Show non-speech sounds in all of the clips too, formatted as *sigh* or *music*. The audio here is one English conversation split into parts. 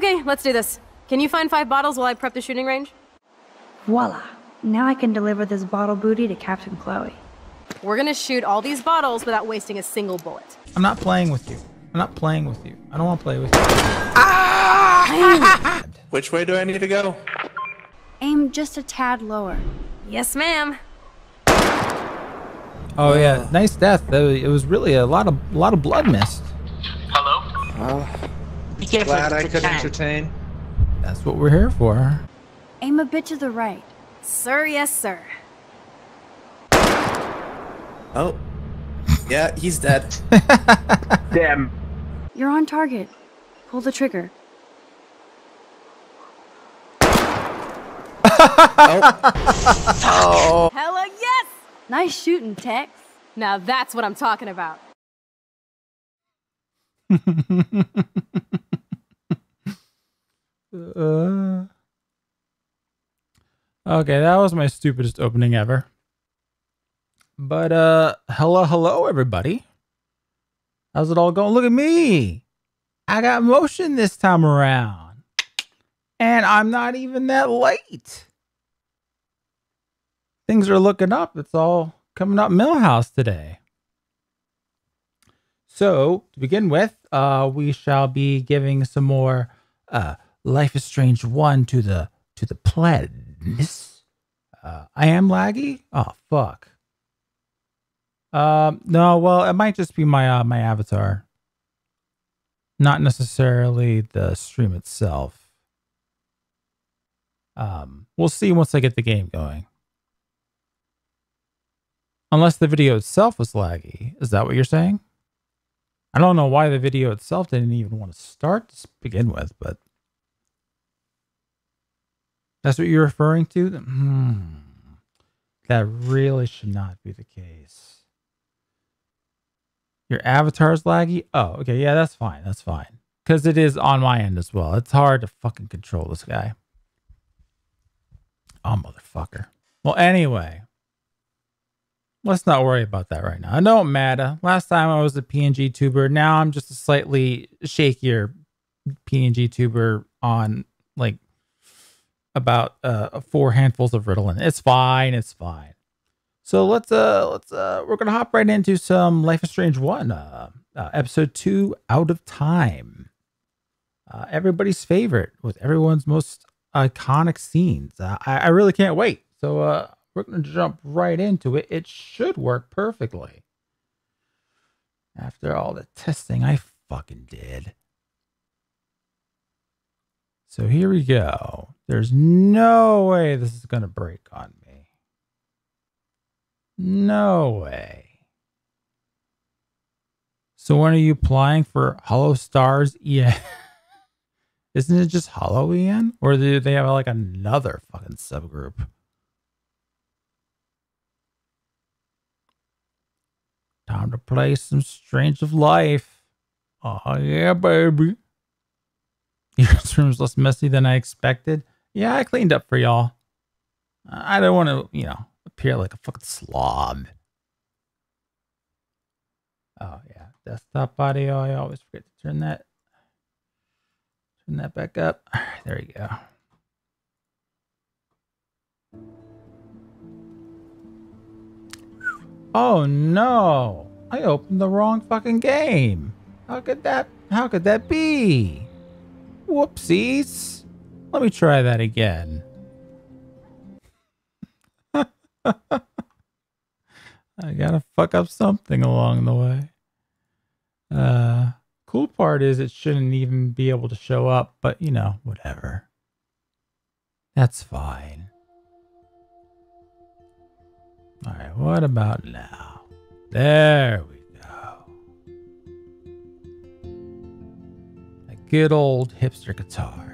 Okay, let's do this. Can you find five bottles while I prep the shooting range? Voila. Now I can deliver this bottle booty to Captain Chloe. We're gonna shoot all these bottles without wasting a single bullet. I'm not playing with you. I'm not playing with you. I don't want to play with you. Ah! *laughs* Which way do I need to go? Aim just a tad lower. Yes, ma'am. Oh yeah, nice death. It was really a lot of a lot of blood missed. Hello? Be careful. Glad I could entertain. That's what we're here for. Aim a bit to the right. Sir, yes, sir. Oh. Yeah, he's dead. *laughs* Damn. You're on target. Pull the trigger. Oh. *laughs* Hella uh, yes! Nice shooting, Tex. Now that's what I'm talking about. Uh, okay, that was my stupidest opening ever. But uh hello hello everybody. How's it all going? Look at me. I got motion this time around. And I'm not even that late. Things are looking up. It's all coming up Milhouse today. So, to begin with, uh we shall be giving some more uh Life is Strange 1 to the to the plebs. Uh, I am laggy? Oh fuck. Um no, well it might just be my uh, my avatar. Not necessarily the stream itself. Um we'll see once I get the game going. Unless the video itself was laggy. Is that what you're saying? I don't know why the video itself didn't even want to start to begin with, but that's what you're referring to? Hmm. That really should not be the case. Your avatar's laggy? Oh, okay. Yeah, that's fine. That's fine. Because it is on my end as well. It's hard to fucking control this guy. Oh, motherfucker. Well, anyway. Let's not worry about that right now. It don't matter. Last time I was a PNG tuber. Now I'm just a slightly shakier PNG tuber on like about uh four handfuls of Ritalin. It's fine, it's fine. So let's uh let's uh we're gonna hop right into some Life is Strange one, uh, uh episode two, Out of Time. Uh, everybody's favorite with everyone's most iconic scenes. Uh, I, I really can't wait. So uh we're gonna jump right into it. It should work perfectly. After all the testing I fucking did. So here we go. There's no way this is going to break on me. No way. So when are you applying for Holostars EN? *laughs* Isn't it just Holo EN? Or do they have like another fucking subgroup? Time to play some Strange of Life. Oh yeah, baby. *laughs* Your room's less messy than I expected. Yeah, I cleaned up for y'all. I don't want to, you know, appear like a fucking slob. Oh yeah, desktop audio. Oh, I always forget to turn that, turn that back up. There you go. Oh no! I opened the wrong fucking game. How could that? How could that be? Whoopsies. Let me try that again. *laughs* I gotta fuck up something along the way. Uh, cool part is it shouldn't even be able to show up, but you know, whatever. That's fine. All right, what about now? There we go. A good old hipster guitar.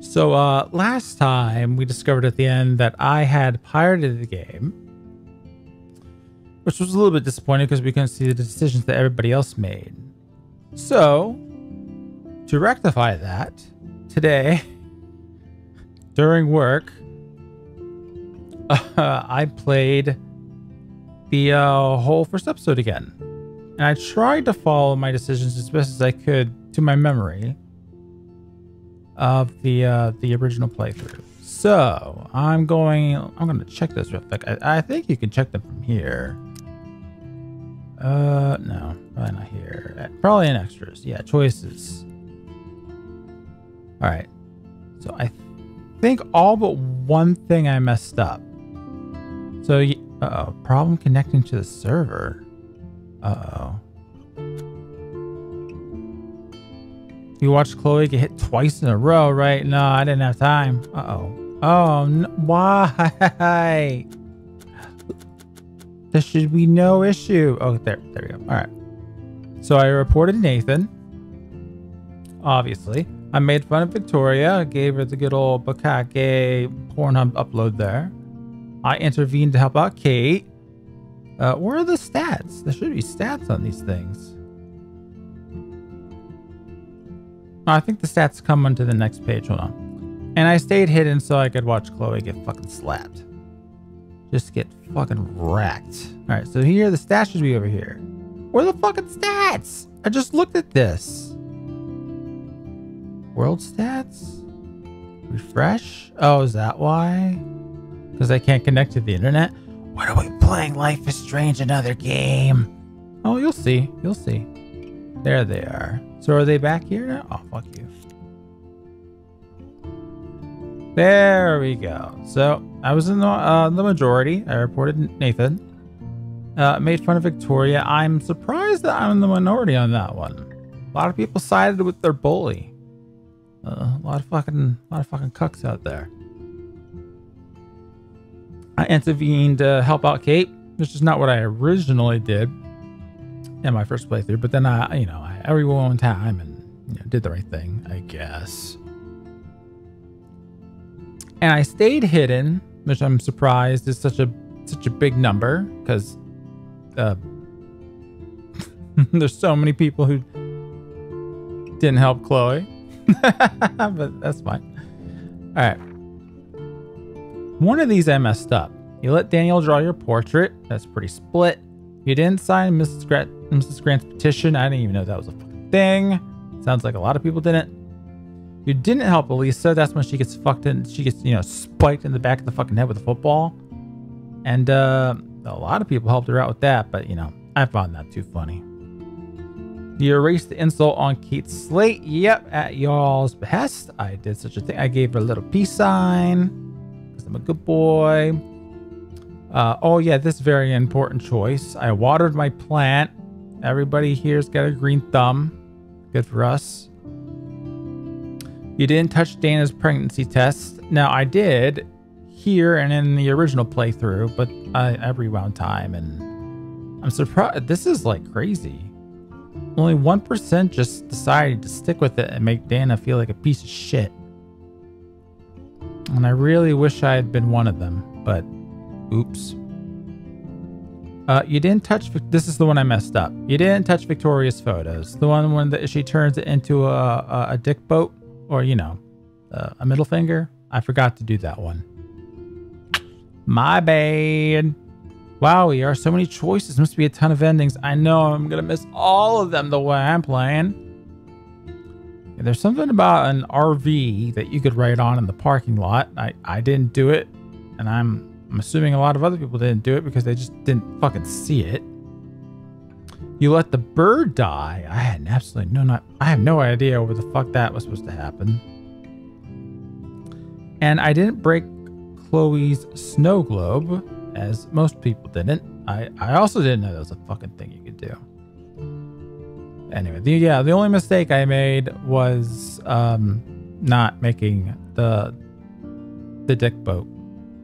So uh last time we discovered at the end that I had pirated the game. Which was a little bit disappointing because we couldn't see the decisions that everybody else made. So to rectify that, today *laughs* during work, uh, *laughs* I played the uh, whole first episode again And I tried to follow my decisions as best as I could to my memory of the uh, the original playthrough. So I'm going. I'm going to check this real quick. I, I think you can check them from here. Uh, no, probably not here. Probably in extras. Yeah, choices. All right. So I think all but one thing I messed up. So, y- uh-oh, problem connecting to the server. Uh-oh. You watched Chloe get hit twice in a row, right? No, I didn't have time. Uh-oh. Oh, n- why? There should be no issue. Oh, there, there we go. All right. So I reported Nathan. Obviously, I made fun of Victoria. Gave her the good old Bakake Pornhub upload there. I intervened to help out Kate. Uh, where are the stats? There should be stats on these things. I think the stats come onto the next page. Hold on. And I stayed hidden so I could watch Chloe get fucking slapped. Just get fucking wrecked. All right, so here the stats should be over here. Where are the fucking stats? I just looked at this. World stats? Refresh? Oh, is that why? Because I can't connect to the internet? What are we playing? Life is Strange, another game. Oh, you'll see. You'll see. There they are. So are they back here now? Oh, fuck you. There we go. So I was in the, uh, the majority. I reported Nathan. Uh, made fun of Victoria. I'm surprised that I'm in the minority on that one. A lot of people sided with their bully. Uh, a lot of fucking, a lot of fucking cucks out there. I intervened to help out Kate, which is not what I originally did in my first playthrough. But then I, you know, I every one time and you know, did the right thing, I guess. And I stayed hidden, which I'm surprised is such a such a big number because uh, *laughs* there's so many people who didn't help Chloe. *laughs* but that's fine. All right. One of these I messed up. You let Daniel draw your portrait. That's pretty split. You didn't sign Mrs. Grant, Mrs. Grant's petition. I didn't even know that was a thing. Sounds like a lot of people didn't. You didn't help Alyssa. That's when she gets fucked in. She gets, you know, spiked in the back of the fucking head with a football. And uh, a lot of people helped her out with that, but, you know, I found that too funny. You erased the insult on Kate's slate. Yep, at y'all's behest. I did such a thing. I gave her a little peace sign because I'm a good boy. Uh, oh, yeah, this very important choice. I watered my plant. Everybody here's got a green thumb. Good for us. You didn't touch Dana's pregnancy test. Now, I did here and in the original playthrough, but I, I rewound time and I'm surprised. This is like crazy. Only 1% just decided to stick with it and make Dana feel like a piece of shit. And I really wish I had been one of them, but oops. Uh, you didn't touch. This is the one I messed up. You didn't touch Victoria's photos. The one when the, she turns it into a, a, a dick boat, or you know, uh, a middle finger. I forgot to do that one. My bad. Wow, there are so many choices. Must be a ton of endings. I know I'm gonna miss all of them the way I'm playing. Yeah, there's something about an RV that you could ride on in the parking lot. I I didn't do it, and I'm I'm assuming a lot of other people didn't do it because they just didn't fucking see it. You let the bird die. I had absolutely no not I have no idea where the fuck that was supposed to happen. And I didn't break Chloe's snow globe, as most people didn't. I, I also didn't know that was a fucking thing you could do. Anyway, the, yeah, the only mistake I made was um, not making the the dick boat.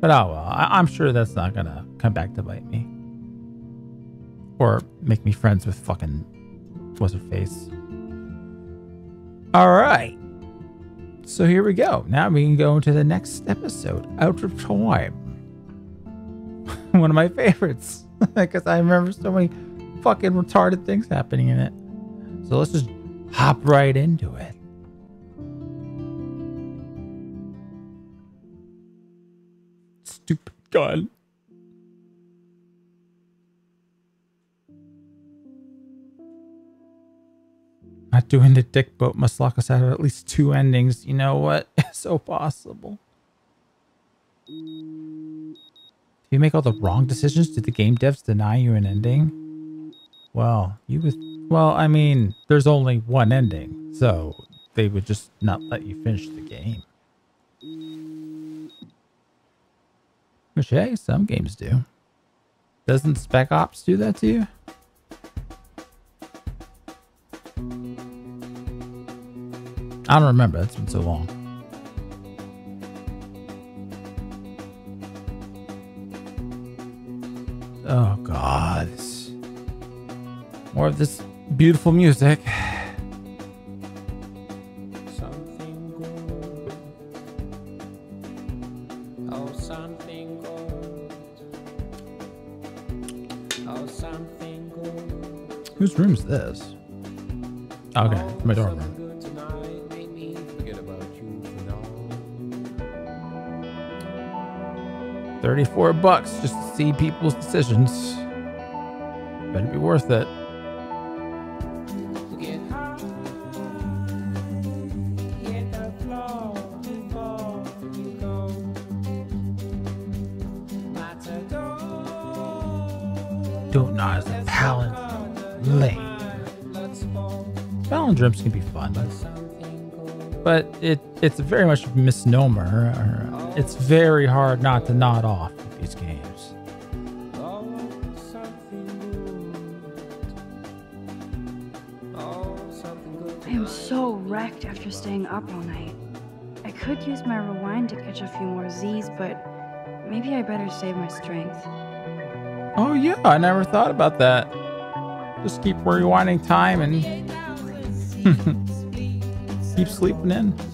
But oh well, I, I'm sure that's not gonna come back to bite me. Or make me friends with fucking what's her face. All right. So here we go. Now we can go into the next episode, Out of Time. *laughs* One of my favorites. *laughs* Because I remember so many fucking retarded things happening in it. So let's just hop right into it. Stupid gun. Not doing the dick boat must lock us out of at least two endings. You know what? *laughs* It's so possible. You make all the wrong decisions, did the game devs deny you an ending? Well, you was well, I mean, there's only one ending, so they would just not let you finish the game. Which hey, some games do. Doesn't Spec Ops do that to you? I don't remember. That's been so long. Oh God. More of this beautiful music. Something good. Oh, something good. Oh, something good. Whose room is this? Okay, oh, my dorm room. 34 bucks just to see people's decisions. Better be worth it. Don't know as a palindrome. Lame. Palindromes can be fun, but it it's very much a misnomer. or uh, It's very hard not to nod off with these games. Oh, something good. Oh, something good. I am so wrecked after staying up all night. I could use my rewind to catch a few more Z's, but maybe I better save my strength. Oh yeah, I never thought about that. Just keep rewinding time and *laughs* keep sleeping in.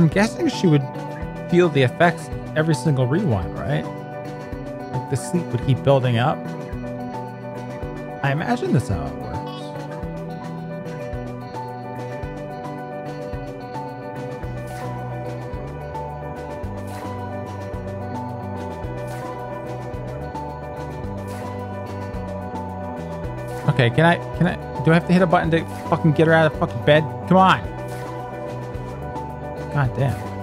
I'm guessing she would feel the effects every single rewind, right? Like the sleep would keep building up. I imagine that's how it works. Okay, can I, can I, do I have to hit a button to fucking get her out of fucking bed? Come on. God damn.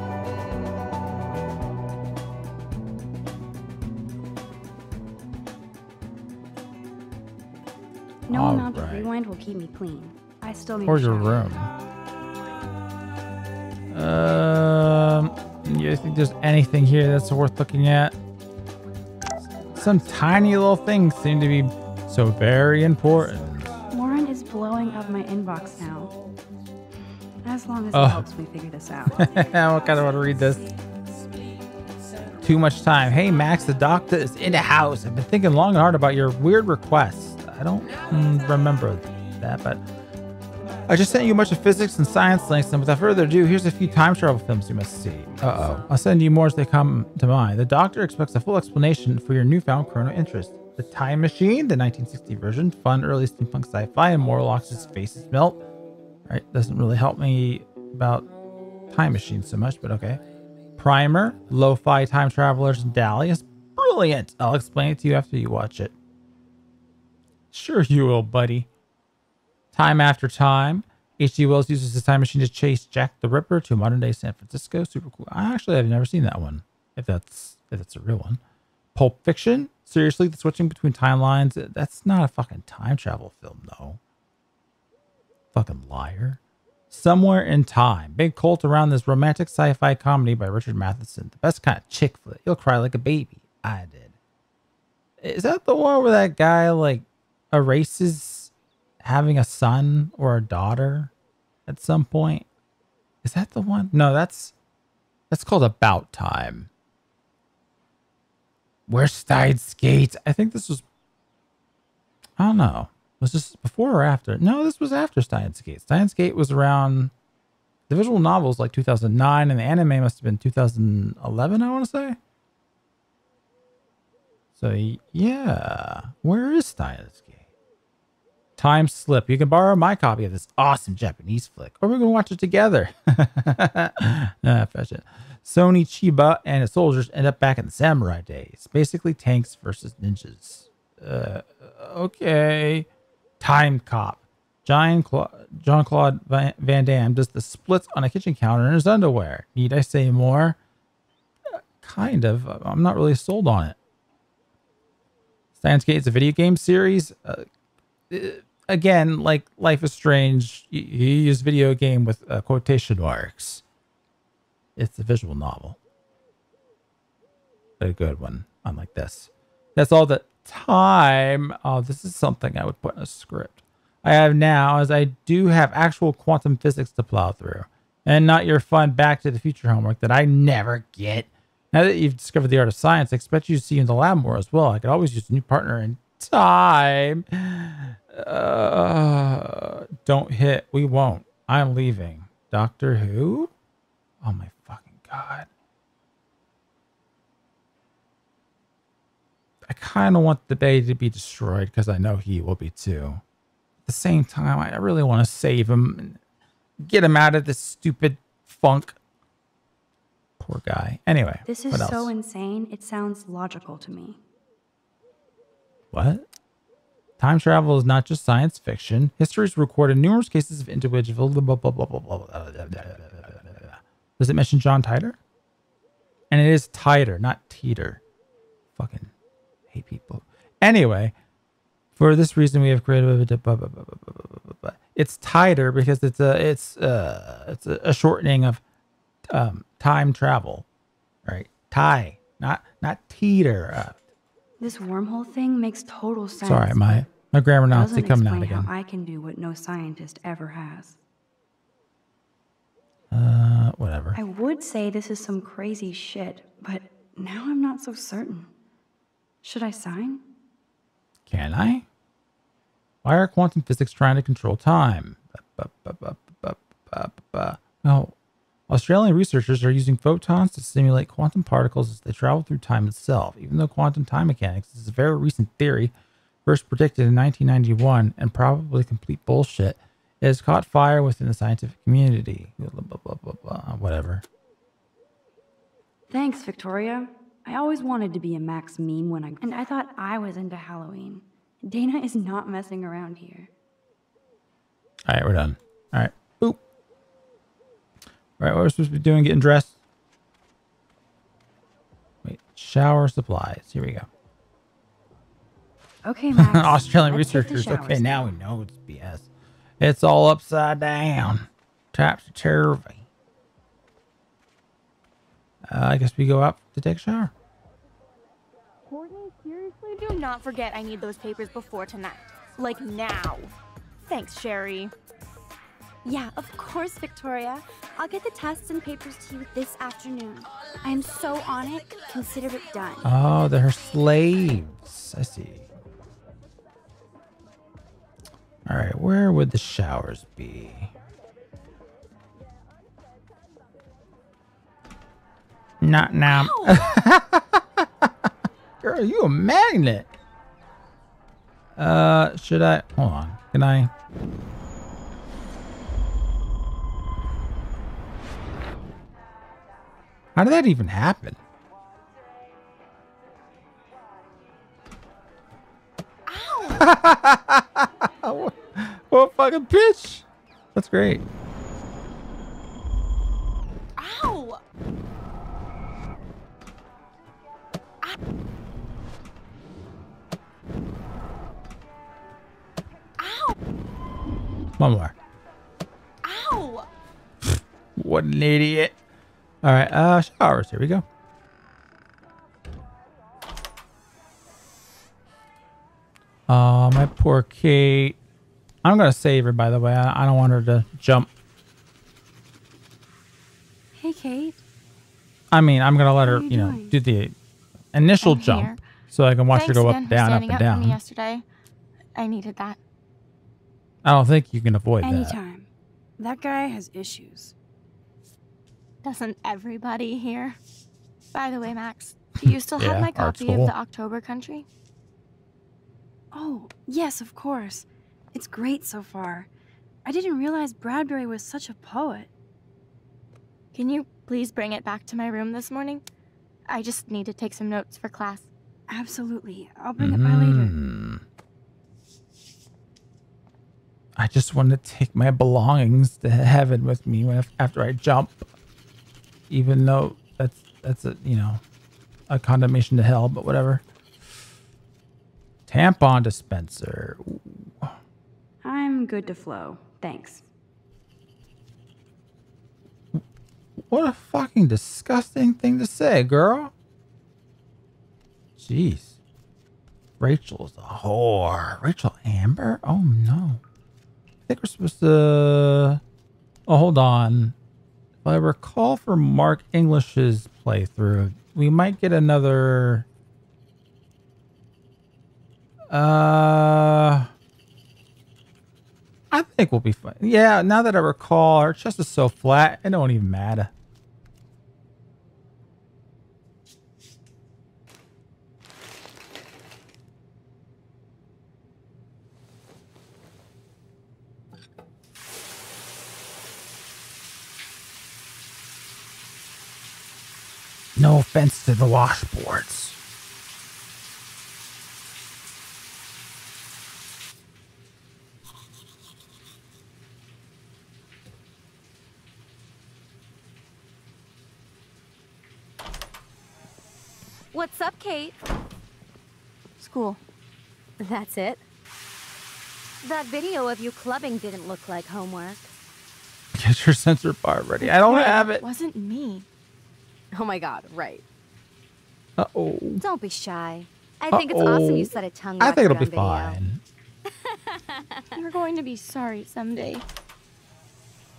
No All amount of rewind will keep me clean. I still need a your room. Um, you think there's anything here that's worth looking at? Some tiny little things seem to be so very important. Warren is blowing up my inbox now. Long as Oh. it helps me figure this out. *laughs* I kind of want to read this. Too much time. Hey, Max, the doctor is in the house. I've been thinking long and hard about your weird request. I don't mm, remember that, but I just sent you a bunch of physics and science links, and without further ado, here's a few time travel films you must see. Uh-oh. I'll send you more as they come to mind. The doctor expects a full explanation for your newfound chrono interest. The Time Machine, the 1960 version, fun early steampunk sci-fi, and Morlock's faces melt. Right, doesn't really help me about time machines so much, but okay. Primer, Lo-Fi Time Travelers, and Dali is brilliant. I'll explain it to you after you watch it. Sure you will, buddy. Time After Time. H.G. Wells uses his time machine to chase Jack the Ripper to modern day San Francisco. Super cool. I actually have never seen that one. If that's if it's a real one. Pulp Fiction. Seriously, the switching between timelines. That's not a fucking time travel film, though. Fucking liar. Somewhere in Time. Big cult around this romantic sci-fi comedy by Richard Matheson. The best kind of chick flick. You'll cry like a baby. I did. Is that the one where that guy like erases having a son or a daughter at some point? Is that the one? No, that's that's called About Time. Where's Steins Gate? I think this was I don't know. Was this before or after? No, this was after Steins Gate. Gate was around the visual novel was like 2009 and the anime must have been 2011, I want to say. So yeah, where is Steins Gate? Time Slip. You can borrow my copy of this awesome Japanese flick, or we can watch it together. *laughs* ah, it. Sonny Chiba and his soldiers end up back in the samurai days. Basically, tanks versus ninjas. Uh, okay. Time Cop. Jean-Claude Van Damme does the splits on a kitchen counter in his underwear. Need I say more? Uh, kind of. I'm not really sold on it. Steins Gate is a video game series. Uh, again, like Life is Strange, you, you use video game with uh, quotation marks. It's a visual novel. A good one, unlike this. That's all the time. Oh, this is something I would put in a script. I have now, as I do have actual quantum physics to plow through, and not your fun Back to the Future homework that I never get. Now that you've discovered the art of science, I expect you to see you in the lab more as well. I could always use a new partner in time. Uh, don't hit. We won't. I'm leaving. Doctor Who? Oh my fucking god. I kind of want the baby to be destroyed because I know he will be too. At the same time, I really want to save him and get him out of this stupid funk. Poor guy. Anyway, this is so insane. It sounds logical to me. What? Time travel is not just science fiction. History has recorded numerous cases of individual. Blah, blah, blah, Does it mention John Titor? And it is Titer, not Teeter. Fucking hate people. Anyway, for this reason, we have created. It's tighter because it's a it's uh, a, it's a shortening of um, time travel, right? Tie, not not teeter. Up. this wormhole thing makes total sense. Sorry, my my grammar Nazi coming out again. How I can do what no scientist ever has. Uh, whatever. I would say this is some crazy shit, but now I'm not so certain. Should I sign? Can I? Why are quantum physics trying to control time? Oh, Australian researchers are using photons to simulate quantum particles as they travel through time itself. Even though quantum time mechanics is a very recent theory, first predicted in 1991 and probably complete bullshit, it has caught fire within the scientific community. Blah, blah, blah, blah, blah, whatever. Thanks, Victoria. I always wanted to be a Max meme when I and I thought I was into Halloween. Dana is not messing around here. All right, we're done. All right. Boop. All right, what are we're supposed to be doing, getting dressed. Wait, shower supplies. Here we go. Okay, Max. *laughs* Australian let's hit the researchers. showers Okay, now we know it's BS. It's all upside down. Topsy turvy. Uh, I guess we go up to take a shower. Courtney, seriously, do not forget I need those papers before tonight. Like now. Thanks, Sherry. Yeah, of course, Victoria. I'll get the tests and papers to you this afternoon. I am so on it. Consider it done. Oh, they're her slaves. I see. All right, where would the showers be? Not now. *laughs* Girl, you a magnet. Uh, should I? Hold on. Can I? How did that even happen? *laughs* what, what fucking pitch? That's great. Ow! Ow! One more. Ow! What an idiot. All right, uh, showers. Here we go. Oh, my poor Kate. I'm gonna save her, by the way. I, I don't want her to jump. Hey, Kate. I mean, I'm gonna let her, you you know, do the initial I'm jump here. so I can watch Thanks her go up, down, up, and up for me down. yesterday. I needed that. I don't think you can avoid that. Anytime. That guy has issues. Doesn't everybody here? By the way, Max, do you still Yeah, have my copy of the October Country? Oh, yes, of course. It's great so far. I didn't realize Bradbury was such a poet. Can you please bring it back to my room this morning? I just need to take some notes for class. Absolutely. I'll bring it by later. Mm. I just want to take my belongings to heaven with me when after I jump, even though that's that's a you know a condemnation to hell, but whatever. Tampon dispenser. Ooh. I'm good to flow. Thanks. What a fucking disgusting thing to say, girl. Jeez. Rachel's a whore. Rachel Amber? Oh no. I think we're supposed to. Oh, hold on. If I recall from Mark English's playthrough, we might get another. Uh. I think we'll be fine. Yeah, now that I recall, our chest is so flat, it don't even matter. No offense to the washboards. What's up, Kate? School. That's it? That video of you clubbing didn't look like homework. Get your sensor bar ready. I don't have it. It wasn't me. Oh my god, right. Uh oh. Don't be shy. I think it's awesome you set a tongue I think it'll be video. fine. *laughs* You're going to be sorry someday.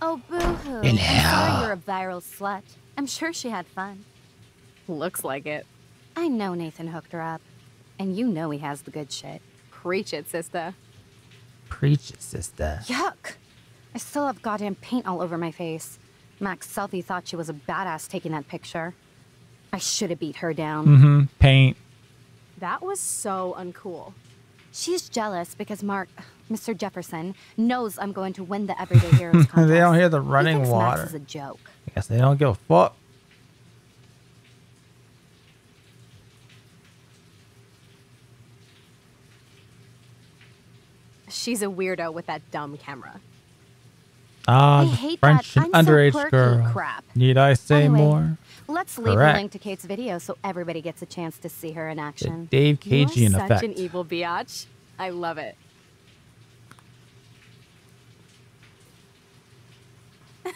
Oh, boo-hoo. In I'm hell. sorry you're a viral slut. I'm sure she had fun. Looks like it. I know Nathan hooked her up. And you know he has the good shit. Preach it, sister. Preach it, sister. Yuck! I still have goddamn paint all over my face. Max Selfie thought she was a badass taking that picture. I should have beat her down. Mm-hmm. Paint. That was so uncool. She's jealous because Mark, Mr. Jefferson, knows I'm going to win the Everyday *laughs* Heroes contest. They don't hear the He running thinks water. Max is a joke. I guess they don't give a fuck. She's a weirdo with that dumb camera. Ah, I hate French that and I'm so underage quirky girl. crap. Need I say Anyway, more? Let's leave Correct. a link to Kate's video so everybody gets a chance to see her in The action. Dave You're Cagey such an evil biatch. I love it. *laughs*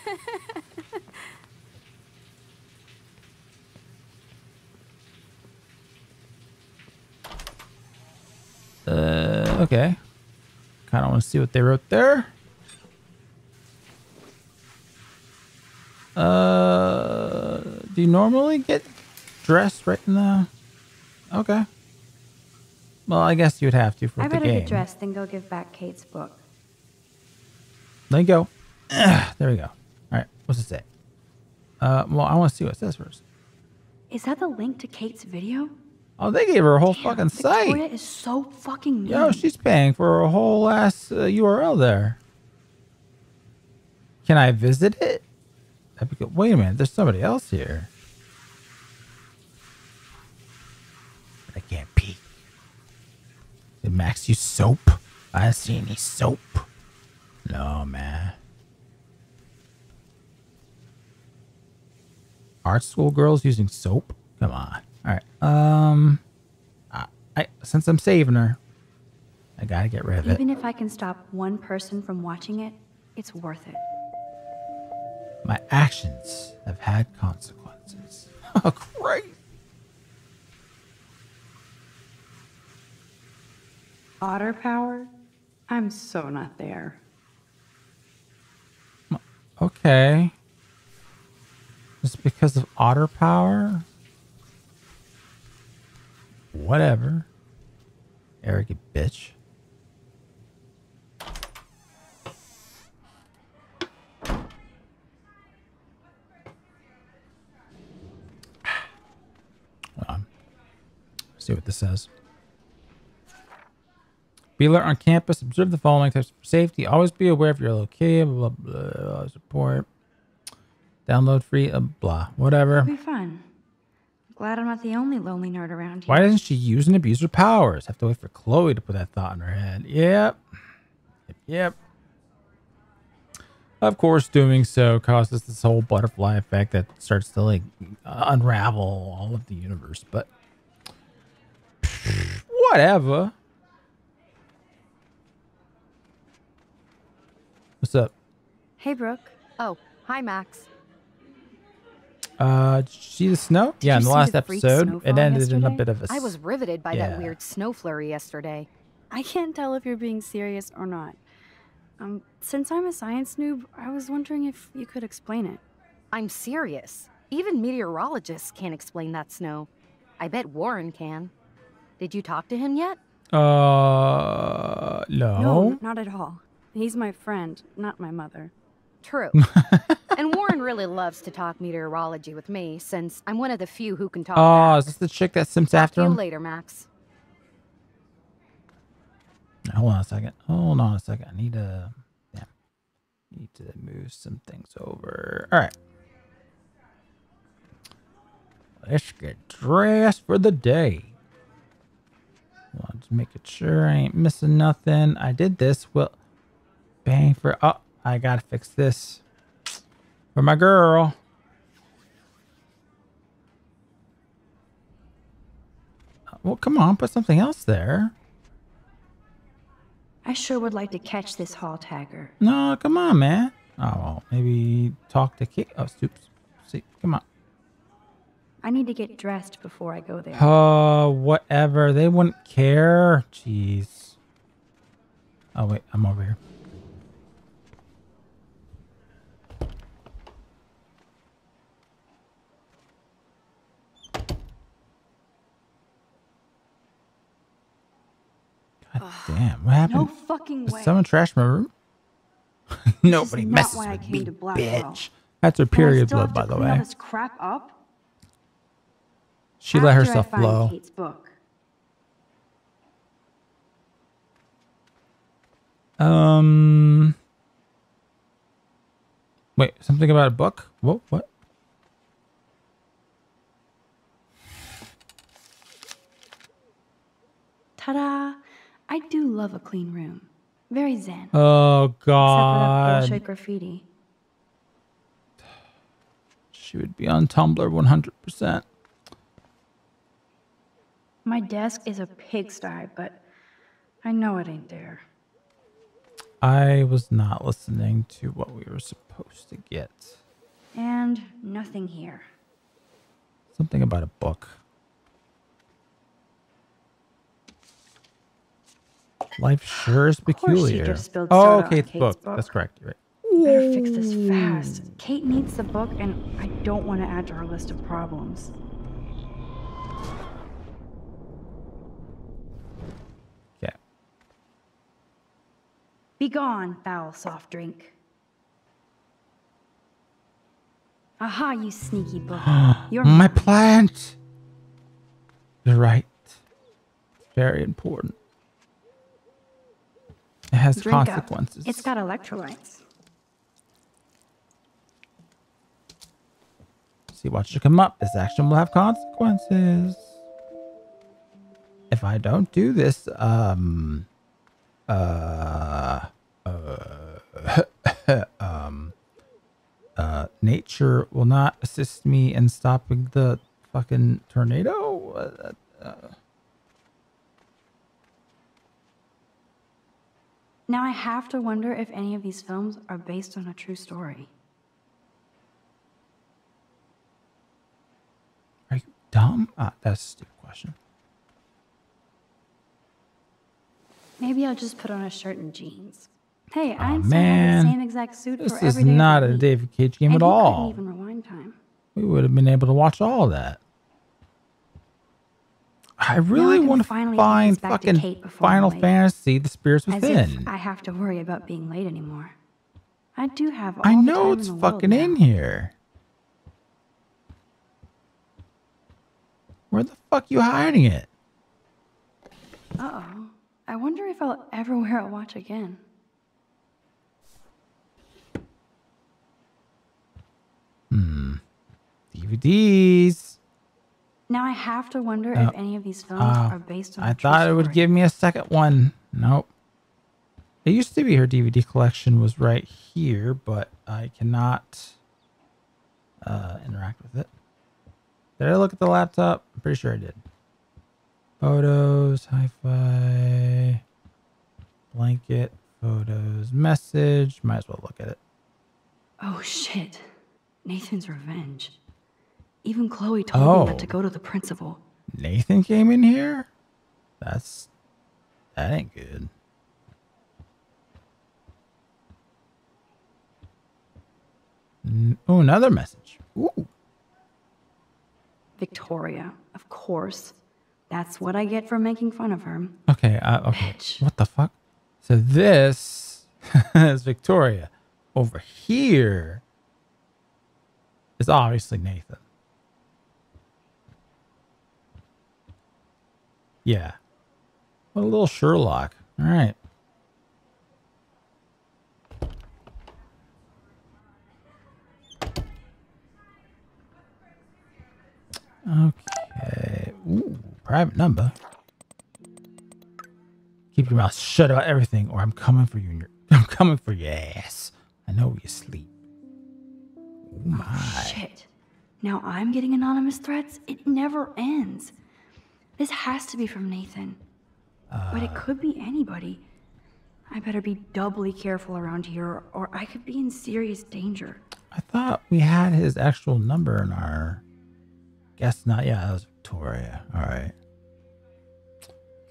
Uh, okay. Kind of want to see what they wrote there. Uh, do you normally get dressed right in the? Okay. Well, I guess you would have to for I the better game. get dressed than go give back Kate's book. There you go. *clears throat* There we go. All right. What's it say? Uh, well, I want to see what it says first. Is that the link to Kate's video? Oh, they gave her a whole Damn, fucking site. Victoria is so fucking mean. Yo, she's paying for a whole ass uh, URL there. Can I visit it? Wait a minute, there's somebody else here. I can't peek. Did Max use soap? I don't see any soap. No, man. Art school girls using soap? Come on. All right. Um, I, I since I'm saving her, I gotta get rid of it. Even if I can stop one person from watching it, it's worth it. My actions have had consequences. *laughs* Oh, great. Otter power? I'm so not there. Okay. Just because of otter power? Whatever. Arrogant bitch. See what this says. Be alert on campus. Observe the following tips for safety. Always be aware of your location. Blah, blah, blah. Support. Download free. Uh, blah. Whatever. It'll be fun. Glad I'm not the only lonely nerd around here. Why doesn't she use and abuse her powers? Have to wait for Chloe to put that thought in her head. Yep. Yep. Yep. Of course, doing so causes this whole butterfly effect that starts to like unravel all of the universe. But whatever. What's up? Hey, Brooke. Oh, hi, Max. Uh, did you see the snow? yeah, in the last the episode, it ended in a bit of a. I was riveted by yeah. that weird snow flurry yesterday. I can't tell if you're being serious or not. Um, since I'm a science noob, I was wondering if you could explain it. I'm serious. Even meteorologists can't explain that snow. I bet Warren can. Did you talk to him yet? Uh, no. No, not at all. He's my friend, not my mother. True. *laughs* and Warren really loves to talk meteorology with me, since I'm one of the few who can talk. Oh, back. is this the chick that simps Talk after to you him? later, Max. Hold on a second. Hold on a second. I need to. Yeah. Need to move some things over. All right. Let's get dressed for the day. Well, just making sure I ain't missing nothing. I did this. Well, bang for. Oh, I gotta fix this for my girl. Uh, well, come on, put something else there. I sure would like to catch this hall tagger. No, come on, man. Oh, well, maybe talk to Kate. Oh, stoops. See, come on. I need to get dressed before I go there. Oh, whatever. They wouldn't care. Jeez. Oh, wait. I'm over here. God damn. What happened? No fucking Did way. someone trash my room? *laughs* Nobody messes with me, bitch. That's her period blood, by the way. this crap up? She let herself blow. Kate's book. Um. Wait, something about a book? What? What? Ta-da! I do love a clean room. Very zen. Oh Except for that God! bullshit graffiti. She would be on Tumblr one hundred percent. My desk is a pigsty, but I know it ain't there. I was not listening to what we were supposed to get. And nothing here. Something about a book. Life sure is peculiar. oh, soda on Kate's, Kate's book. book. That's correct. You're right. Better fix this fast. Kate needs the book, and I don't want to add to her list of problems. Be gone, foul soft drink. Aha, you sneaky book. *gasps* You're My plant. You're right. Very important. It has Drink up. consequences. It's got electrolytes. See, watch it come up. This action will have consequences. If I don't do this, um, uh, *laughs* uh, *laughs* um, uh, nature will not assist me in stopping the fucking tornado. Now I have to wonder if any of these films are based on a true story. are you dumb? Ah, that's a stupid question. Maybe I'll just put on a shirt and jeans. Hey, Aw, Einstein man. the same exact suit This for is every day of not a. David Cage game and at all. even rewind time. We would have been able to watch all that. I really want to finally find back to fucking Final. Fantasy: The Spirits As Within. I have to worry about being late anymore. I do have all I the know time it's in fucking in here. Where the fuck you hiding it? Uh-oh. I wonder if I'll ever wear a watch again. Hmm. DVDs. Now I have to wonder Oh. if any of these films Oh, are based on. I thought it would story. give me a second one. Nope. It used to be her DVD collection was right here, but I cannot uh, interact with it. Did I look at the laptop? I'm pretty sure I did. Photos, hi-fi, blanket, photos, message. Might as well look at it. Oh shit. Nathan's revenge. Even Chloe told me Oh. not to oh. go to the principal. Nathan came in here? That's that ain't good. Oh, another message. Ooh. Victoria, of course. That's what I get for making fun of her. Okay, uh, okay. Bitch. What the fuck? So this *laughs* is Victoria. Over here is obviously Nathan. Yeah. What a little Sherlock. All right. Private number. Keep your mouth shut about everything, or I'm coming for you. And your, *laughs* I'm coming for your ass. I know you sleep. Oh my! Shit. Now I'm getting anonymous threats? It never ends. This has to be from Nathan. but Uh. it could be anybody. I better be doubly careful around here, or I could be in serious danger. I thought we had his actual number in our. Guess not. Yeah, that was Victoria. All right.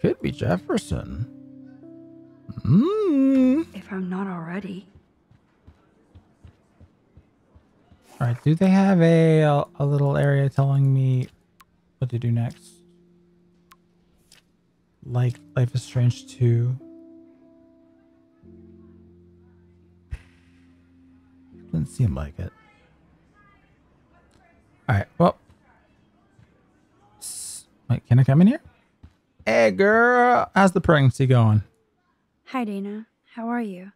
Could be Jefferson. Hmm. If I'm not already. All right. Do they have a a little area telling me what to do next? Like Life is Strange 2. Doesn't seem like it. All right. Well. Wait, can I come in here? Hey, girl. How's the pregnancy going? Hi, Dana. How are you?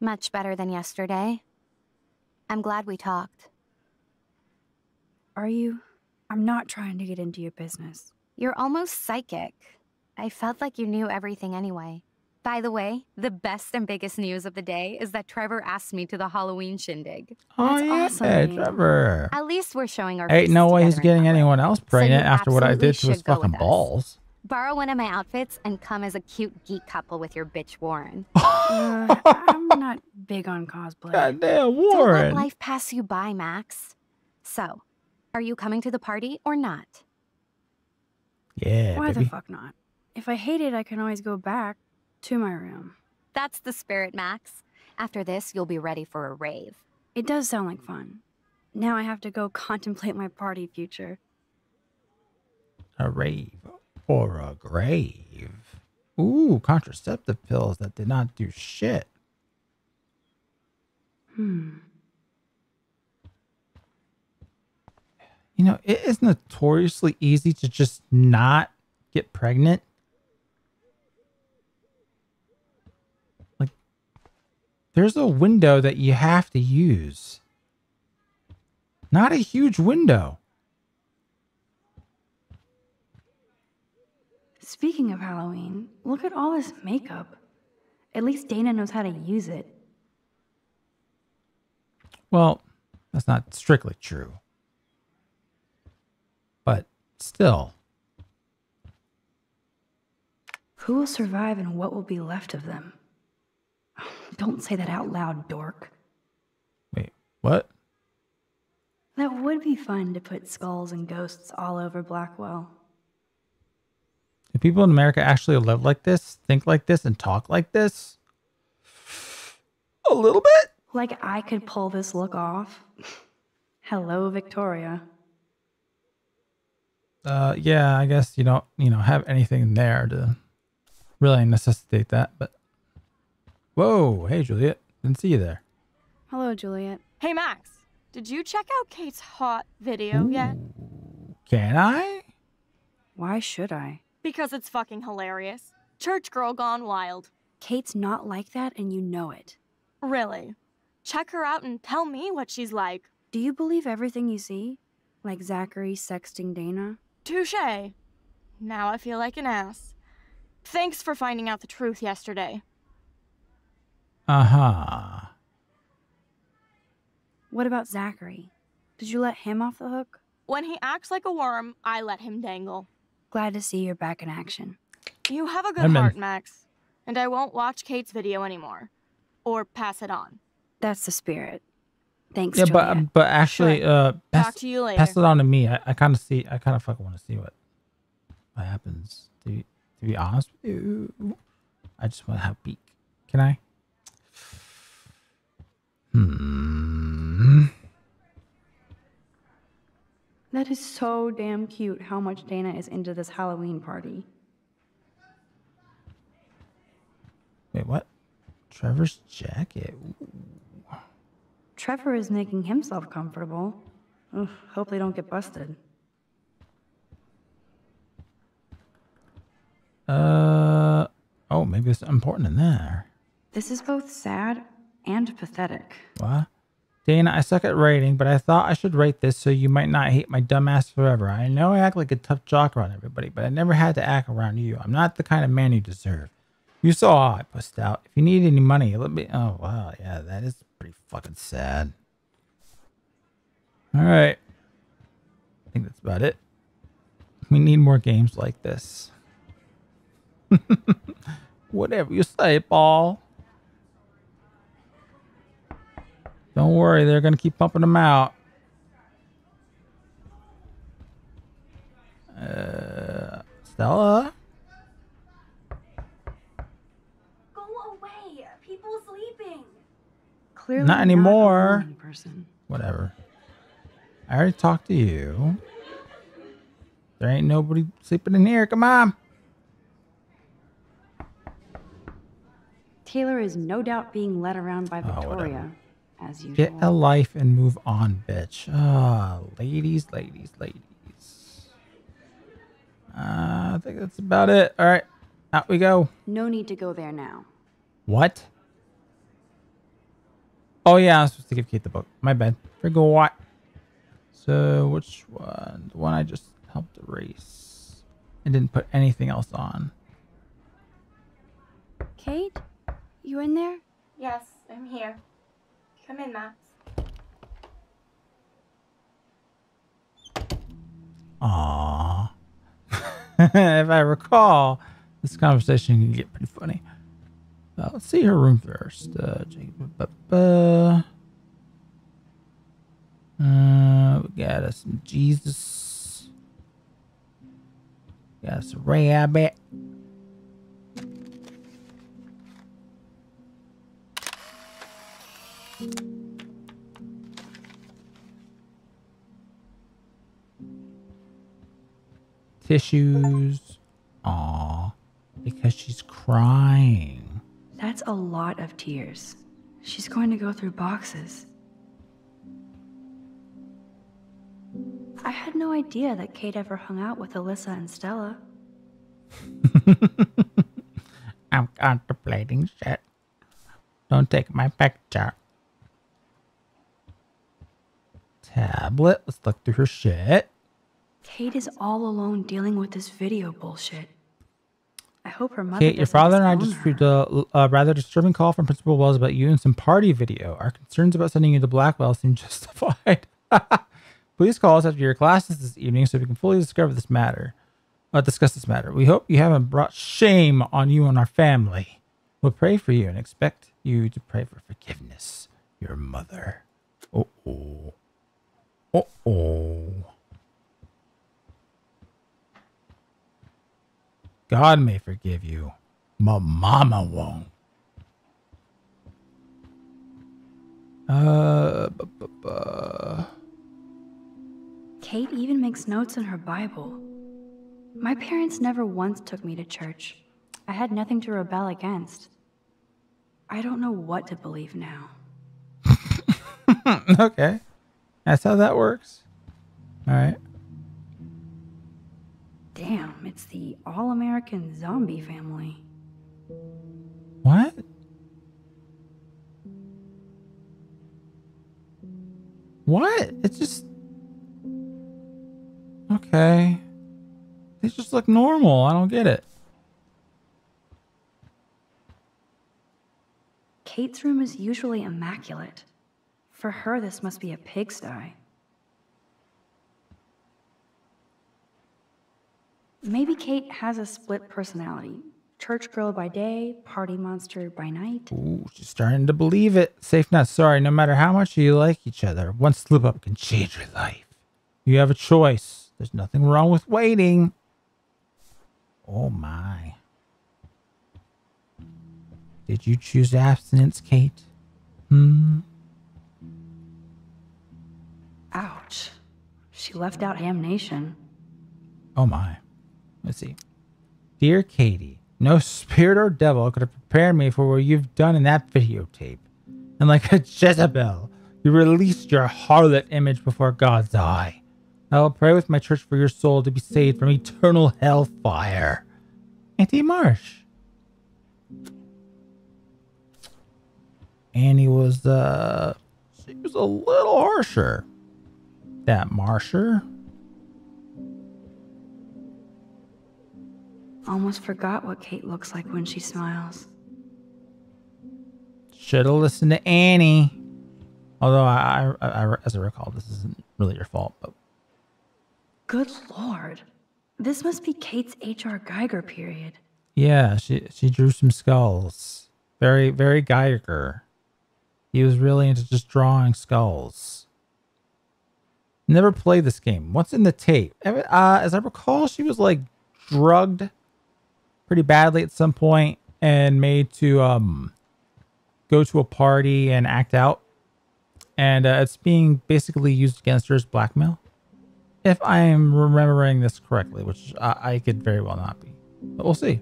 Much better than yesterday. I'm glad we talked. Are you? I'm not trying to get into your business. You're almost psychic. I felt like you knew everything anyway. By the way, the best and biggest news of the day is that Trevor asked me to the Halloween shindig. Oh, That's yeah, awesome, man. Trevor. At least we're showing our Ain't no way he's getting anyone else So pregnant after what I did to his fucking with us. balls. Borrow one of my outfits and come as a cute geek couple with your bitch Warren. *laughs* Uh, I'm not big on cosplay. Goddamn, Don't let Warren. life pass you by, Max. So, are you coming to the party or not? Yeah, Why baby. the fuck not? If I hate it, I can always go back to my room. That's the spirit, Max. After this, you'll be ready for a rave. It does sound like fun. Now I have to go *laughs* contemplate my party future. A rave or a grave. Ooh, contraceptive pills that did not do shit. Hmm. You know, it is notoriously easy to just not get pregnant. Like, there's a window that you have to use. Not a huge window. Speaking of Halloween, look at all this makeup. At least Dana knows how to use it. Well, that's not strictly true. But still, Who will survive and what will be left of them? *sighs* Don't say that out loud, dork. wait, what? That would be fun to put skulls and ghosts all over Blackwell. Do people in America actually live like this, think like this, and talk like this? A little bit? Like I could pull this look off. Hello, Victoria. Uh, yeah, I guess you don't, you know, have anything there to really necessitate that. But whoa, hey Juliet, didn't see you there. Hello, Juliet. Hey, Max, did you check out Kate's hot video yet? Can I? Why should I? Because it's fucking hilarious. Church girl gone wild. Kate's not like that, and you know it. Really. Check her out and tell me what she's like. Do you believe everything you see? Like Zachary sexting Dana? Touche. Now I feel like an ass. Thanks for finding out the truth yesterday. Uh huh. What about Zachary? Did you let him off the hook? When he acts like a worm, I let him dangle. Glad to see you're back in action. You have a good Amen. heart, Max. And I won't watch Kate's video anymore. Or pass it on. That's the spirit. Thanks, Yeah, but but actually, uh, Talk pass, to you later. pass it on to me. I, I kind of see. I kind of fucking want to see what what happens. To be, to be honest with you, I just want to have a peek. Can I? Hmm. That is so damn cute how much Dana is into this Halloween party. Wait, what? Trevor's jacket. Ooh. Trevor is making himself comfortable. Ugh, hope they don't get busted. Uh oh, maybe it's important in there. This is both sad and pathetic. What? Dana, I suck at writing, but I thought I should write this so you might not hate my dumb ass forever. I know I act like a tough jock around everybody, but I never had to act around you. I'm not the kind of man you deserve. You saw I pussed out. If you need any money, let me. Oh, wow. Yeah, that is pretty fucking sad. All right. I think that's about it. We need more games like this. *laughs* Whatever you say, Paul. Don't worry, they're gonna keep pumping them out. Uh, Stella. Go away. People sleeping. Clearly Not a anymore. morning person. Whatever. I already talked to you. There ain't nobody sleeping in here. Come on. Taylor is no doubt being led around by Oh. Victoria, as usual. Get a life and move on, bitch. Ah, ladies, ladies, ladies. Uh, I think that's about it. All right, out we go. No need to go there now. What? Oh yeah, I was supposed to give Kate the book. My bad. Forgot what. So which one? The one I just helped erase and didn't put anything else on. Kate, you in there? Yes, I'm here. Come in, Max. Aww. *laughs* if I recall, this conversation can get pretty funny. Uh, let's see her room first. Uh, uh, we got us some Jesus. Got us a rabbit. Tissues. Aw. Because she's crying. That's a lot of tears. She's going to go through boxes. I had no idea that Kate ever hung out with Alyssa and Stella. *laughs* I'm contemplating shit. Don't take my picture. Tablet. Let's look through her shit. Kate is all alone dealing with this video bullshit. I hope her mother. Kate, your father and I just received a, a rather disturbing call from Principal Wells about you and some party video. Our concerns about sending you to Blackwell seem *laughs* justified. *laughs* Please call us after your classes this evening so we can fully discover this matter. Uh, discuss this matter. We hope you haven't brought shame on you and our family. We'll pray for you and expect you to pray for forgiveness. Your mother. Oh oh. Oh oh. God may forgive you. My mama won't. Uh, bu- bu- bu- Kate even makes notes in her Bible. My parents never once took me to church. I had nothing to rebel against. I don't know what to believe now. *laughs* okay. That's how that works. All right. Damn, it's the all American zombie family. What? What? It's just okay. They just look normal. I don't get it. Kate's room is usually immaculate. For her, this must be a pigsty. Maybe Kate has a split personality. Church girl by day, party monster by night. Ooh, she's starting to believe it. Safe not sorry. No matter how much you like each other, one slip up can change your life. You have a choice. There's nothing wrong with waiting. Oh my. Did you choose abstinence, Kate? Hmm. Ouch. She left out damnation. Oh my. Let's see. Dear Katie, no spirit or devil could have prepared me for what you've done in that videotape. And like a *laughs* Jezebel, you released your harlot image before God's eye. I will pray with my church for your soul to be saved from eternal hellfire. Auntie Marsh. Annie was, uh, she was a little harsher. That Marsher. Almost forgot what Kate looks like when she smiles. Should have listened to Annie. Although I, I, I, as I recall, this isn't really your fault. But Good lord. This must be Kate's H.R. Giger period. yeah, she she drew some skulls. Very very Giger. He was really into just drawing skulls. Never played this game. What's in the tape? Uh, as I recall, she was like drugged pretty badly at some point and made to um go to a party and act out. And uh, it's being basically used against her as blackmail. If I am remembering this correctly, which I, I could very well not be. But we'll see.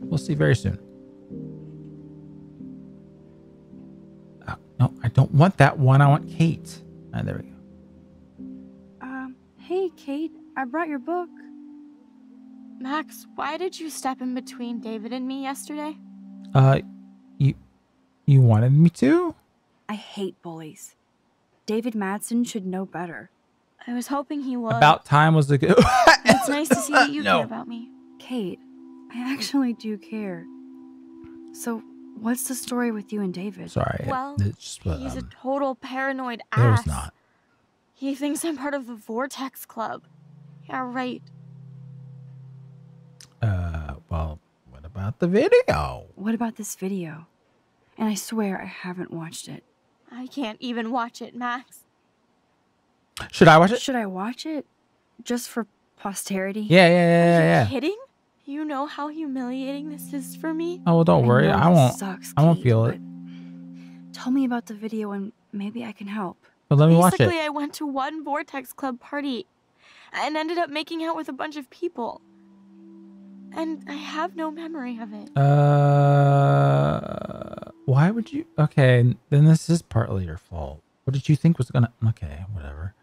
We'll see very soon. Oh, no, I don't want that one. I want Kate. Ah, there we go. Um, hey, Kate, I brought your book. Max, why did you step in between David and me yesterday? Uh, you, you wanted me to? I hate bullies. David Madsen should know better. I was hoping he would. About time was a good. *laughs* It's nice to see that you No. care about me. Kate, I actually do care. So, what's the story with you and David? Sorry. Well, it's just, uh, He's a um, total paranoid it ass. was not. He thinks I'm part of the Vortex Club. Yeah, right. Uh, well, what about the video? What about this video? And I swear I haven't watched it. I can't even watch it, Max. Should I watch it? Should I watch it? Just for posterity? Yeah, yeah, yeah, yeah. Are yeah. Kidding? You know how humiliating this is for me? Oh, well, don't worry. I won't. Sucks, I won't feel it. Tell me about the video and maybe I can help. But let me watch Basically, it. I went to one Vortex Club party and ended up making out with a bunch of people. And I have no memory of it. Uh, why would you? Okay, then this is partly your fault. What did you think was gonna? Okay, whatever.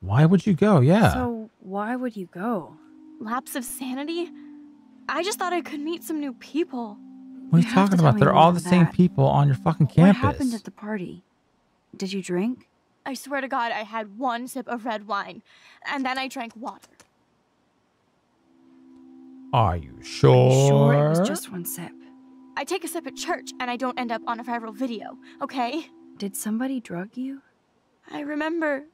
Why would you go? Yeah. So, why would you go? Lapse of sanity? I just thought I could meet some new people. what are you you talking about? They're all the than same people on your fucking campus. What campus. happened at the party? Did you drink? I swear to God, I had one sip of red wine, and then I drank water. Are you sure? Are you sure it was just one sip? I take a sip at church, and I don't end up on a viral video, okay? Did somebody drug you? I remember.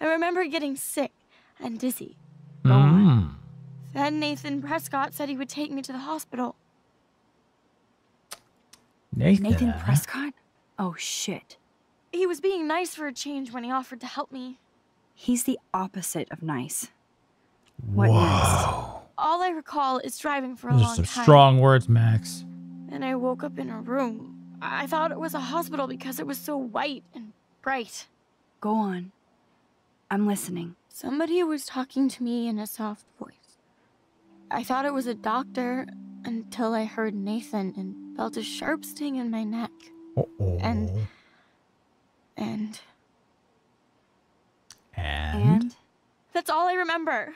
I remember getting sick and dizzy. Mm. Then Nathan Prescott said he would take me to the hospital. Nathan. Nathan? Prescott? Oh shit. He was being nice for a change when he offered to help me. He's the opposite of nice. What next? All I recall is driving for a Those are long some time. strong words, Max. And I woke up in a room. I thought it was a hospital because it was so white and bright. Go on. I'm listening. Somebody was talking to me in a soft voice. I thought it was a doctor until I heard Nathan and felt a sharp sting in my neck. Uh-oh. And- And and And? that's all I remember.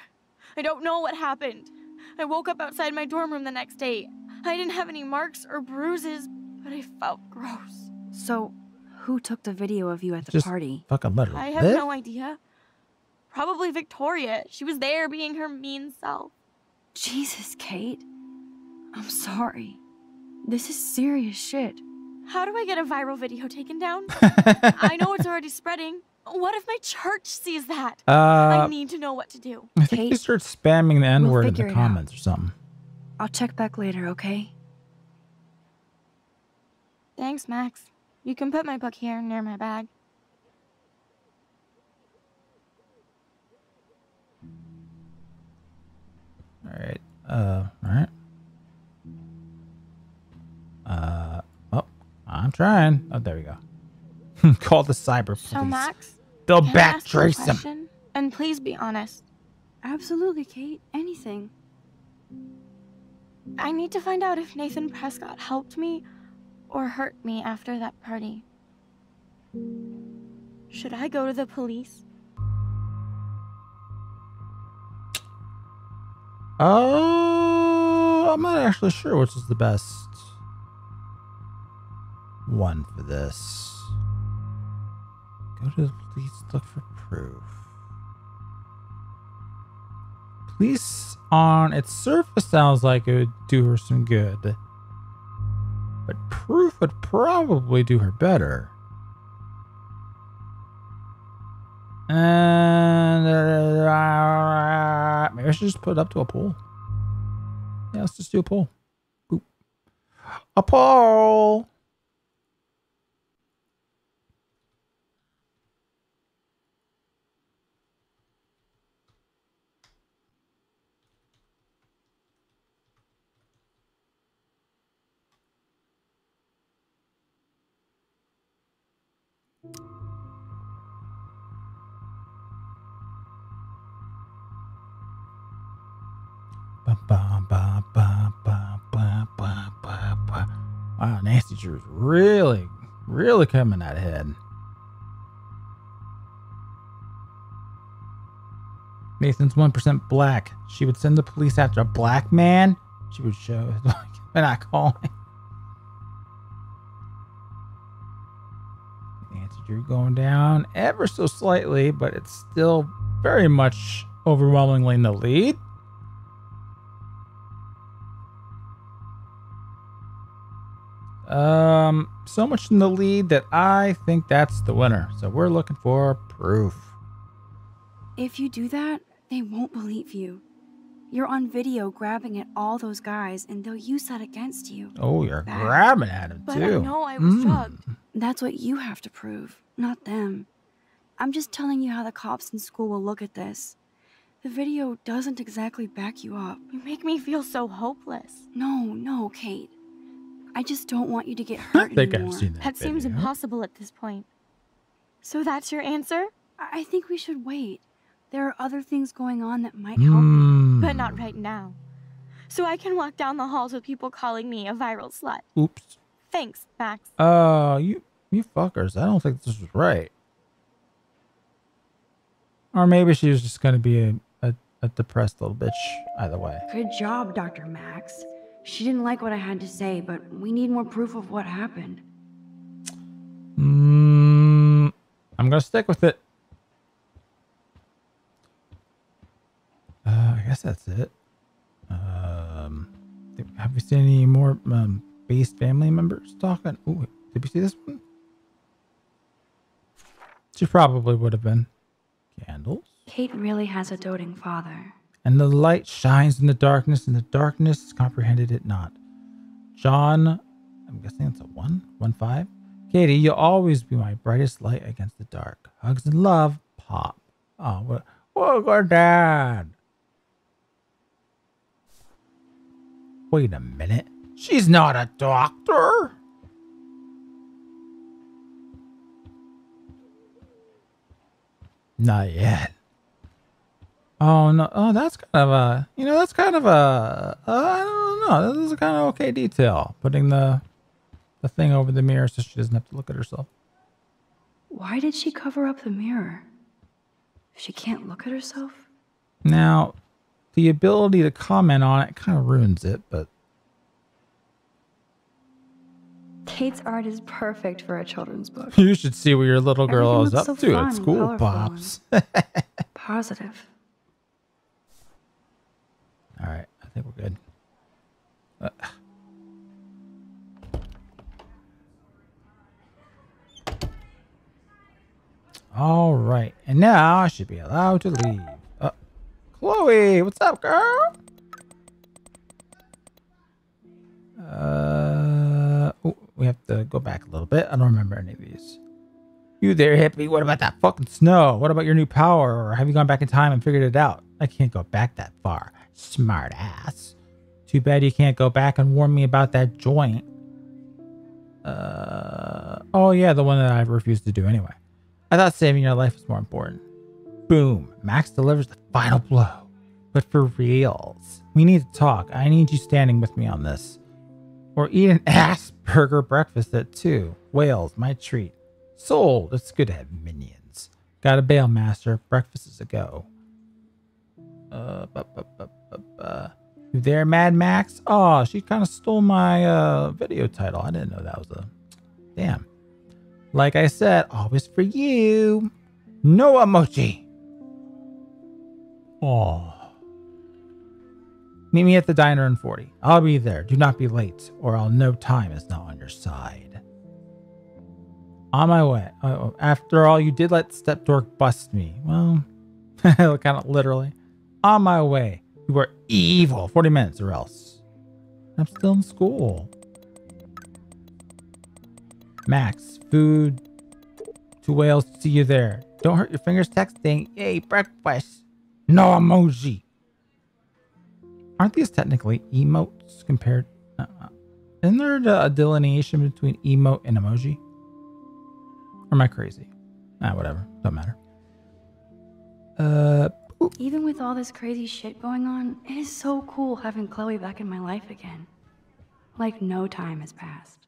I don't know what happened. I woke up outside my dorm room the next day. I didn't have any marks or bruises, but I felt gross. So, who took the video of you at the Just party? fucking let her I have live. no idea. Probably Victoria. She was there being her mean self. Jesus, Kate. I'm sorry. This is serious shit. How do I get a viral video taken down? *laughs* I know it's already spreading. What if my church sees that? I Uh, need to know what to do. I think you Kate, start spamming the N word in the it out. comments or something. I'll check back later, okay? Thanks, Max. You can put my book here near my bag. All right. Uh, all right. Uh, I'm trying. Oh, there we go. *laughs* Call the cyber police. So, Max, They'll can I ask you a backtrace them. And please be honest. Absolutely, Kate. Anything. I need to find out if Nathan Prescott helped me or hurt me after that party. Should I go to the police? Oh, I'm not actually sure which is the best one for this. Go to the police, look for proof. Police on its surface sounds like it would do her some good. But proof would probably do her better. And uh, maybe I should just put it up to a poll. Yeah, let's just do a poll. Boop. A poll. Wow, Nancy Drew's really, really coming at head. Nathan's 1% black. She would send the police after a black man. She would show by not calling. Nancy Drew going down ever so slightly, but it's still very much overwhelmingly in the lead. Um, so much in the lead that I think that's the winner. So we're looking for proof. If you do that, they won't believe you. You're on video grabbing at all those guys, and they'll use that against you. Oh, you're Bad. grabbing at him But too. I know I was Mm. drugged. That's what you have to prove, not them. I'm just telling you how the cops in school will look at this. The video doesn't exactly back you up. You make me feel so hopeless. No, no, Kate. I just don't want you to get I hurt think anymore. I've seen that. That seems impossible at this point. So that's your answer? I I think we should wait. There are other things going on that might help. Mm. But not right now. So I can walk down the halls with people calling me a viral slut. Oops. Thanks, Max. Uh, you you fuckers. I don't think this is right. Or maybe she was just gonna be a, a, a depressed little bitch. Either way. Good job, Dr. Max. She didn't like what I had to say, but we need more proof of what happened. Mm, I'm gonna stick with it. Uh, I guess that's it. Um, have we seen any more um, based family members talking? Ooh, did we see this one? She probably would have been. Candles. Kate really has a doting father. And the light shines in the darkness, and the darkness comprehended it not. John, I'm guessing it's a one, one five. Katie, you'll always be my brightest light against the dark. Hugs and love, Pop. Oh, what? What good dad? Wait a minute. She's not a doctor. Not yet. Oh no! Oh, that's kind of a you know that's kind of a uh, I don't know. This is a kind of okay detail. Putting the the thing over the mirror so she doesn't have to look at herself. Why did she cover up the mirror? She can't look at herself? Now, the ability to comment on it kind of ruins it, but Kate's art is perfect for a children's book. you should see what your little girl Everything is up so to at school, Pops. *laughs* Positive. All right, I think we're good. Uh, all right, and now I should be allowed to leave. Uh, Chloe, what's up, girl? Uh, we have to go back a little bit. I don't remember any of these. You there, hippie? What about that fucking snow? What about your new power? Or have you gone back in time and figured it out? I can't go back that far. Smart ass. Too bad you can't go back and warn me about that joint. Uh, oh yeah, the one that I refused to do anyway. I thought saving your life was more important. Boom. Max delivers the final blow. But for reals, we need to talk. I need you standing with me on this. Or eat an *laughs* ass burger breakfast at two. Whales, my treat. Sold. It's good to have minions. Got a bail, master. Breakfast is a go. Uh, bu- You there, Mad Max? Oh, she kind of stole my uh video title. I didn't know that was a. Damn. Like I said, always for you. No emoji. Oh. Meet me at the diner in 40. I'll be there. Do not be late, or I'll know time is not on your side. On my way. Oh, after all, you did let Step Dork bust me. Well, *laughs* kind of literally. On my way. You are evil. 40 minutes or else. I'm still in school. Max, food. Two whales. See you there. Don't hurt your fingers texting. Yay, breakfast. No emoji. Aren't these technically emotes compared? Uh, isn't there a delineation between emote and emoji? Or am I crazy? Ah, whatever. Don't matter. Uh, Even with all this crazy shit going on, it is so cool having Chloe back in my life again. Like no time has passed.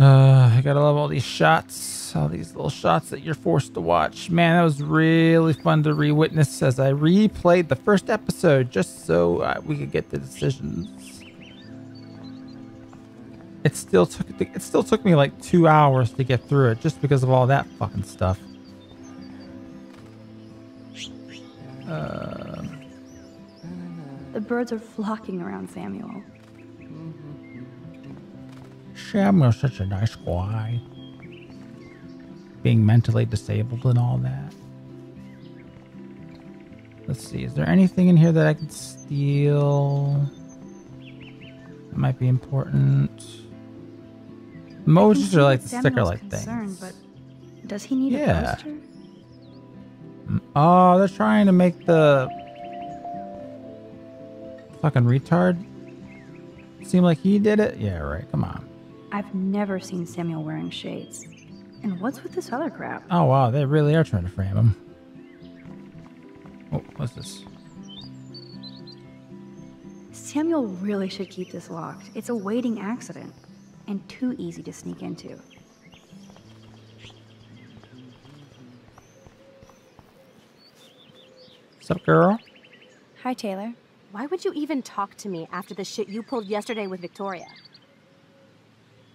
Uh, I gotta love all these shots, all these little shots that you're forced to watch. Man, that was really fun to re-witness as I replayed the first episode just so uh, we could get the decisions. It still took it still took me like two hours to get through it just because of all that fucking stuff. Uh, The birds are flocking around Samuel. Samuel's such a nice guy. Being mentally disabled and all that. Let's see, is there anything in here that I can steal? That might be important. Emojis are like the sticker like things. but does he need Yeah. a poster? Mm, Oh, they're trying to make the fucking retard seem like he did it? Yeah, right. Come on. I've never seen Samuel wearing shades. And what's with this other crap? Oh wow, they really are trying to frame him. Oh, what's this? Samuel really should keep this locked. It's a waiting accident and too easy to sneak into. What's up, girl? Hi, Taylor. Why would you even talk to me after the shit you pulled yesterday with Victoria?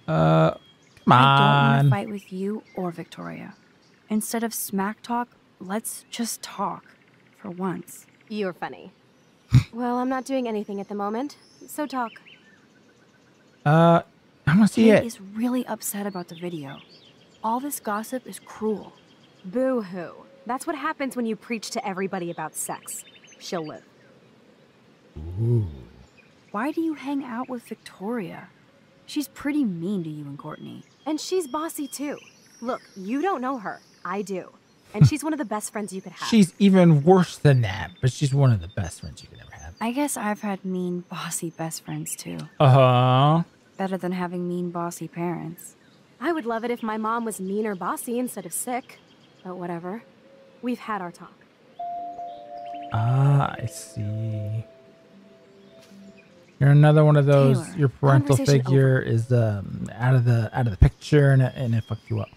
Uh, come I don't want on. to fight with you or Victoria. Instead of smack talk, let's just talk. For once. You're funny. *laughs* well, I'm not doing anything at the moment, so talk. Uh, I want to see Kate it. is really upset about the video. All this gossip is cruel. Boo hoo. That's what happens when you preach to everybody about sex. She'll live. Why do you hang out with Victoria? She's pretty mean to you and Courtney. And she's bossy too. Look, you don't know her. I do. And she's one of the best friends you could have. She's even worse than that, but she's one of the best friends you could ever have. I guess I've had mean, bossy best friends too. Uh huh. Better than having mean, bossy parents. I would love it if my mom was mean or bossy instead of sick. But whatever. We've had our talk. Ah, I see. You're another one of those. Taylor, your parental figure is um out of the out of the picture, and it, and it fucked you up.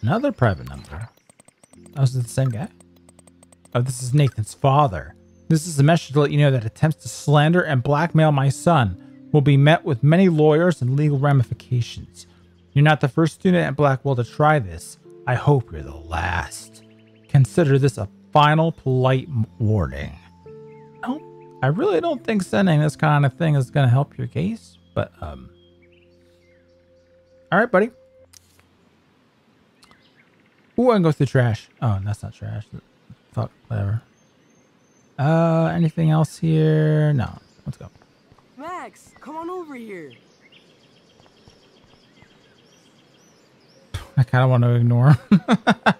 Another private number. Oh, is it the same guy? Oh, this is Nathan's father. This is a message to let you know that attempts to slander and blackmail my son will be met with many lawyers and legal ramifications. You're not the first student at Blackwell to try this. I hope you're the last. Consider this a final polite warning. I really don't think sending this kind of thing is going to help your case, but um. All right, buddy. Ooh, I can go through trash. Oh, that's not trash. Fuck, whatever. Uh, anything else here? No. Let's go. Max, come on over here. I kind of want to ignore him. *laughs*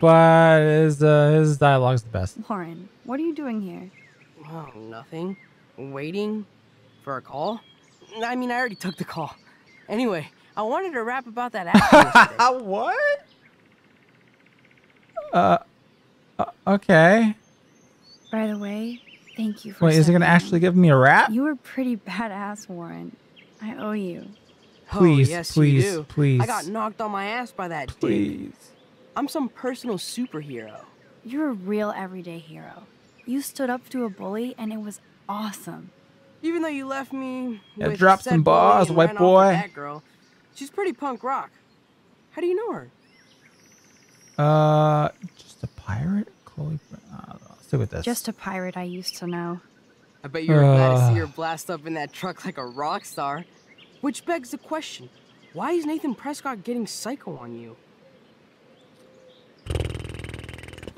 but his, uh, his dialogue's the best. Warren, what are you doing here? Oh, nothing. Waiting for a call? I mean, I already took the call. Anyway, I wanted to rap about that actor. *laughs* what? Uh, uh, okay. By the way, thank you for Wait, is he going to actually give me a rap? You were pretty badass, Warren. I owe you. Please, oh, yes, please, you do. please. I got knocked on my ass by that dick. Please. I'm some personal superhero. You're a real everyday hero. You stood up to a bully, and it was awesome. Even though you left me Yeah, with drop some bully bars, white boy. That girl, she's pretty punk rock. How do you know her? Uh, just a pirate? Chloe? Uh, let's stick with this. Just a pirate I used to know. I bet you were glad to Uh. see her blast up in that truck like a rock star. Which begs the question: Why is Nathan Prescott getting psycho on you?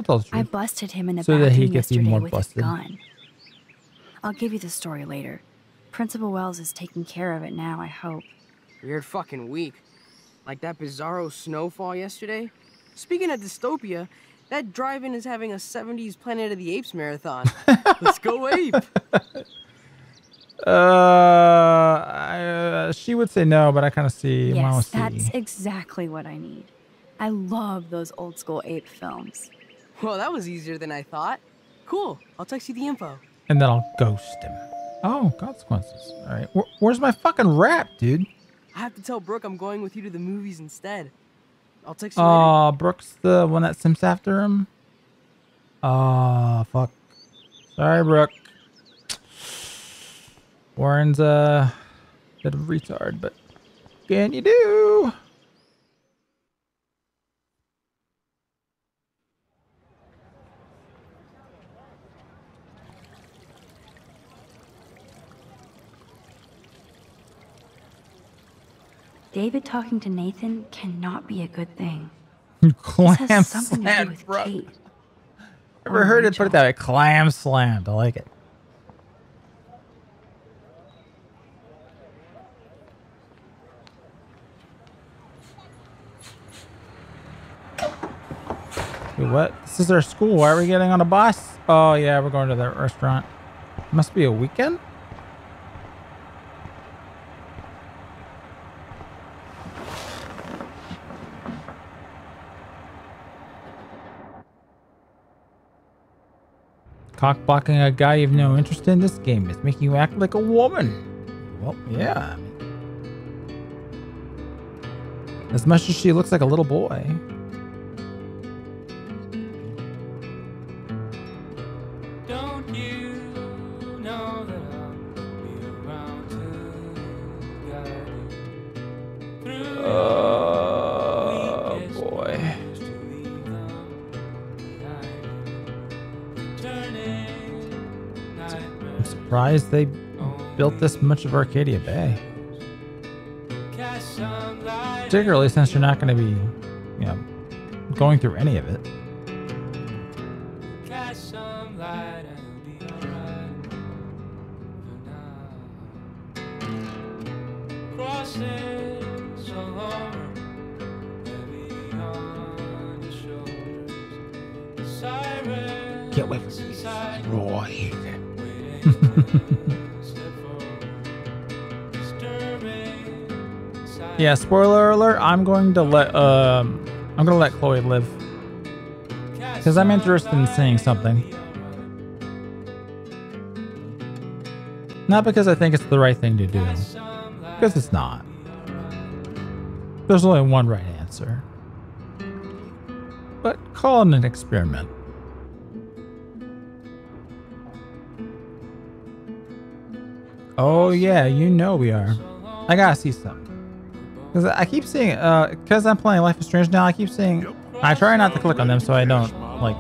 I'll tell I busted him in the So that bathroom he gets yesterday more with busted. a gun. I'll give you the story later. Principal Wells is taking care of it now, I hope. Weird fucking week. Like that bizarro snowfall yesterday. Speaking of dystopia, that drive-in is having a 70s Planet of the Apes marathon. *laughs* Let's go ape. Uh, I, uh, she would say no, but I kind of see. I wanna Yes, see. that's exactly what I need. I love those old school ape films. Well, that was easier than I thought. Cool. I'll text you the info. And then I'll ghost him. Oh, consequences. All right. Where, where's my fucking rap, dude? I have to tell Brooke I'm going with you to the movies instead. I'll text you later. Oh, Brooks, the one that simps after him. Oh, fuck. Sorry, Brooke. Warren's a bit of a retard, but can you do? David talking to Nathan cannot be a good thing. *laughs* Clam this has something to do slammed, with bro. Kate. Ever heard it put it that way? Clam slammed. I like it. Wait, what? This is our school. Why are we getting on a bus? Oh, yeah, we're going to that restaurant. Must be a weekend? Cock blocking a guy you've no interest in this game is making you act like a woman. Well, yeah. As much as she looks like a little boy. They built this much of Arcadia Bay. Particularly since you're not going to be, you know, going through any of it. Yeah, spoiler alert. I'm going to let um, I'm going to let Chloe live because I'm interested in seeing something. Not because I think it's the right thing to do, because it's not. There's only one right answer. But call it an experiment. Oh yeah, you know we are. I gotta see something. Cause I keep seeing, uh, cause I'm playing Life is Strange now. I keep seeing. I try not to click on them so I don't like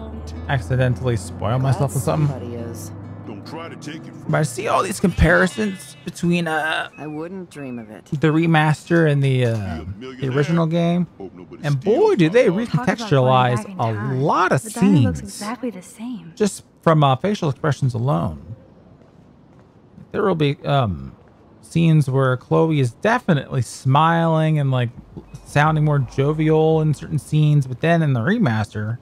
accidentally spoil myself with something. But I see all these comparisons between uh I wouldn't dream of it. the remaster and the uh, the original game, and boy, do they recontextualize a lot of The diner looks scenes exactly the same. just from uh, facial expressions alone. There will be um scenes where Chloe is definitely smiling and like sounding more jovial in certain scenes, but then in the remaster,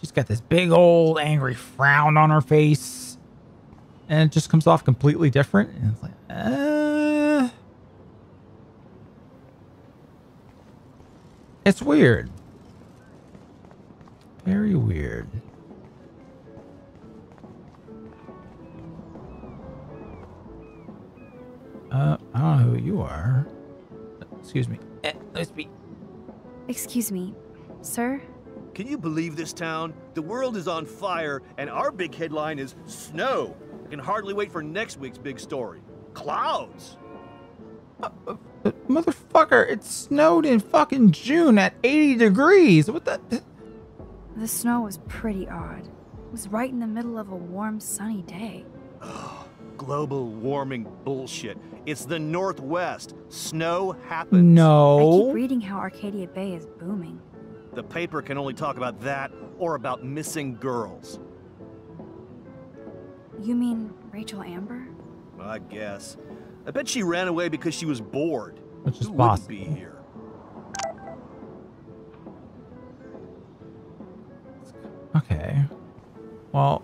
she's got this big old angry frown on her face, and it just comes off completely different. And it's like, uh, it's weird. Very weird. Uh, I don't know who you are. Excuse me. Eh, let's be. Excuse me, sir? Can you believe this town? The world is on fire, and our big headline is snow. I can hardly wait for next week's big story. Clouds! Uh, Motherfucker, it snowed in fucking June at 80 degrees. What the? The snow was pretty odd. It was right in the middle of a warm, sunny day. Global warming bullshit. It's the Northwest. Snow happens. No. I No. keep reading how Arcadia Bay is booming. The paper can only talk about that or about missing girls. You mean Rachel Amber? I guess. I bet she ran away because she was bored. Which is Who wouldn't possible. be here? Okay. Well,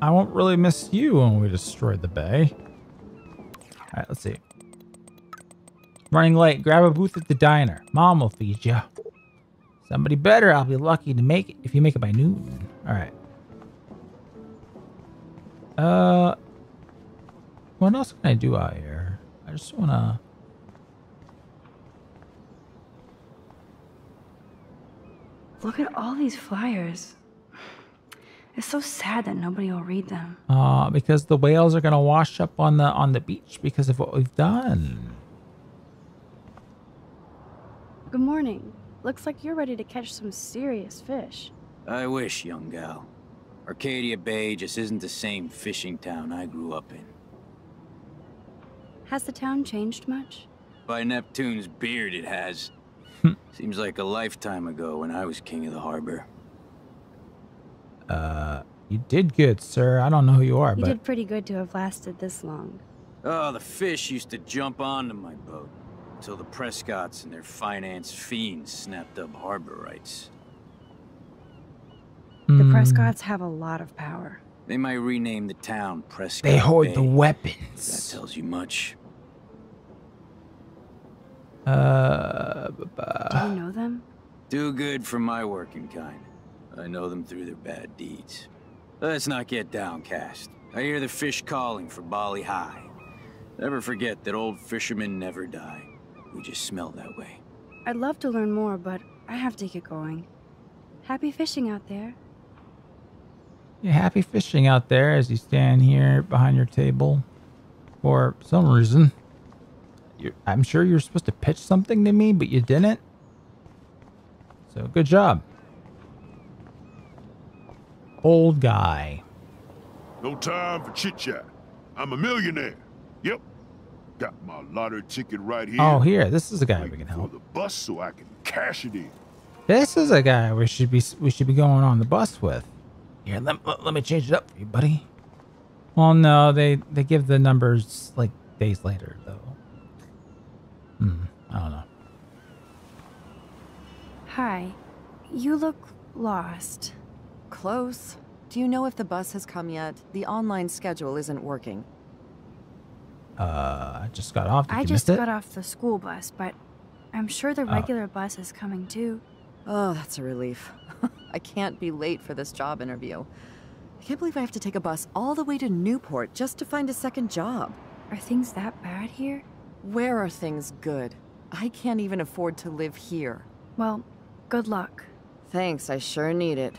I won't really miss you when we destroy the bay. All right, let's see. Running late. Grab a booth at the diner. Mom will feed you. Somebody better. I'll be lucky to make it if you make it by noon. All right. Uh, what else can I do out here? I just wanna. Look at all these flyers. It's so sad that nobody will read them. Uh, because the whales are gonna wash up on the on the beach because of what we've done. Good morning. Looks like you're ready to catch some serious fish. I wish, young gal. Arcadia Bay just isn't the same fishing town I grew up in. Has the town changed much? By Neptune's beard, it has. Seems like a lifetime ago when I was king of the harbor. Uh, you did good, sir. I don't know who you are, You but did pretty good to have lasted this long. Oh, the fish used to jump onto my boat until the Prescotts and their finance fiends snapped up harbor rights. The Hmm. Prescotts have a lot of power. They might rename the town Prescott. they hoard the weapons. That tells you much. Uh, bu- Do you know them? Do good for my working kind. I know them through their bad deeds. Let's not get downcast. I hear the fish calling for Bali High. Never forget that old fishermen never die. We just smell that way. I'd love to learn more, but I have to get going. Happy fishing out there. Yeah, happy fishing out there as you stand here behind your table for some reason. you I'm sure you're supposed to pitch something to me, but you didn't. So good job. Old guy. No time for chit chat. I'm a millionaire. Yep. Got my lottery ticket right here. Oh, here. This is a guy we can for help. the bus so I can cash it in. This is a guy we should be we should be going on the bus with. Here, let, let, let me change it up for you, buddy. Well, no, they they give the numbers like days later, though. Hmm, I don't know. Hi. You look lost. Close. Do you know if the bus has come yet? The online schedule isn't working. Uh, I just got off. Did I you just miss it? got off the school bus, but I'm sure the Oh. regular bus is coming too. Oh, that's a relief. *laughs* I can't be late for this job interview. I can't believe I have to take a bus all the way to Newport just to find a second job. Are things that bad here? Where are things good? I can't even afford to live here. Well, good luck. Thanks, I sure need it.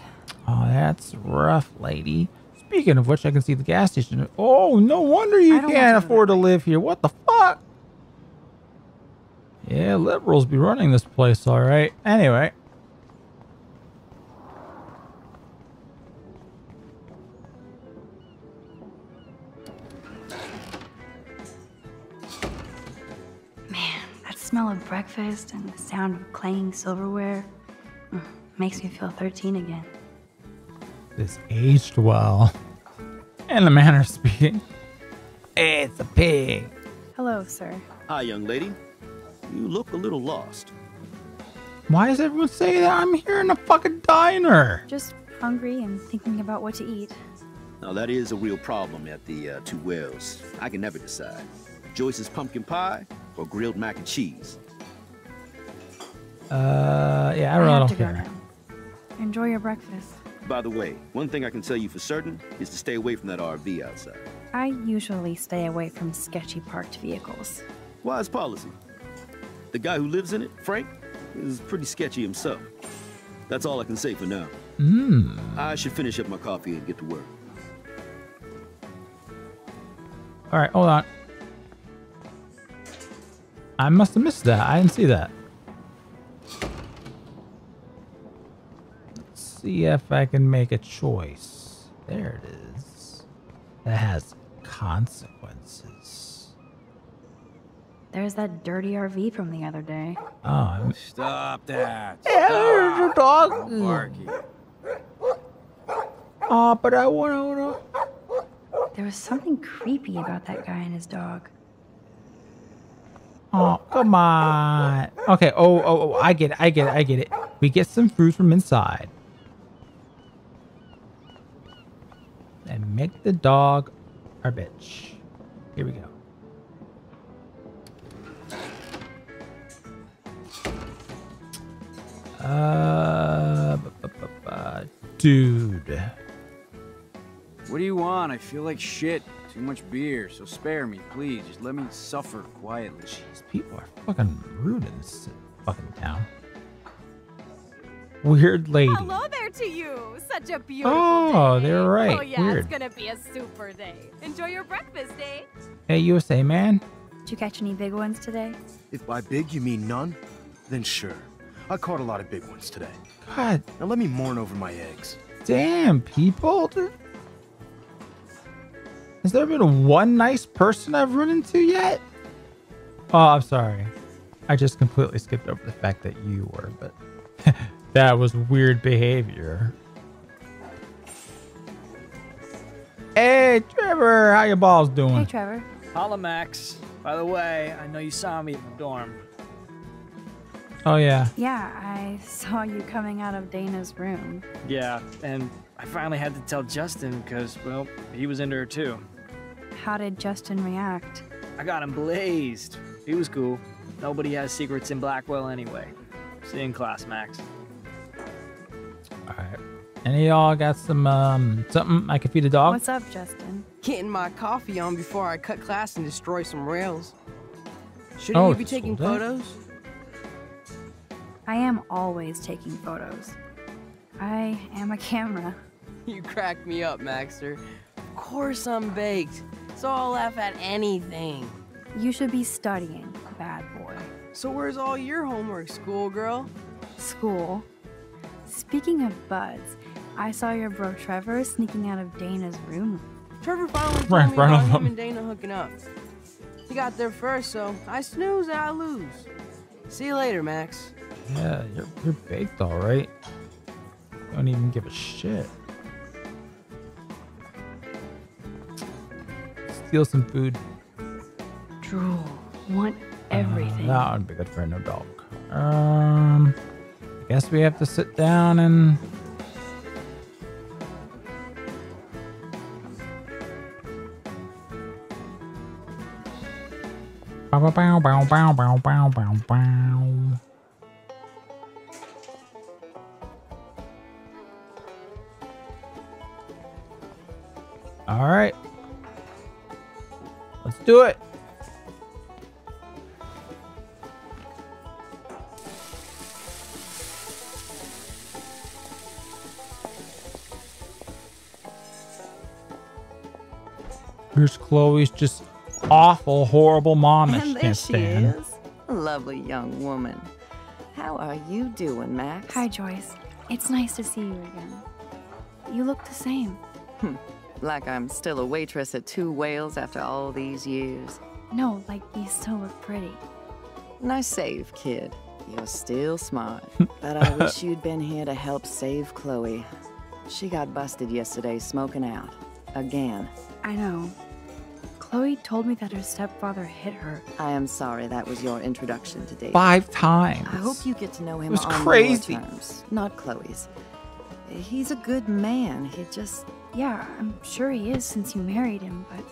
Oh, that's rough, lady. Speaking of which, I can see the gas station. Oh, no wonder you can't afford to live here. What the fuck? Yeah, liberals be running this place, all right. Anyway. Man, that smell of breakfast and the sound of clanging silverware mm, makes me feel 13 again. This aged well. And the manner of speaking. It's a pig. Hello, sir. Hi, young lady. You look a little lost. Why does everyone say that? I'm here in a fucking diner. Just hungry and thinking about what to eat. Now, that is a real problem at the uh, Two Whales. I can never decide. Joyce's pumpkin pie or grilled mac and cheese. Uh, yeah, I really have don't to go care. now. Enjoy your breakfast. By the way, one thing I can tell you for certain is to stay away from that RV outside. I usually stay away from sketchy parked vehicles. Wise policy. The guy who lives in it, Frank, is pretty sketchy himself. That's all I can say for now. Hmm. I should finish up my coffee and get to work. All right, hold on. I must have missed that. I didn't see that. See if I can make a choice. There it is. That has consequences. There's that dirty RV from the other day. Oh, I'm- Stop that. Yeah, there's your dog. Don't oh, but I wanna. There was something creepy about that guy and his dog. Oh, come on. Okay. Oh, oh, oh, I get it. I get it. I get it. We get some food from inside. And make the dog our bitch. Here we go. Uh, bu- bu- bu- bu- dude. What do you want? I feel like shit. Too much beer, so spare me, please. Just let me suffer quietly. These people are fucking rude in this fucking town. Weird lady. Hello there to you. Such a beautiful Oh, day. they're right. Oh yeah, Weird. it's gonna be a super day. Enjoy your breakfast, eh? Hey, USA man. Did you catch any big ones today? If by big you mean none, then sure. I caught a lot of big ones today. God Now let me mourn over my eggs. damn, people. Has there been one nice person I've run into yet? Oh, I'm sorry. I just completely skipped over the fact that you were, but *laughs* that was weird behavior. Hey, Trevor, how your balls doing? Hey, Trevor. Holla, Max. By the way, I know you saw me at the dorm. Oh yeah. Yeah, I saw you coming out of Dana's room. Yeah, and I finally had to tell Justin because, well, he was into her too. How did Justin react? I got him blazed. He was cool. Nobody has secrets in Blackwell anyway. See you in class, Max. All right. Any of y'all got some um something I can feed a dog? What's up, Justin? Getting my coffee on before I cut class and destroy some rails. Shouldn't Oh, you be taking photos? I am always taking photos. I am a camera. *laughs* You crack me up, Maxer. Of course I'm baked, so I'll laugh at anything. You should be studying, bad boy. So where's all your homework, schoolgirl? School. Speaking of buds, I saw your bro Trevor sneaking out of Dana's room. Trevor finally told Right me front about him him. and Dana hooking up. He got there first, so I snooze and I lose. See you later, Max. Yeah, you're you're baked all right. Don't even give a shit. Steal some food. Drool. Want Uh, everything. that would be good for a no dog. Um, I Guess we have to sit down and... Bow, bow, bow, bow, bow, bow, bow, bow. All right. Let's do it. Here's Chloe's just awful, horrible mom that she And there can't she stand. is. Lovely young woman. How are you doing, Max? Hi, Joyce. It's nice to see you again. You look the same. Hmm. Like I'm still a waitress at Two Whales after all these years. No, like you still look pretty. Nice save, kid. You're still smart. *laughs* but I wish you'd been here to help save Chloe. She got busted yesterday smoking out. Again. I know. Chloe told me that her stepfather hit her. I am sorry that was your introduction to David. Five times. I hope you get to know him It was on crazy. your terms, not Chloe's. He's a good man. He just Yeah, I'm sure he is since you married him, but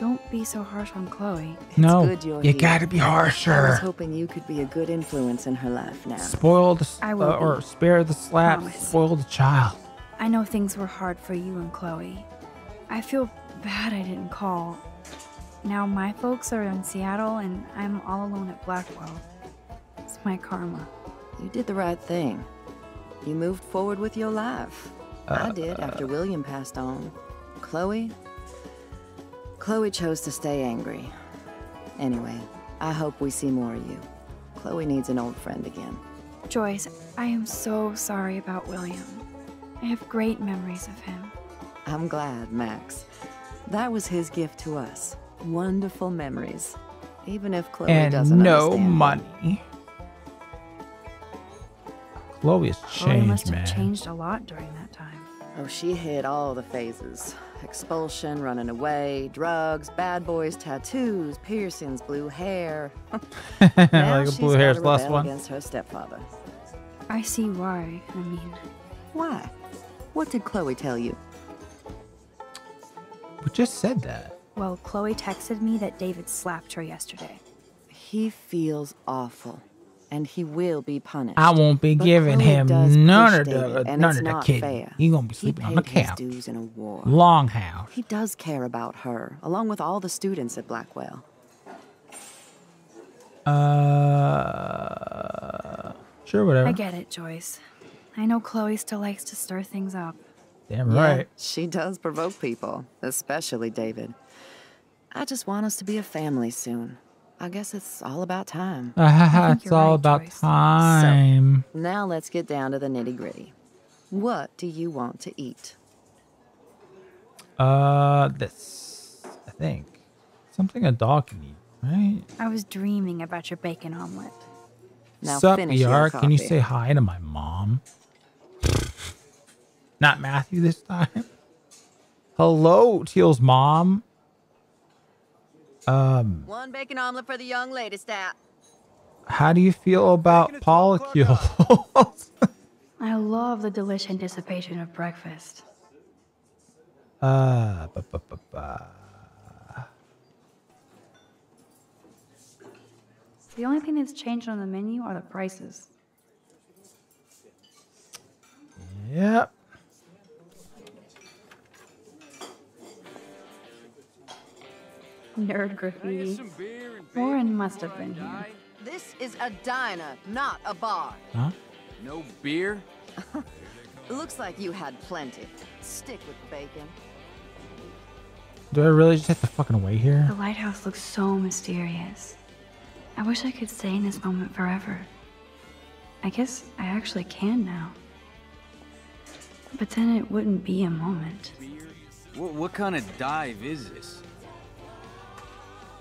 don't be so harsh on Chloe. no, good you're here. gotta be harsher. I was hoping you could be a good influence in her life now. Spoil the, s- I uh, or spare the slap, Promise. spoil the child. I know things were hard for you and Chloe. I feel bad I didn't call. Now my folks are in Seattle and I'm all alone at Blackwell. It's my karma. You did the right thing. You moved forward with your life. I uh, did after uh. William passed on. Chloe? Chloe chose to stay angry. Anyway, I hope we see more of you. Chloe needs an old friend again. Joyce, I am so sorry about William. I have great memories of him. I'm glad, Max. That was his gift to us. Wonderful memories. Even if Chloe and doesn't no understand. money. Chloe has changed, Chloe must have man. changed a lot during that time. Oh, she hit all the phases. Expulsion, running away, drugs, bad boys, tattoos, piercings, blue hair. now *laughs* *laughs* like a she's blue hair's gotta the last one. against her stepfather. I see why. I mean, Why? What did Chloe tell you? We just said that. well, Chloe texted me that David slapped her yesterday. He feels awful, and he will be punished. I won't be But giving Chloe him none of the David, and none of the not kid. fair. He gonna be sleeping on the couch. dues in a war. Longhouse. He does care about her, along with all the students at Blackwell. Uh, sure, whatever. I get it, Joyce. I know Chloe still likes to stir things up. Damn Yeah, right. she does provoke people, especially David. I just want us to be a family soon. I guess it's all about time. *laughs* It's all about time. So, Now let's get down to the nitty gritty. What do you want to eat? Uh, this I think something a dog can eat, right? I was dreaming about your bacon omelet. Now Sup, finish your ER? Can you say hi to my mom? Not Matthew this time. Hello, Teal's mom. Um, One bacon omelet for the young lady, stat. how do you feel about polycules? *laughs* I love the delicious anticipation of breakfast. uh, ba, ba, ba, ba. The only thing that's changed on the menu are the prices. Yep. Nerd graffiti. Warren must have been here. This is a diner, not a bar. Huh? No beer? *laughs* Looks like you had plenty. Stick with the bacon. Do I really just have to fucking wait here? The lighthouse looks so mysterious. I wish I could stay in this moment forever. I guess I actually can now. But then it wouldn't be a moment. What, what kind of dive is this?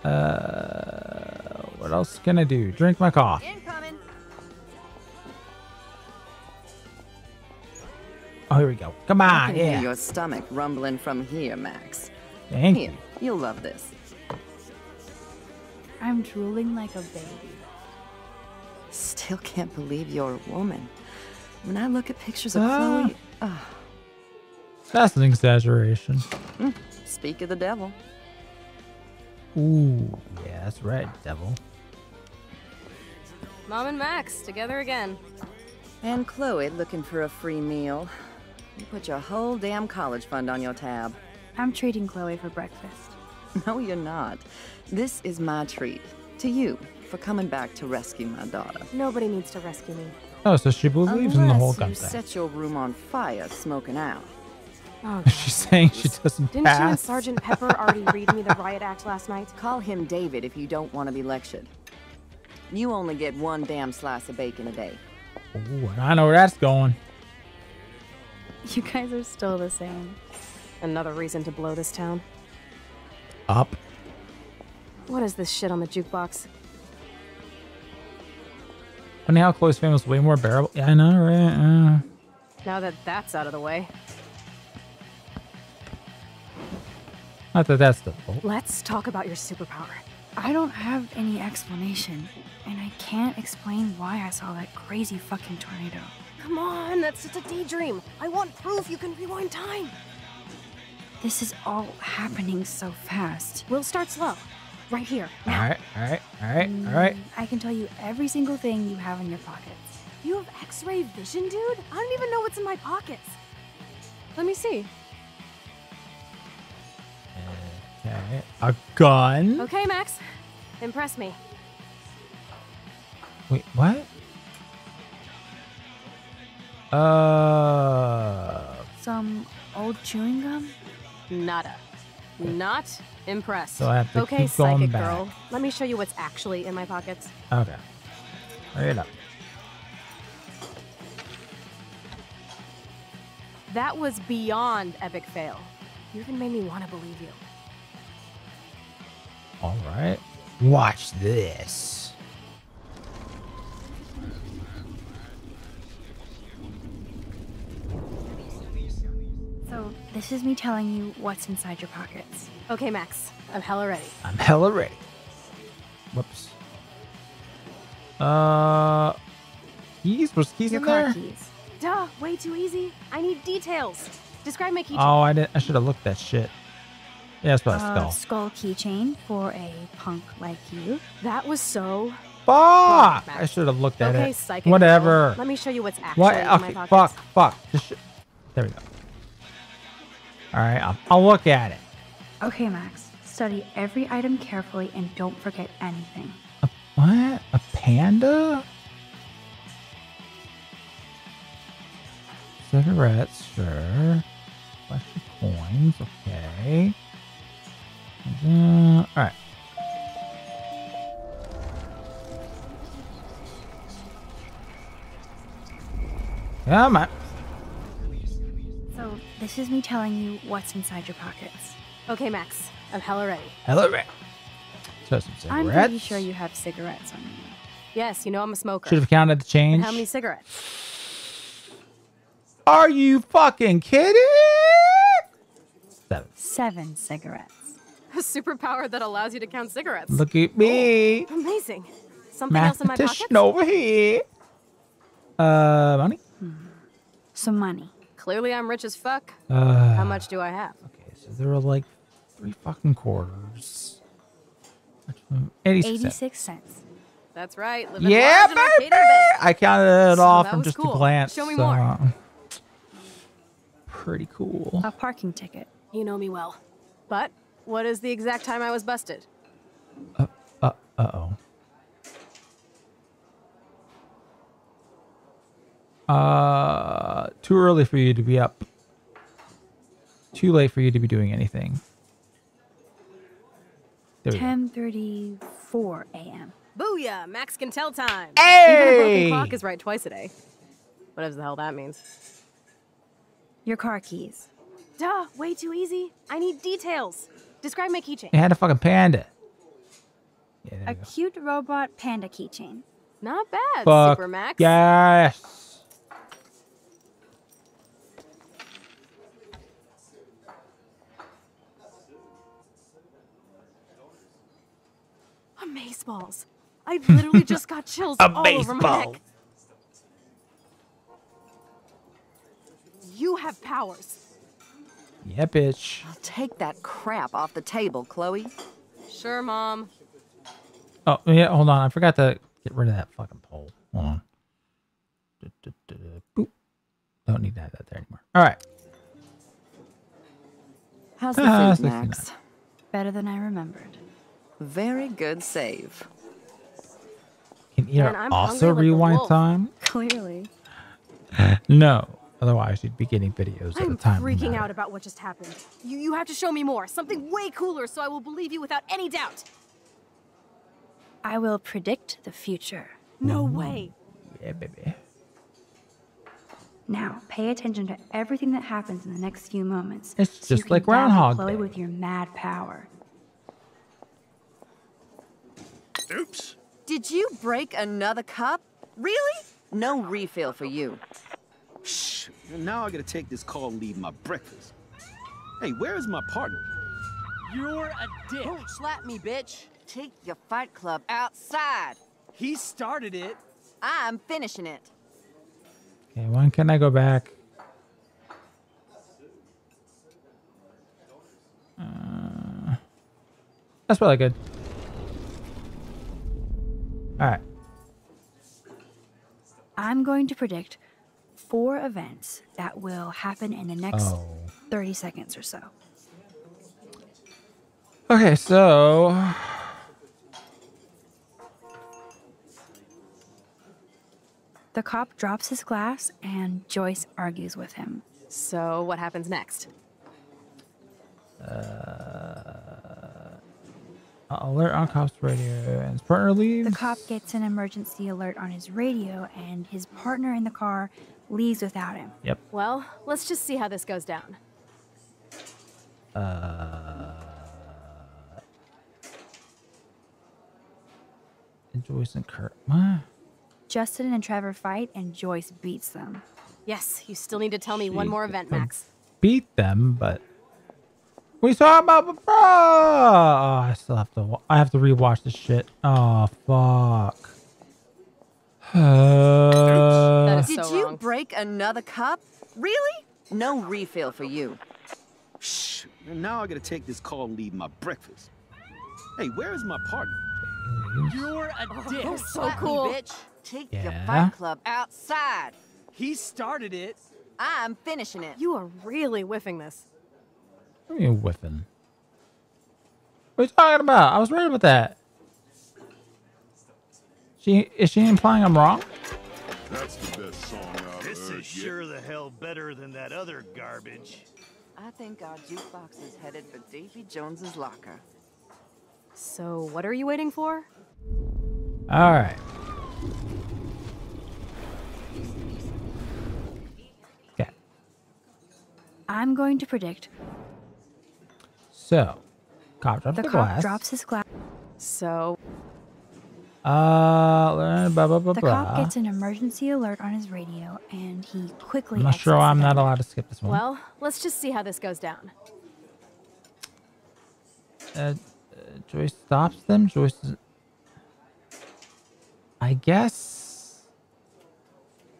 Uh, what else can I do? Drink my coffee. Incoming. Oh, here we go. Come I on, can hear yeah. your stomach rumbling from here, Max. Thank here, you. You'll love this. I'm drooling like a baby. Still can't believe you're a woman. When I look at pictures of Ah. Chloe, ah, That's an exaggeration. mm, speak of the devil. Ooh, yeah, that's right, devil. Mom and Max, together again. And Chloe looking for a free meal. You put your whole damn college fund on your tab. I'm treating Chloe for breakfast. *laughs* No, you're not. This is my treat. To you, for coming back to rescue my daughter. Nobody needs to rescue me. Oh, so she believes in the whole Unless gun you thing. set your room on fire smoking out. Oh, She's saying she doesn't Didn't you and. Sergeant Pepper already *laughs* read me the riot act last night? Call him David if you don't want to be lectured. You only get one damn slice of bacon a day. Ooh, I know where that's going. You guys are still the same. Another reason to blow this town. Up. What is this shit on the jukebox? Funny how close fame was way more bearable. Yeah, I know, right? Uh, Now that that's out of the way, not that that's difficult. let's talk about your superpower. I don't have any explanation, and I can't explain why I saw that crazy fucking tornado. Come on, that's just a daydream. I want proof you can rewind time. This is all happening so fast. We'll start slow. Right here. All right, all right, all right, all right. Mm, I can tell you every single thing you have in your pockets. You have x-ray vision, dude? I don't even know what's in my pockets. Let me see. Okay. A gun? Okay, Max. Impress me. Wait, what? Uh, Some old chewing gum? Nada. Not impressed. So I have to okay, keep going psychic back. girl. Let me show you what's actually in my pockets. okay. Hurry it up. That was beyond epic fail. You even made me want to believe you. All right. Watch this. So, this is me telling you what's inside your pockets. Okay, Max. I'm hella ready. I'm hella ready. Whoops. Uh, keys? Was keys Your in car there? keys. Duh, way too easy. I need details. Describe my keychain. Oh, I didn't. I should have looked that shit. Yeah, it's about A skull. skull keychain for a punk like you. That was so. Fuck! I should have looked at Okay, it. Whatever. Let me show you what's actually What? in my Okay. pockets. Fuck. Fuck. There we go. All right. I'll, I'll look at it. Okay, Max. Study every item carefully and don't forget anything. What? A panda? Cigarettes, sure. Bunch of coins, okay. Uh, all right. Come on. So, this is me telling you what's inside your pockets. Okay, Max. I'm hella ready. Hello, Rick. So some I'm pretty sure you have cigarettes on you. Yes, you know I'm a smoker. Should have counted the And change. how many cigarettes? Are you fucking kidding? Seven. Seven cigarettes. *laughs* A superpower that allows you to count cigarettes. Look at me. Amazing. Something else in my pocket? Mathematician over here. Uh, money? Some money. Clearly, I'm rich as fuck. Uh, How much do I have? Okay, so there are like three fucking quarters. 86 cents. 86 cents. That's right. Living Yeah, large and arcade in bed. I counted it So off from just cool. a glance. Show me so, more. Pretty cool. A parking ticket. You know me well. But what is the exact time I was busted? Uh, uh oh. Uh, too early for you to be up. Too late for you to be doing anything. There we go. 10:34 a.m. Booyah! Max can tell time. Hey! Even a broken clock is right twice a day. Whatever the hell that means. Your car keys. Duh, way too easy. I need details. Describe my keychain. It had a fucking panda. A cute robot panda keychain. Not bad, Fuck. Super Max. Yes. Amazeballs. I literally just got chills *laughs* all over my Amazeball. neck. You have powers. Yeah, bitch. I'll take that crap off the table, Chloe. Sure, Mom. Oh, yeah, hold on. I forgot to get rid of that fucking pole. Hold on. Du-du-du-du. Boop. Don't need to have that there anymore. All right. How's the Ah, food, 69. Max? Better than I remembered. Very good save. Can here Man, I'm also hungry like rewind time? Clearly. *laughs* no. Otherwise, you'd be getting videos at I'm the time. freaking out about what just happened. You, you have to show me more. Something way cooler so I will believe you without any doubt. I will predict the future. No way. Yeah, baby. Now, pay attention to everything that happens in the next few moments. It's so just like dazzle Groundhog Chloe Day. with your mad power. Oops. Did you break another cup? Really? No refill for you. Shh. Now I gotta take this call and leave my breakfast. Hey, where is my partner? You're a dick. Don't slap me, bitch. Take your fight club outside. He started it. I'm finishing it. Okay, when can I go back? Uh, that's probably good. All right. I'm going to predict four events that will happen in the next Oh. 30 seconds or so. Okay, so The cop drops his glass and Joyce argues with him. So, what happens next? Uh, alert on cops radio and his partner leaves. The cop gets an emergency alert on his radio and his partner in the car leaves without him. Yep. Well, let's just see how this goes down. Uh, and Joyce and Kurt. What? Justin and Trevor fight and Joyce beats them. Yes, you still need to tell me one more event, Max. Beat them, but we talking about, bro. Oh, I still have to. I have to rewatch this shit. Oh fuck. Uh, Did you break another cup? Really? No refill for you. Shh. Now I gotta take this call and leave my breakfast. Hey, where is my partner? You're a dick. Don't so slap cool. me, bitch. Take your fight club outside. He started it. I'm finishing it. You are really whiffing this. what are you whiffing? What are you talking about? I was right about that. She is she implying I'm wrong? That's the best song I've This heard is yet. sure the hell better than that other garbage. I think our jukebox is headed for Davy Jones's locker. So, what are you waiting for? All right. Okay. I'm going to predict So, cop drops the the, cop glass. drops his glass. So, Uh, blah blah blah The blah. cop gets an emergency alert on his radio and he quickly I'm not sure why I'm the not allowed to skip this one. well, let's just see how this goes down. uh, uh, Joyce stops them. Joyce. is- I guess.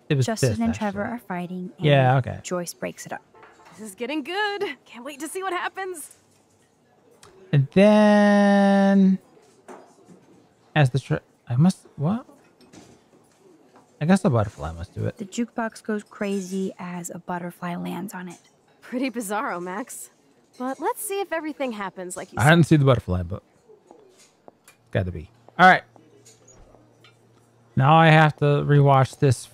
It was Justin this, and actually. Trevor are fighting. And Yeah, okay. Joyce breaks it up. This is getting good. Can't wait to see what happens. And then, as the tra- I must what? I guess the butterfly must do it. The jukebox goes crazy as a butterfly lands on it. Pretty bizarro, Max. But let's see if everything happens like you I said. didn't see the butterfly, but got to be. All right. Now I have to rewatch this *laughs*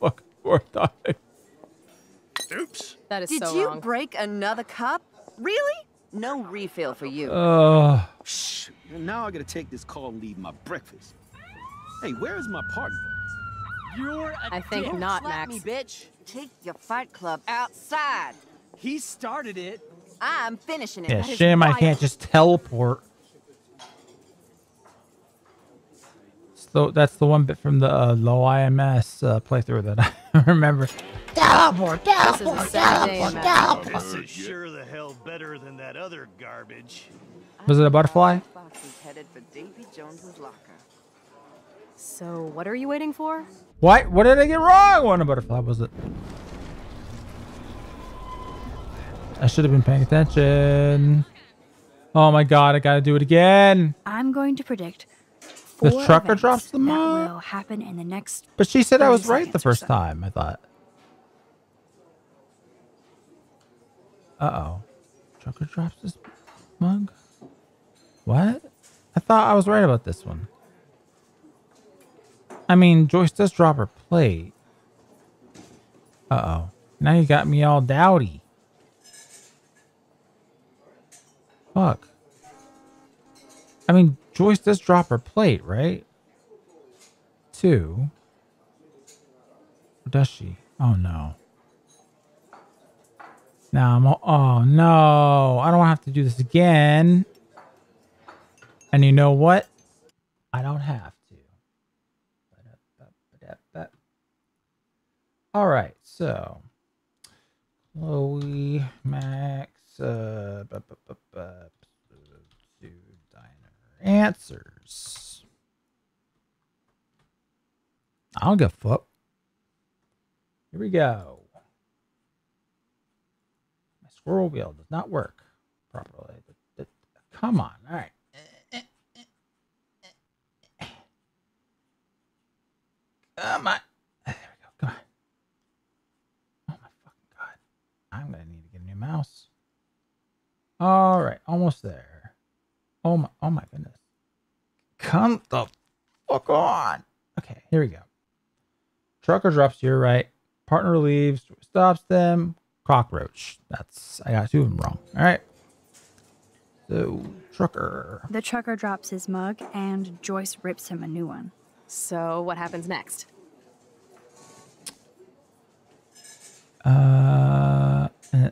fucking fourth time. Oops. That is Did so you wrong. break another cup? Really? No refill for you. Uh, Shh. Now I gotta take this call and leave my breakfast. Hey, where is my partner? You're a I think dick. not, Max. me, bitch. Take your fight club outside. He started it. I'm finishing it. yeah, That is shame I can't just teleport. So that's the one bit from the uh, low IMS uh, playthrough that *laughs* I remember. Teleport, This is a teleport, sad day, teleport, This is sure the hell better than that other garbage. Was it a butterfly? Box is headed for Davy Jones's locker. So, what are you waiting for? What? What did I get wrong? What a butterfly was it? I should have been paying attention. Oh my god, I gotta do it again. I'm going to predict The trucker drops the that off? will happen in the next. But she said I was right the first so. time, I thought. Uh oh. Trucker drops his. mug? What? I thought I was right about this one. I mean, Joyce does drop her plate. Uh-oh. Now you got me all dowdy. Fuck. I mean, Joyce does drop her plate, right? Two. Or does she? Oh, no. Now I'm all, oh no, I don't have to do this again. And you know what? I don't have to. All right, so Chloe, Max, uh, diner answers. I don't give a fuck. Here we go. My squirrel wheel does not work properly. Come on. All right. Oh, Come on. *sighs* There we go. Come on. Oh my fucking god. I'm gonna need to get a new mouse. All right, almost there. Oh my oh my goodness. Come the fuck on. Okay, here we go. Trucker drops your right. Partner leaves, stops them. Cockroach. That's I got two of them wrong. All right. So trucker. The trucker drops his mug, and Joyce rips him a new one. So, what happens next? Uh, uh,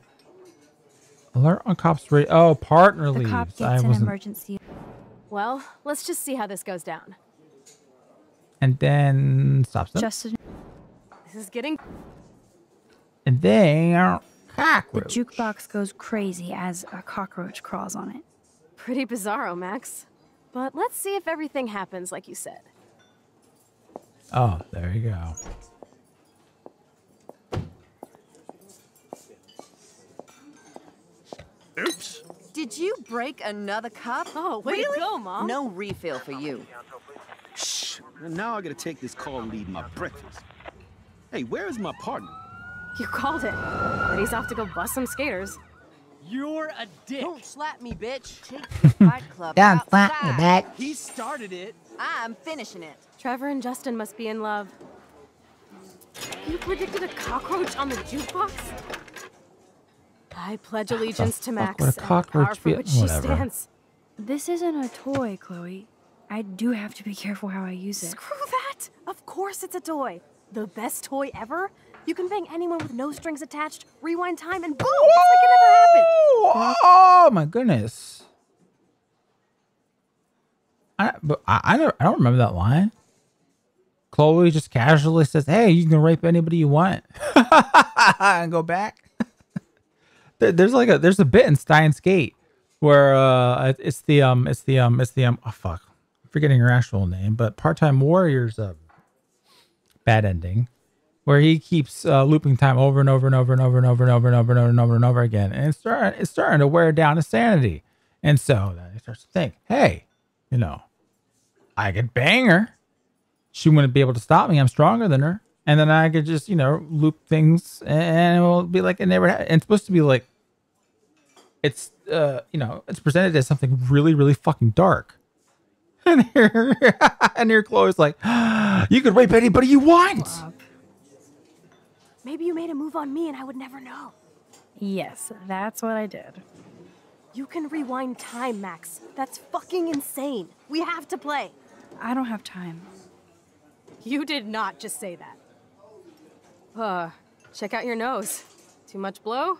alert on cops radio. Oh, partner The leaves. cop gets I an wasn't. emergency. Well, let's just see how this goes down. And then stops them. Just a, This is getting. and then the cockroach. jukebox goes crazy as a cockroach crawls on it. Pretty bizarro, Max. But let's see if everything happens like you said. Oh, there you go. Oops. Did you break another cup? Oh, way to really? go, Mom. No refill for you. Shh. Now I gotta take this call and eat my breakfast. Hey, where is my partner? You called it. But he's off to go bust some skaters. You're a dick. Don't slap me, bitch. Take the *laughs* Fight Club Don't slap me, outside. bitch. He started it. I'm finishing it. Trevor and Justin must be in love. You predicted a cockroach on the jukebox? I pledge allegiance to Max would a and the cockroach power for be- which she stands. This isn't a toy, Chloe. I do have to be careful how I use it. Screw that! Of course it's a toy. The best toy ever? You can bang anyone with no strings attached, rewind time, and boom! It's like it never happened. Oh my goodness. I but I I don't, I don't remember that line. Chloe just casually says, "Hey, you can rape anybody you want," *laughs* and go back. *laughs* There- there's like a there's a bit in Steins Gate where uh it's the um it's the um it's the um oh fuck I'm forgetting her actual name, but Part Time Warriors uh, bad ending where he keeps uh, looping time over and over and over and over and over and over and over and over and over and over again, and it's starting it's starting to wear down his sanity. And so then he starts to think, hey, you know, I could bang her. She wouldn't be able to stop me. I'm stronger than her. And then I could just, you know, loop things and it will be like it never happened. And it's supposed to be like, it's, uh, you know, it's presented as something really, really fucking dark. *laughs* And here, *laughs* and here Chloe's like, *gasps* you could rape anybody you want. Maybe you made a move on me and I would never know. Yes, that's what I did. You can rewind time, Max. That's fucking insane. We have to play. I don't have time. You did not just say that. Uh, check out your nose. Too much blow?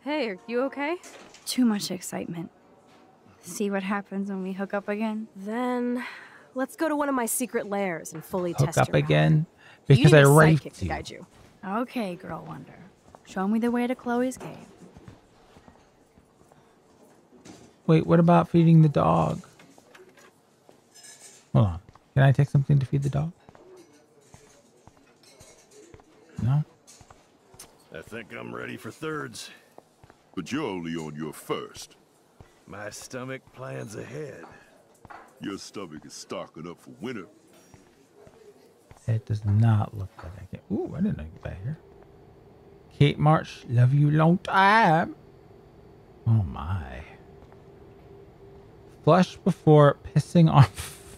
Hey, are you okay? Too much excitement. See what happens when we hook up again? Then let's go to one of my secret lairs and fully Hook test up your again You because need I a raped sidekick to you. guide you. Okay, girl wonder. Show me the way to Chloe's cave. Wait, what about feeding the dog? Hold on. Can I take something to feed the dog? No? I think I'm ready for thirds. But you're only on your first. My stomach plans ahead. Your stomach is stocking up for winter. It does not look like I can. Ooh, I didn't know you could back here. Kate Marsh, love you long time. Oh my. Flush before pissing off.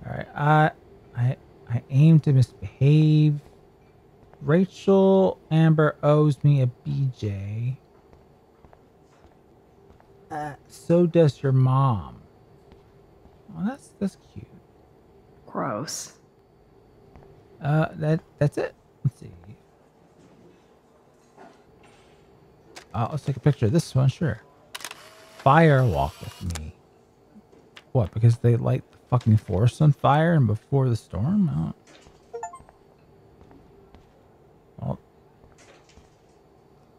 *laughs* All right. I I I aim to misbehave. Rachel Amber owes me a BJ. Uh, so does your mom. Oh, that's that's cute. Gross. Uh, that that's it. Let's see. Uh, let's take a picture of this one. Sure. Fire walk with me. What? Because they light the fucking forest on fire and before the storm? I don't... Well,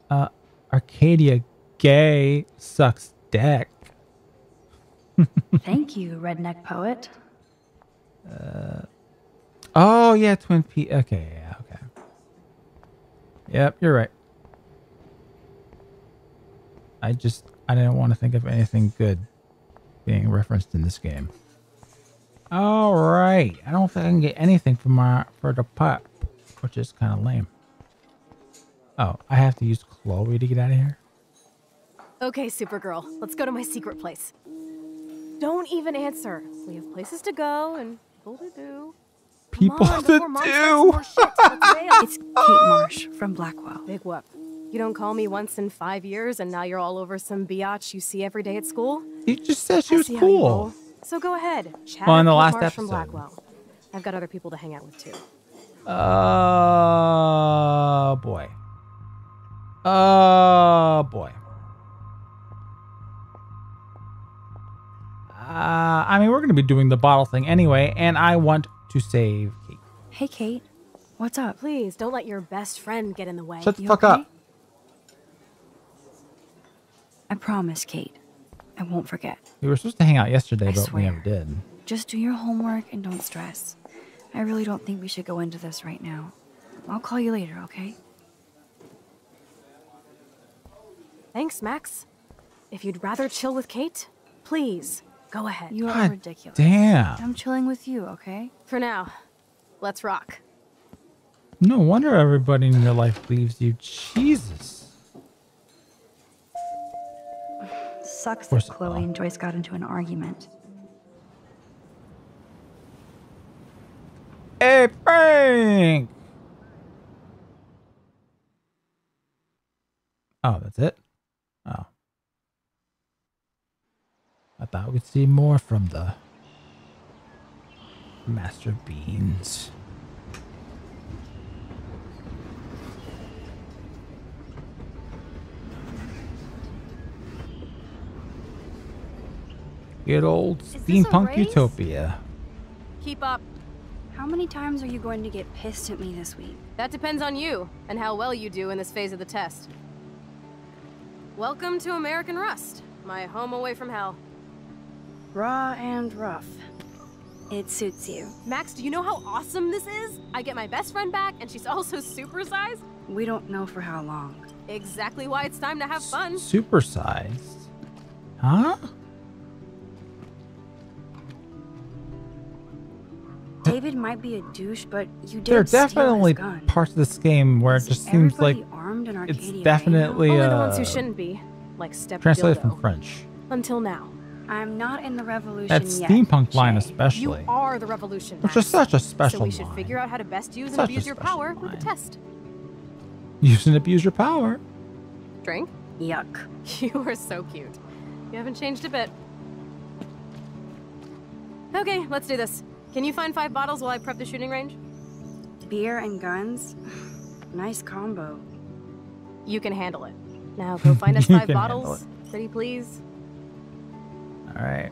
uh, Arcadia gay sucks dick. *laughs* Thank you, redneck poet. Uh, oh yeah, Twin Peaks. Okay, yeah, okay. Yep, you're right. I just I didn't want to think of anything good being referenced in this game. All right, I don't think I can get anything from my for the pup, which is kind of lame. Oh, I have to use Chloe to get out of here. Okay, Supergirl, let's go to my secret place. Don't even answer. We have places to go and people to do. People on, to do. shit. *laughs* It's Kate Marsh from Blackwell. Big whoop. You don't call me once in five years, and now you're all over some biatch you see every day at school? You just said she was see how you cool. So go ahead. Chat Well, in the Kate last Marsh from. Blackwell. I've got other people to hang out with too. Oh boy. Oh boy. Uh, I mean, we're going to be doing the bottle thing anyway, and I want to save Kate. Hey, Kate. What's up? Please don't let your best friend get in the way. Shut the fuck up. I promise, Kate. I won't forget. We were supposed to hang out yesterday, I but we swear. never did. Just do your homework and don't stress. I really don't think we should go into this right now. I'll call you later, okay? Thanks, Max. If you'd rather chill with Kate, please go ahead. You are God ridiculous. damn. I'm chilling with you, okay? For now, let's rock. No wonder everybody in your life leaves you. Jesus. Sucks that it Chloe and Joyce got into an argument. Hey, Frank! Oh, that's it? I thought we'd see more from the Master Beans. Good old this a steampunk utopia. Keep up. How many times are you going to get pissed at me this week? That depends on you and how well you do in this phase of the test. Welcome to American Rust, my home away from hell. Raw and rough. It suits you. Max, do you know how awesome this is? I get my best friend back, and she's *laughs* also supersized. We don't know for how long. Exactly why it's time to have fun. Supersized. Huh? David might be a douche, but you did There are definitely parts of this game where it just seems like everybody armed in it's Arcadia Bay definitely Only uh, the ones who shouldn't be, like Step translated Dildo. from French. Until now. I'm not in the revolution That yet. steampunk line, especially. You are the revolution. Which is such a special So special we should line. figure out how to best use and Such a abuse your special power with the test. Use and abuse your power. Drink? Yuck. *laughs* You are so cute. You haven't changed a bit. Okay, let's do this. Can you find five bottles while I prep the shooting range? Beer and guns? *sighs* nice combo. You can handle it. Now go find us *laughs* five bottles. Pretty please. All right.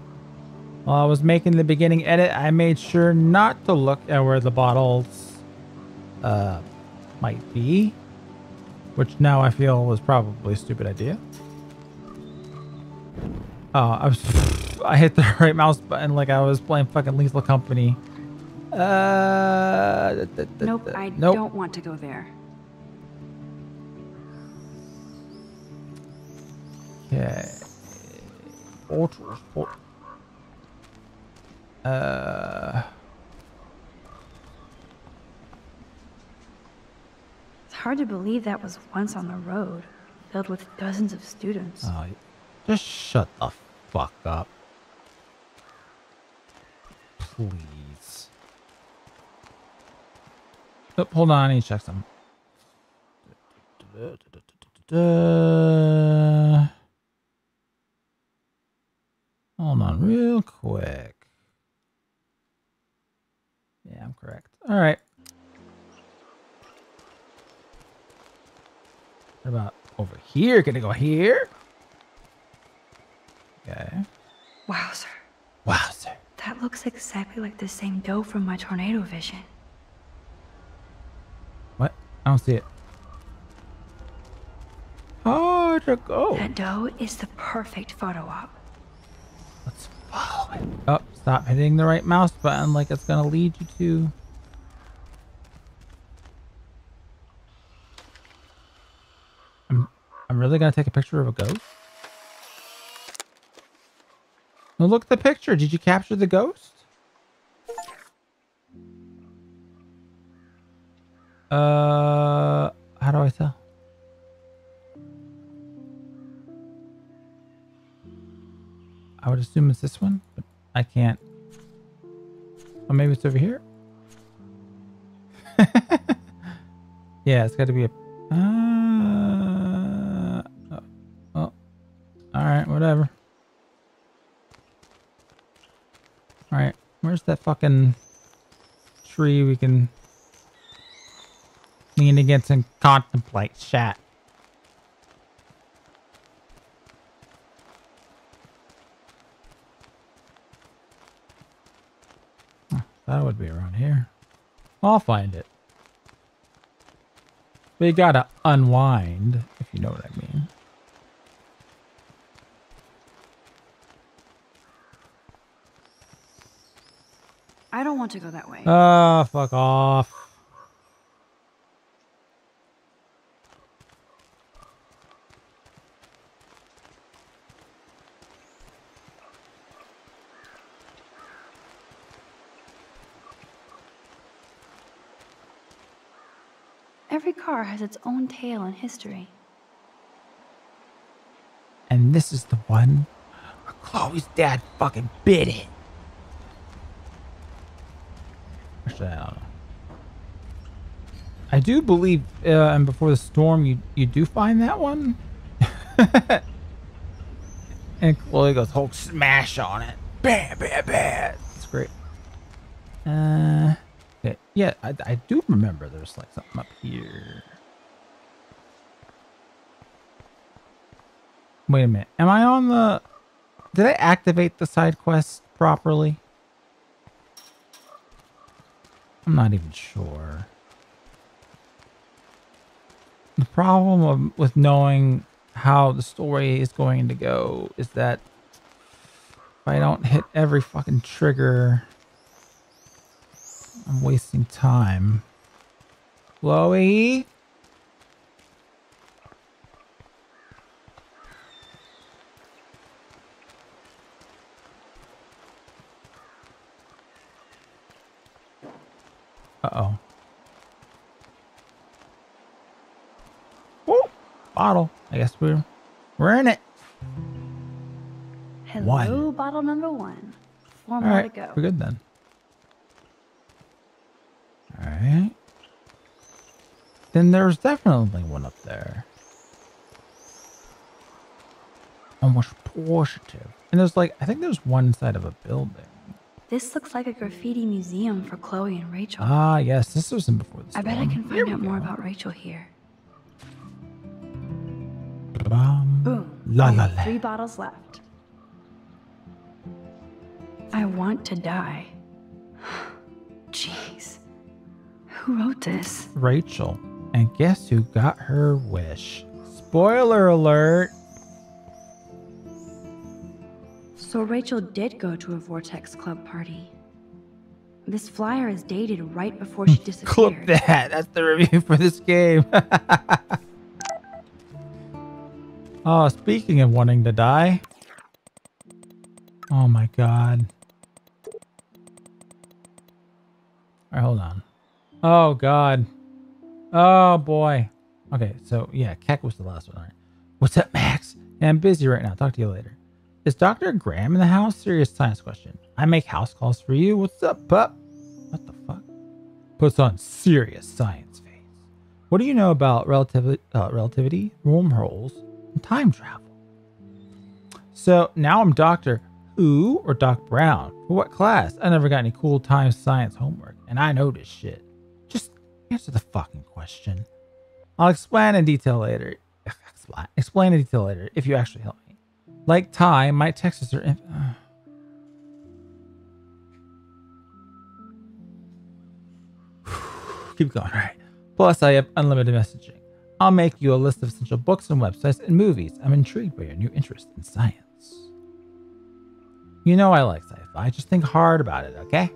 While I was making the beginning edit, I made sure not to look at where the bottles uh, might be, which now I feel was probably a stupid idea. Oh, I was *laughs* I hit the right mouse button like I was playing fucking Lethal Company. Uh, da- da- da- Nope, I nope. don't want to go there. Okay. Ultra sport. Uh. It's hard to believe that was once on the road, filled with dozens of students. Oh, just shut the fuck up. Please. Oh, hold on, I need to check some. Hold on, real quick. Yeah, I'm correct. All right. What about over here? Gonna go here? Okay. Wow, sir. Wow, sir. That looks exactly like the same dough from my tornado vision. What? I don't see it. Oh, to go. That doe is the perfect photo op. Oh, stop hitting the right mouse button like it's gonna lead you to. I'm, I'm really gonna take a picture of a ghost? Look at the picture. Did you capture the ghost? Uh, how do I tell? I would assume it's this one, but I can't. Oh, maybe it's over here. *laughs* yeah, it's got to be a. Uh, oh, oh. all right, whatever. All right, where's that fucking tree we can lean against and contemplate? Chat. That would be around here. I'll find it. You gotta unwind, if you know what I mean. I don't want to go that way. Ah, fuck off. Every car has its own tale and history. And this is the one where Chloe's dad fucking bit it. Actually, I don't know. I do believe, uh, and before the storm, you you do find that one. *laughs* and Chloe goes Hulk smash on it. Bam, bam, bam. It's great. Uh. Yeah, I, I do remember there's like something up here. Wait a minute. Am I on the... Did I activate the side quest properly? I'm not even sure. The problem of, with knowing how the story is going to go is that if I don't hit every fucking trigger, I'm wasting time. Chloe? Uh-oh. Oh, bottle. I guess we're we're in it. Hello, One. bottle number one. Four All more right, to go. we're good then. Right. Then there's definitely one up there. Almost positive. And there's like, I think there's one inside of a building. This looks like a graffiti museum for Chloe and Rachel. Ah, yes, this was in before the I bet I can find out more about Rachel here. Boom. La la la. Three bottles left. I want to die. *sighs* Jeez. Who wrote this? Rachel. And guess who got her wish? Spoiler alert. So Rachel did go to a Vortex Club party. This flyer is dated right before she *laughs* disappeared. Clip that. That's the review for this game. *laughs* oh, speaking of wanting to die. Oh my god. Alright, hold on. Oh god. Oh boy. Okay, so yeah, Keck was the last one. All right. What's up, Max? Yeah, I'm busy right now. Talk to you later. Is Dr. Graham in the house? Serious science question. I make house calls for you. What's up, pup? What the fuck? Puts on serious science face. What do you know about relativity, uh, relativity, wormholes, and time travel? So now I'm Dr. Who or Doc Brown? For what class? I never got any cool time science homework, and I know this shit. Answer the fucking question. I'll explain in detail later. Explain, in detail later if you actually help me. Like Ty, my texts are. Inf- *sighs* Keep going. Right. Plus, I have unlimited messaging. I'll make you a list of essential books and websites and movies. I'm intrigued by your new interest in science. You know I like sci-fi. Just think hard about it, okay?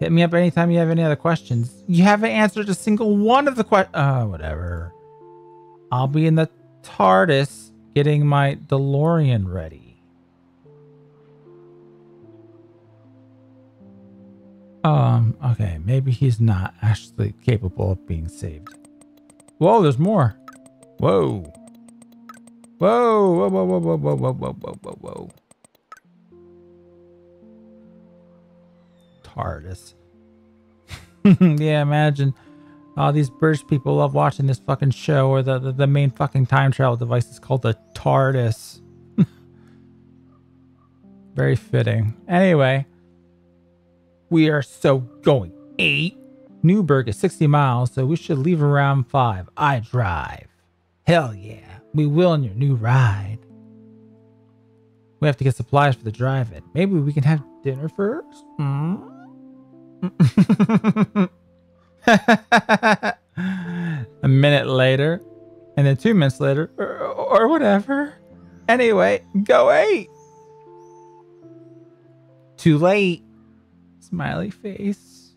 Hit me up anytime you have any other questions. You haven't answered a single one of the questions. Uh, whatever. I'll be in the TARDIS getting my DeLorean ready. Um, okay, maybe he's not actually capable of being saved. Whoa, there's more. Whoa. Whoa, whoa, whoa, whoa, whoa, whoa, whoa, whoa, whoa, whoa, TARDIS. *laughs* yeah, imagine all these British people love watching this fucking show or the, the, the main fucking time travel device is called the TARDIS. *laughs* Very fitting. Anyway, we are so going eight. Newburgh is 60 miles, so we should leave around five. I drive. Hell yeah. We will in your new ride. We have to get supplies for the drive-in. Maybe we can have dinner first? Hmm? *laughs* a minute later, and then two minutes later, or, or whatever. Anyway, go eight. Too late. Smiley face.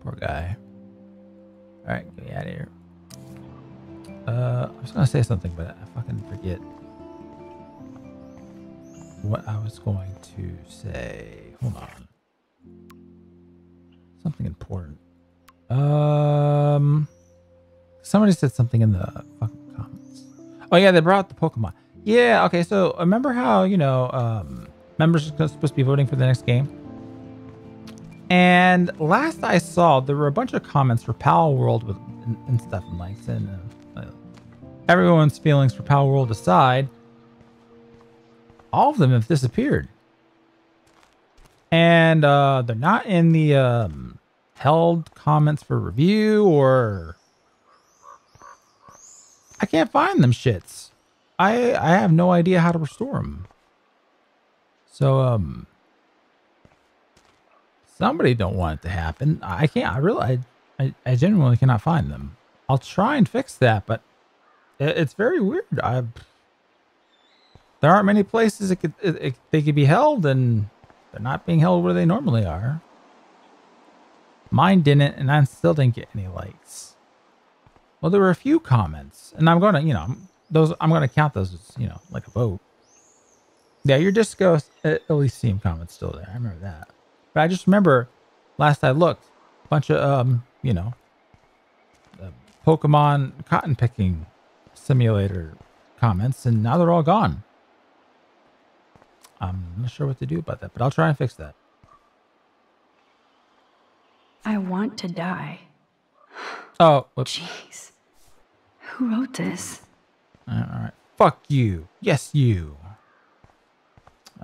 Poor guy. All right, get me out of here. Uh, I was gonna say something, but I fucking forget what I was going to say. Hold on. Something important. Um, somebody said something in the fucking comments. Oh yeah, they brought the Pokemon. Yeah. Okay. So remember how you know um, members are supposed to be voting for the next game. And last I saw, there were a bunch of comments for Palworld with and, and stuff and likes and uh, everyone's feelings for Palworld aside, all of them have disappeared. And uh, they're not in the um, held comments for review or I can't find them shits. I I have no idea how to restore them. So um somebody don't want it to happen. I can't I really I, I, genuinely cannot find them. I'll try and fix that, but it, it's very weird. I there aren't many places it could it, it, they could be held and they're not being held where they normally are. Mine didn't, and I still didn't get any likes. Well, there were a few comments, and I'm gonna, you know, those I'm gonna count those as, you know, like a vote. Yeah, your disco at Elysium comments still there. I remember that. But I just remember last I looked, a bunch of um, you know, Pokemon cotton picking simulator comments, and now they're all gone. I'm not sure what to do about that, but I'll try and fix that. I want to die. Oh, whoops. Jeez. Who wrote this? All right. Fuck you. Yes, you.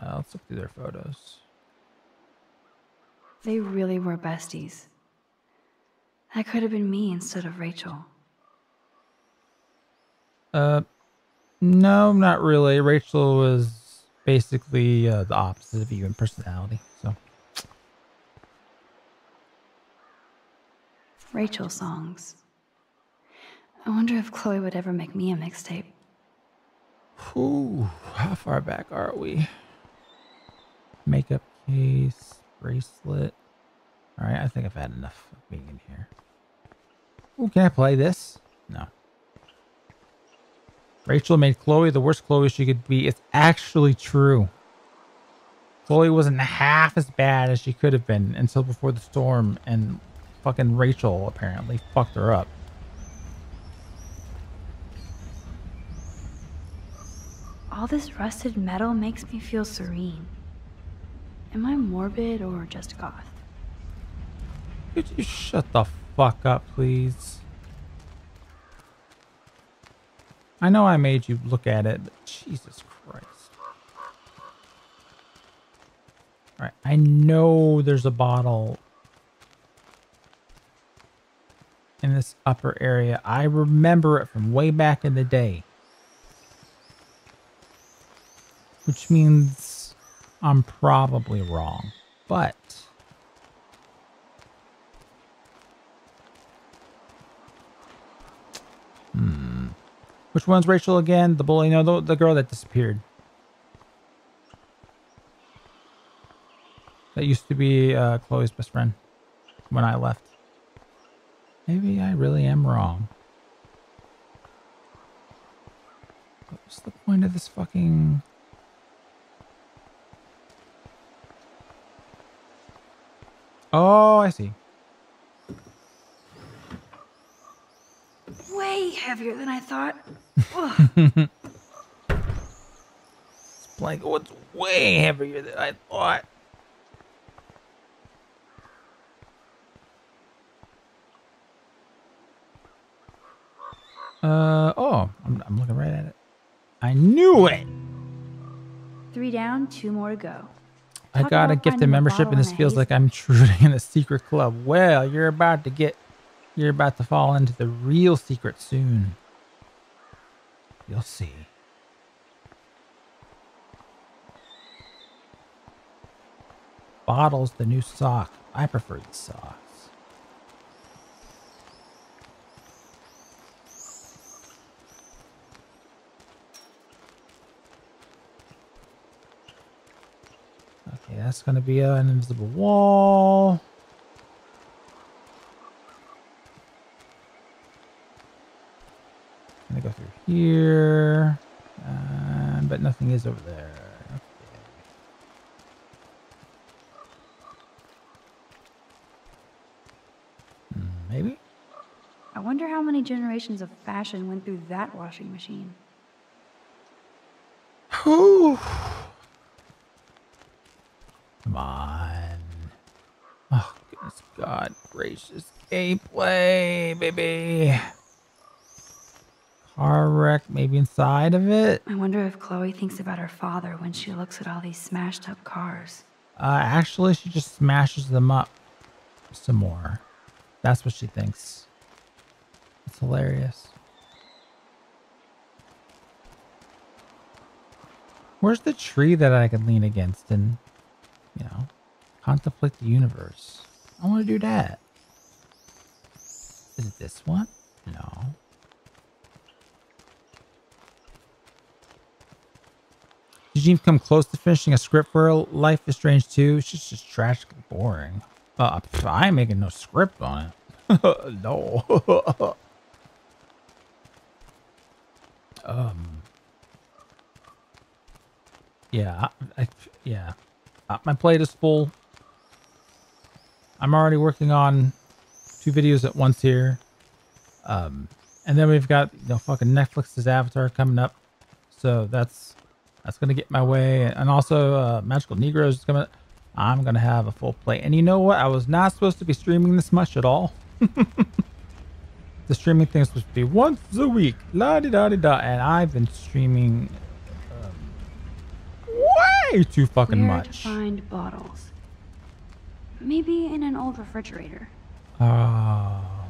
Uh, let's look through their photos. They really were besties. That could have been me instead of Rachel. Uh, no, not really. Rachel was basically uh, the opposite of you in personality. So Rachel songs. I wonder if Chloe would ever make me a mixtape. Ooh, how far back are we? Makeup case, bracelet. All right, I think I've had enough of being in here. Ooh, can I play this? No. Rachel made Chloe the worst Chloe she could be. It's actually true. Chloe wasn't half as bad as she could have been until before the storm, and fucking Rachel apparently fucked her up. All this rusted metal makes me feel serene. Am I morbid or just goth? Could you shut the fuck up, please? I know I made you look at it, but Jesus Christ. Alright, I know there's a bottle in this upper area. I remember it from way back in the day. Which means I'm probably wrong. But Hmm. Which one's Rachel again? The bully? No, the, the girl that disappeared. That used to be uh, Chloe's best friend when I left. Maybe I really am wrong. What's the point of this fucking... Oh, I see. Way heavier than I thought. It's like, what's way heavier than I thought? Uh, oh, I'm, I'm looking right at it. I knew it! Three down, two more to go. I Talk got a gifted membership and this feels like I'm *laughs* intruding in a secret club. Well, you're about to get, you're about to fall into the real secret soon. You'll see. Bottle's the new sock. I prefer the socks. Okay, that's gonna be an invisible wall. Gonna go through here, um, but nothing is over there. Okay. Hmm, Maybe. I wonder how many generations of fashion went through that washing machine. Whew. Come on. Oh, goodness God gracious. Gameplay, baby. Car wreck, maybe inside of it. I wonder if Chloe thinks about her father when she looks at all these smashed up cars. Uh, actually, she just smashes them up some more. That's what she thinks. It's hilarious. Where's the tree that I can lean against and, you know, contemplate the universe? I want to do that. Is it this one? No. Did you even come close to finishing a script for Life is Strange 2? It's just, tragically boring. Uh, I ain't making no script on it. *laughs* no. *laughs* um. Yeah, I, I, yeah. Uh, my plate is full. I'm already working on two videos at once here. Um, and then we've got you know fucking Netflix's Avatar coming up, so that's that's gonna get my way. And also, uh, Magical Negroes is coming. I'm gonna have a full plate. And you know what? I was not supposed to be streaming this much at all. *laughs* the streaming thing is supposed to be once a week, la di da di da, and I've been streaming um, way too fucking Where much. to find bottles? Maybe in an old refrigerator. Oh. Okay.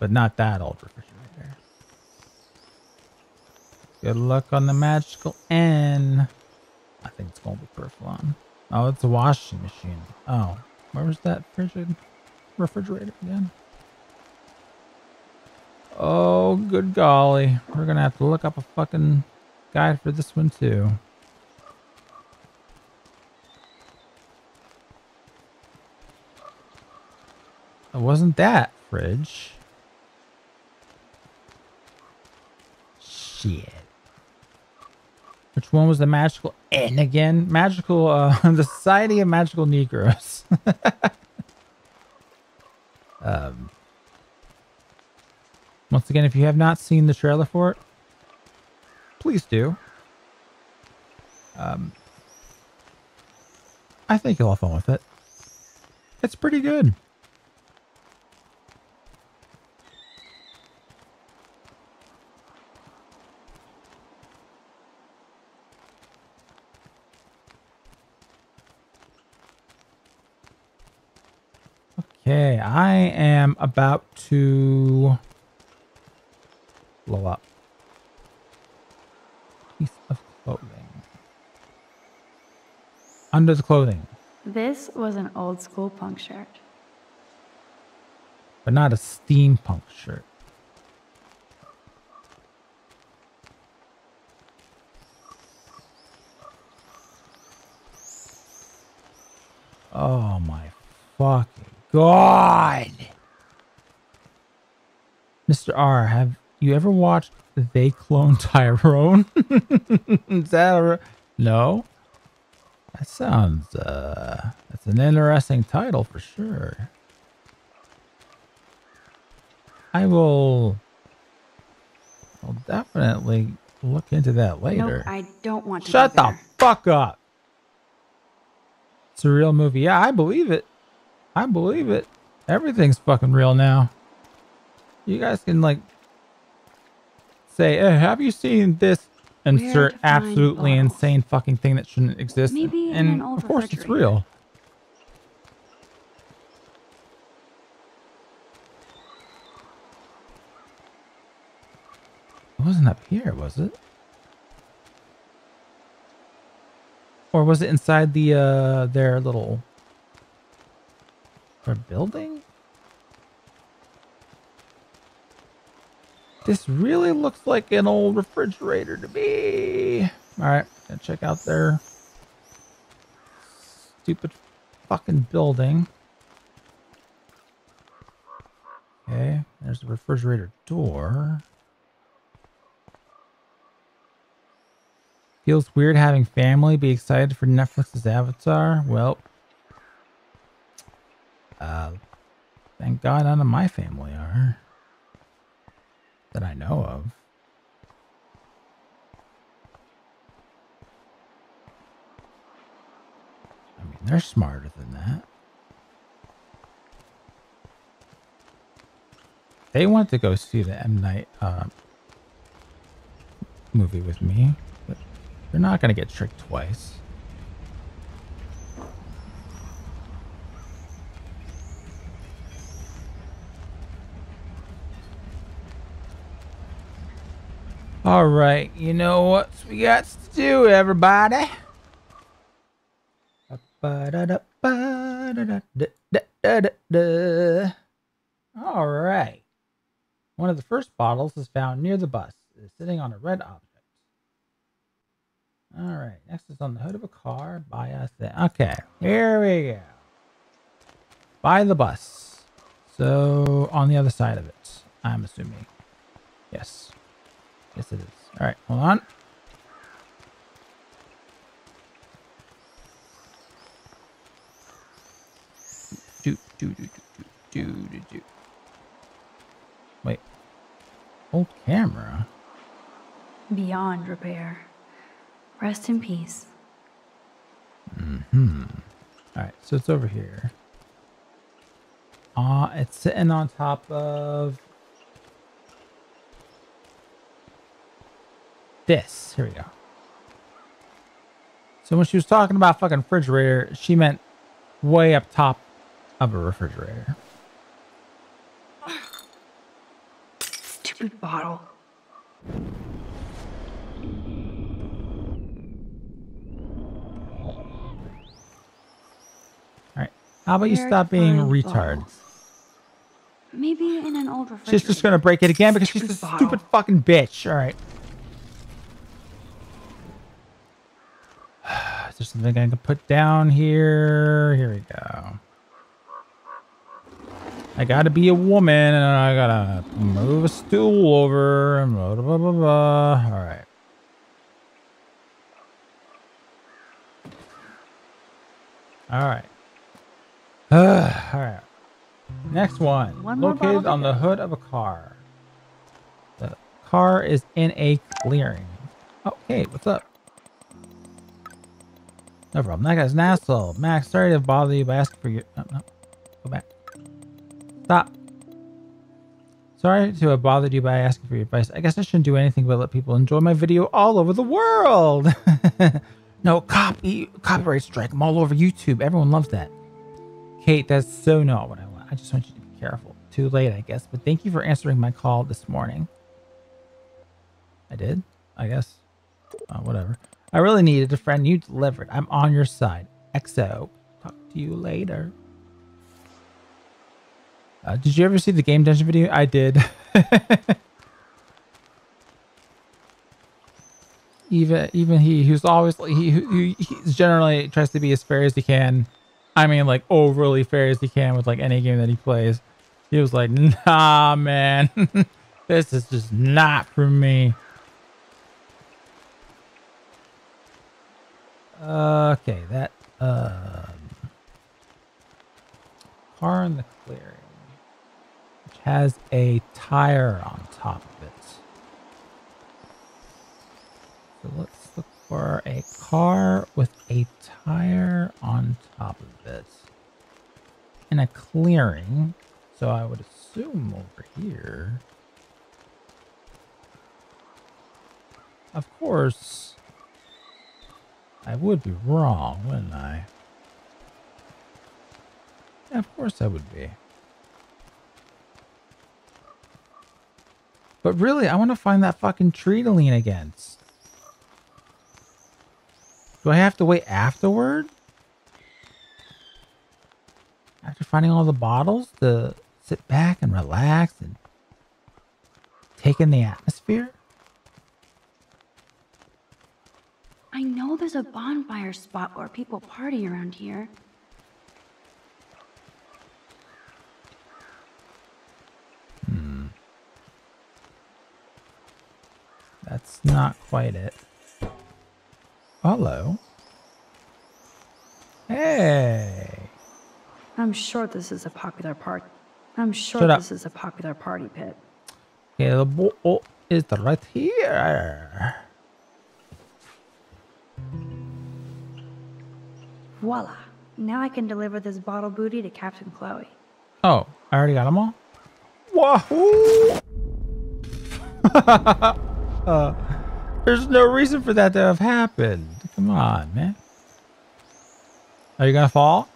But not that old refrigerator. Good luck on the magical N. I think it's going to be Perflon. Oh, it's a washing machine. Oh, where was that frigid refrigerator again? Oh, good golly. We're going to have to look up a fucking guide for this one too. It wasn't that fridge. Shit. Which one was the magical N again? Magical, uh, *laughs* the Society of Magical Negroes. *laughs* Um, once again, if you have not seen the trailer for it, please do. Um, I think you'll have fun with it. It's pretty good. Okay, I am about to blow up. Piece of clothing. Under the clothing, This was an old school punk shirt. but not a steampunk shirt. Oh my fucking god. Mr. R, have you ever watched They Clone *laughs* Tyrone? Is that a, no? That sounds uh that's an interesting title for sure. I will I'll definitely look into that later. Nope, I don't want to. Shut the fuck up. It's a real movie. Yeah, I believe it. I believe it. Everything's fucking real now. You guys can like say, hey, have you seen this insert absolutely bottles? insane fucking thing that shouldn't exist? Maybe in and an of course it's real. It wasn't up here, was it? Or was it inside the uh their little building? This really looks like an old refrigerator to me. Alright, gonna check out their stupid fucking building. Okay, there's the refrigerator door. Feels weird having family be excited for Netflix's Avatar. Well, uh, thank God none of my family are. That I know of. I mean, they're smarter than that. They want to go see the M. Night uh, movie with me, but they're not going to get tricked twice. All right, you know what we got to do, everybody. All right. One of the first bottles is found near the bus. Sitting on a red object. All right. Next is on the hood of a car by us. Okay. Here we go. By the bus. So on the other side of it, I'm assuming. Yes. Yes, it is. All right. Hold on. Do, do, do, do, do, do, do. Wait. Old camera. Beyond repair. Rest in peace. Hmm. All right, so it's over here. Uh, it's sitting on top of this. Here we go. So when she was talking about fucking refrigerator, she meant way up top of a refrigerator. Stupid bottle. All right. How about you stop being retard? Maybe in an old refrigerator. She's just gonna break it again because she's a Stupid bottle. stupid fucking bitch. All right. There something I can put down here? Here we go. I gotta be a woman and I gotta move a stool over and blah blah blah blah. All right. All right. *sighs* all right. Next one. One Located on the hood of a car. The car is in a clearing. Okay, what's up? No problem. That guy's an asshole. Max, sorry to bother you by asking for your. No, no. Go back. Stop. Sorry to have bothered you by asking for your advice. I guess I shouldn't do anything but let people enjoy my video all over the world. *laughs* no, copy, copyright strike. I'm all over YouTube. Everyone loves that. Kate, that's so not what I want. I just want you to be careful. Too late, I guess. But thank you for answering my call this morning. I did, I guess. Uh, whatever. I really needed a friend. You delivered. I'm on your side. XO. Talk to you later. Uh, did you ever see the game dungeon video? I did. *laughs* even even he who's always he he he generally tries to be as fair as he can. I mean, like overly fair as he can with like any game that he plays. He was like, "Nah, man, *laughs* this is just not for me." Okay, that um, car in the clearing, which has a tire on top of it. So let's look for a car with a tire on top of it. In a clearing. So I would assume over here. Of course, I would be wrong, wouldn't I? Yeah, of course I would be. But really, I want to find that fucking tree to lean against. Do I have to wait afterward? After finding all the bottles to sit back and relax and take in the atmosphere? I know there's a bonfire spot where people party around here. Hmm. That's not quite it. Hello. Hey. I'm sure this is a popular party. I'm sure this is a popular party pit. Okay, the ball is right here. Voila. Now I can deliver this bottle booty to Captain Chloe. Oh, I already got them all? Wahoo! *laughs* uh, there's no reason for that to have happened. Come on, man. Are you gonna fall?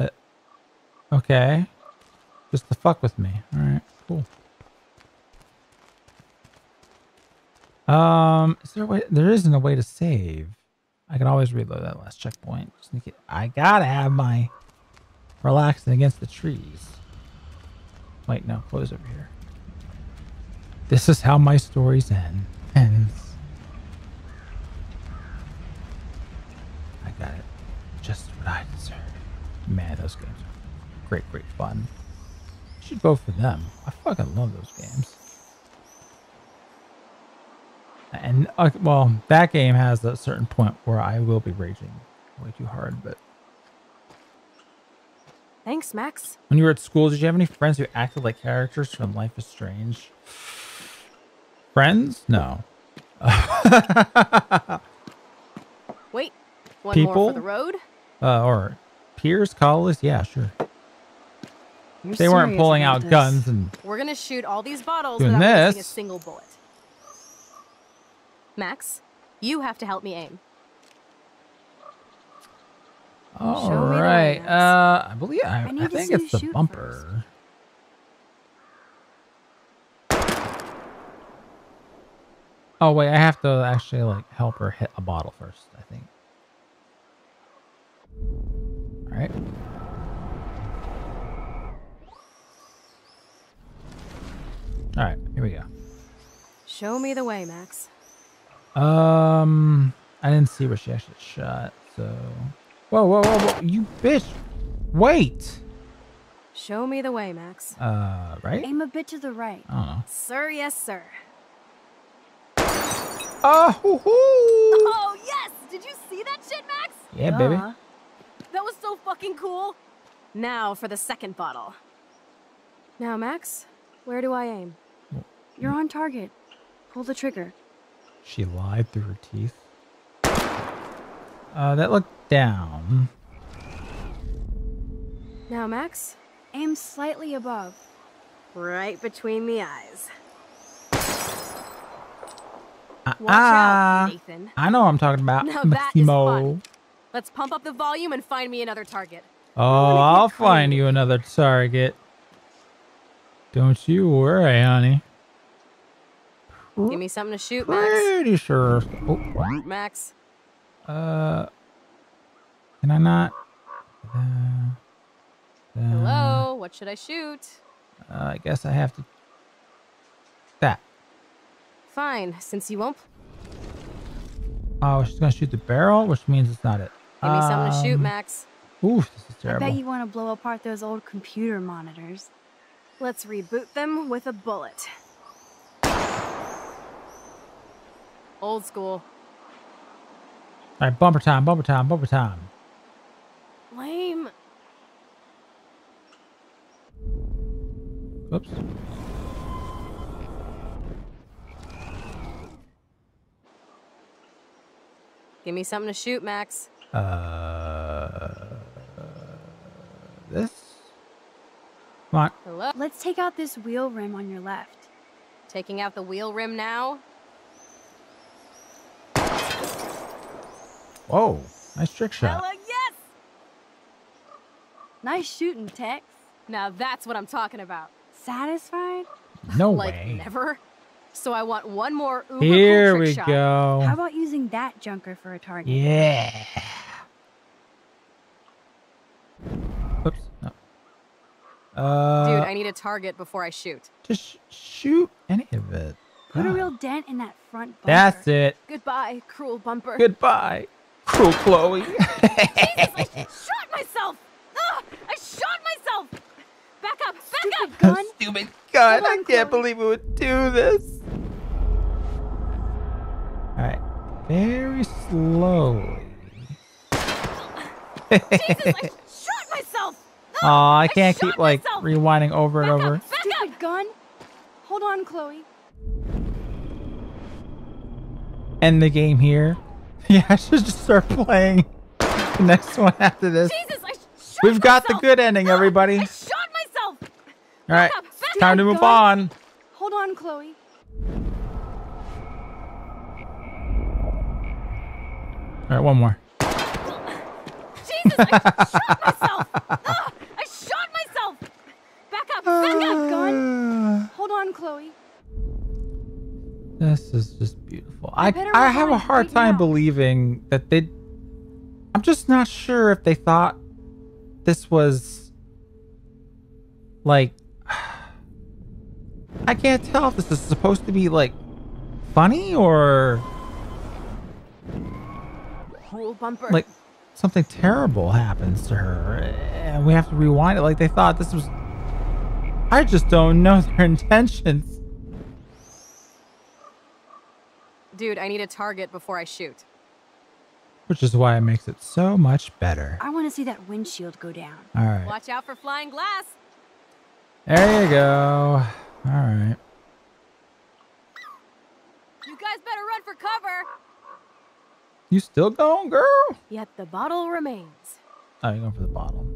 Uh, okay. Just to fuck with me. Alright, cool. Um, is there a way? There isn't a way to save. I can always reload that last checkpoint. Need to- I gotta have my relaxing against the trees. Wait, no, close over here. This is how my stories end. Ends. I got it. Just what I deserve. Man, those games are great, great fun. Should go for them. I fucking love those games. And uh, well, that game has a certain point where I will be raging way too hard. But Thanks, Max. when you were at school, did you have any friends who acted like characters from Life is Strange? Friends? No. *laughs* Wait, one more People? for the road? uh, or peers, colleagues? Yeah, sure. You're they weren't pulling out this. guns and We're gonna shoot all these bottles Doing without wasting a single bullet. Max, you have to help me aim. All Show me the way, right. Max. Uh, I believe I, I I to think see it's the shoot bumper. Oh wait, I have to actually like help her hit a bottle first. I think. All right. All right. Here we go. Show me the way, Max. Um, I didn't see where she actually shot. So, whoa, whoa, whoa, whoa! You bitch! Wait. Show me the way, Max. Uh, right? Aim a bit to the right. Know. Sir, yes, sir. Oh, hoo, hoo. Oh, yes, Did you see that shit, Max? Yeah, baby. That was so fucking cool. Now for the second bottle. Now, Max, where do I aim? You're on target. Pull the trigger. She lied through her teeth. Uh, that looked down. Now, Max, Aim slightly above. right between the eyes. Watch ah, out, Nathan. I know what I'm talking about. Now fun. Let's pump up the volume and find me another target. Oh, I'll find you another target. Don't you worry, honey. Give me something to shoot, Max. Pretty sure. Oh, Max. uh, can I not? Uh, uh, Hello, what should I shoot? Uh, I guess I have to. That. Fine, since you won't Oh, she's gonna shoot the barrel, which means it's not it. give me something to shoot, Um, Max. Oof, this is terrible. I bet you want to blow apart those old computer monitors. Let's reboot them with a bullet. Old school. All right, bumper time, bumper time, bumper time. Lame. Oops. Give me something to shoot, Max. Uh, this. Come on. Hello? Let's take out this wheel rim on your left. Taking out the wheel rim now? Whoa, nice trick shot. Hella yes! Nice shooting, Tex. Now that's what I'm talking about. Satisfied? *laughs* No like way. never. So I want one more uber Here cool trick we shot. go. How about using that junker for a target? Yeah. Oops. No. Uh, Dude, I need a target before I shoot. just sh- shoot any of it. Put a real dent in that front bumper. That's it. Goodbye, cruel bumper. Goodbye, cruel Chloe. *laughs* Jesus, I shot myself! Ah, I shot myself! Back up, back up! Gun? Stupid gun. Come I can't Chloe. believe it would do this. All right. Very slowly. Jesus, I *laughs* shot myself! Oh, I can't shot keep like myself! rewinding over and over. Back Stupid gun. Hold on, Chloe. End the game here. *laughs* Yeah, I should just start playing the next one after this. Jesus, I shot We've got the good ending, everybody. I shot myself! All right, up, it's time to move gun. on. Hold on, Chloe. All right, one more. Jesus, I *laughs* shot myself! Ah, I shot myself! Back up, back up! Gun. *sighs* Hold on, Chloe. This is just beautiful. I I have a hard time now. believing that they. I'm just not sure if they thought this was like. *sighs* I can't tell if this is supposed to be like funny or Cruel bumper. like something terrible happens to her and we have to rewind it like they thought this was. I just don't know their *laughs* intentions. Dude, I need a target before I shoot. Which is why it makes it so much better. I want to see that windshield go down. All right. Watch out for flying glass. There you go. All right. You guys better run for cover. You still going, girl? Yet the bottle remains. Oh, you're going for the bottle.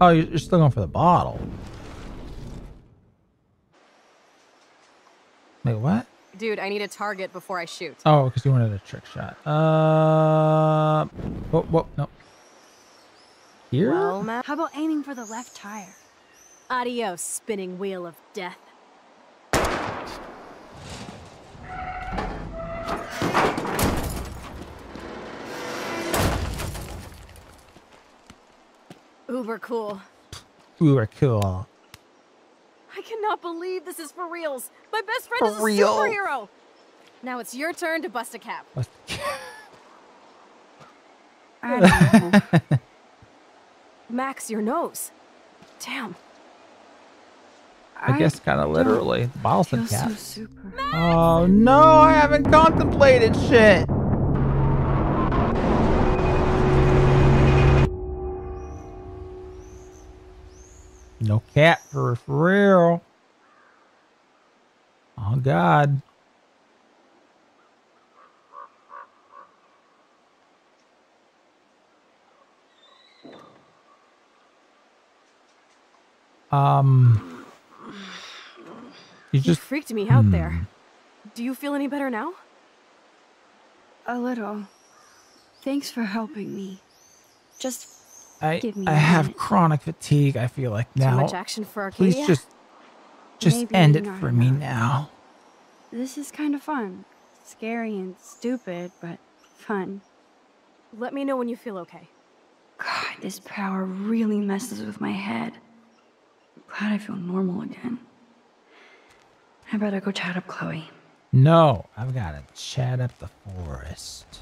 Oh, you're you're still going for the bottle. Wait, what? Dude, I need a target before I shoot. Oh, because you wanted a trick shot. Uh, whoa, whoa, no. Here? Well, Matt. How about aiming for the left tire? Adios, spinning wheel of death. Uber cool. we were cool. I cannot believe this is for reals. My best friend For is a real? superhero. Now it's your turn to bust a cap. *laughs* I don't know. *laughs* Max, your nose. Damn. I guess kind of literally. The bottle feel said cap. so super. Oh no, I haven't contemplated shit. No cat for, for real. Oh God. Um. You You just freaked me out Hmm. there. Do you feel any better now? A little. Thanks for helping me. Just I I have minute. chronic fatigue. I feel like now. Too much action for Arcadia? Please just just Maybe end it for me now. This is kind of fun. Scary and stupid, but fun. Let me know when you feel okay. God, this power really messes with my head. Glad I feel normal again. I better go chat up Chloe. No, I've got to chat up the forest.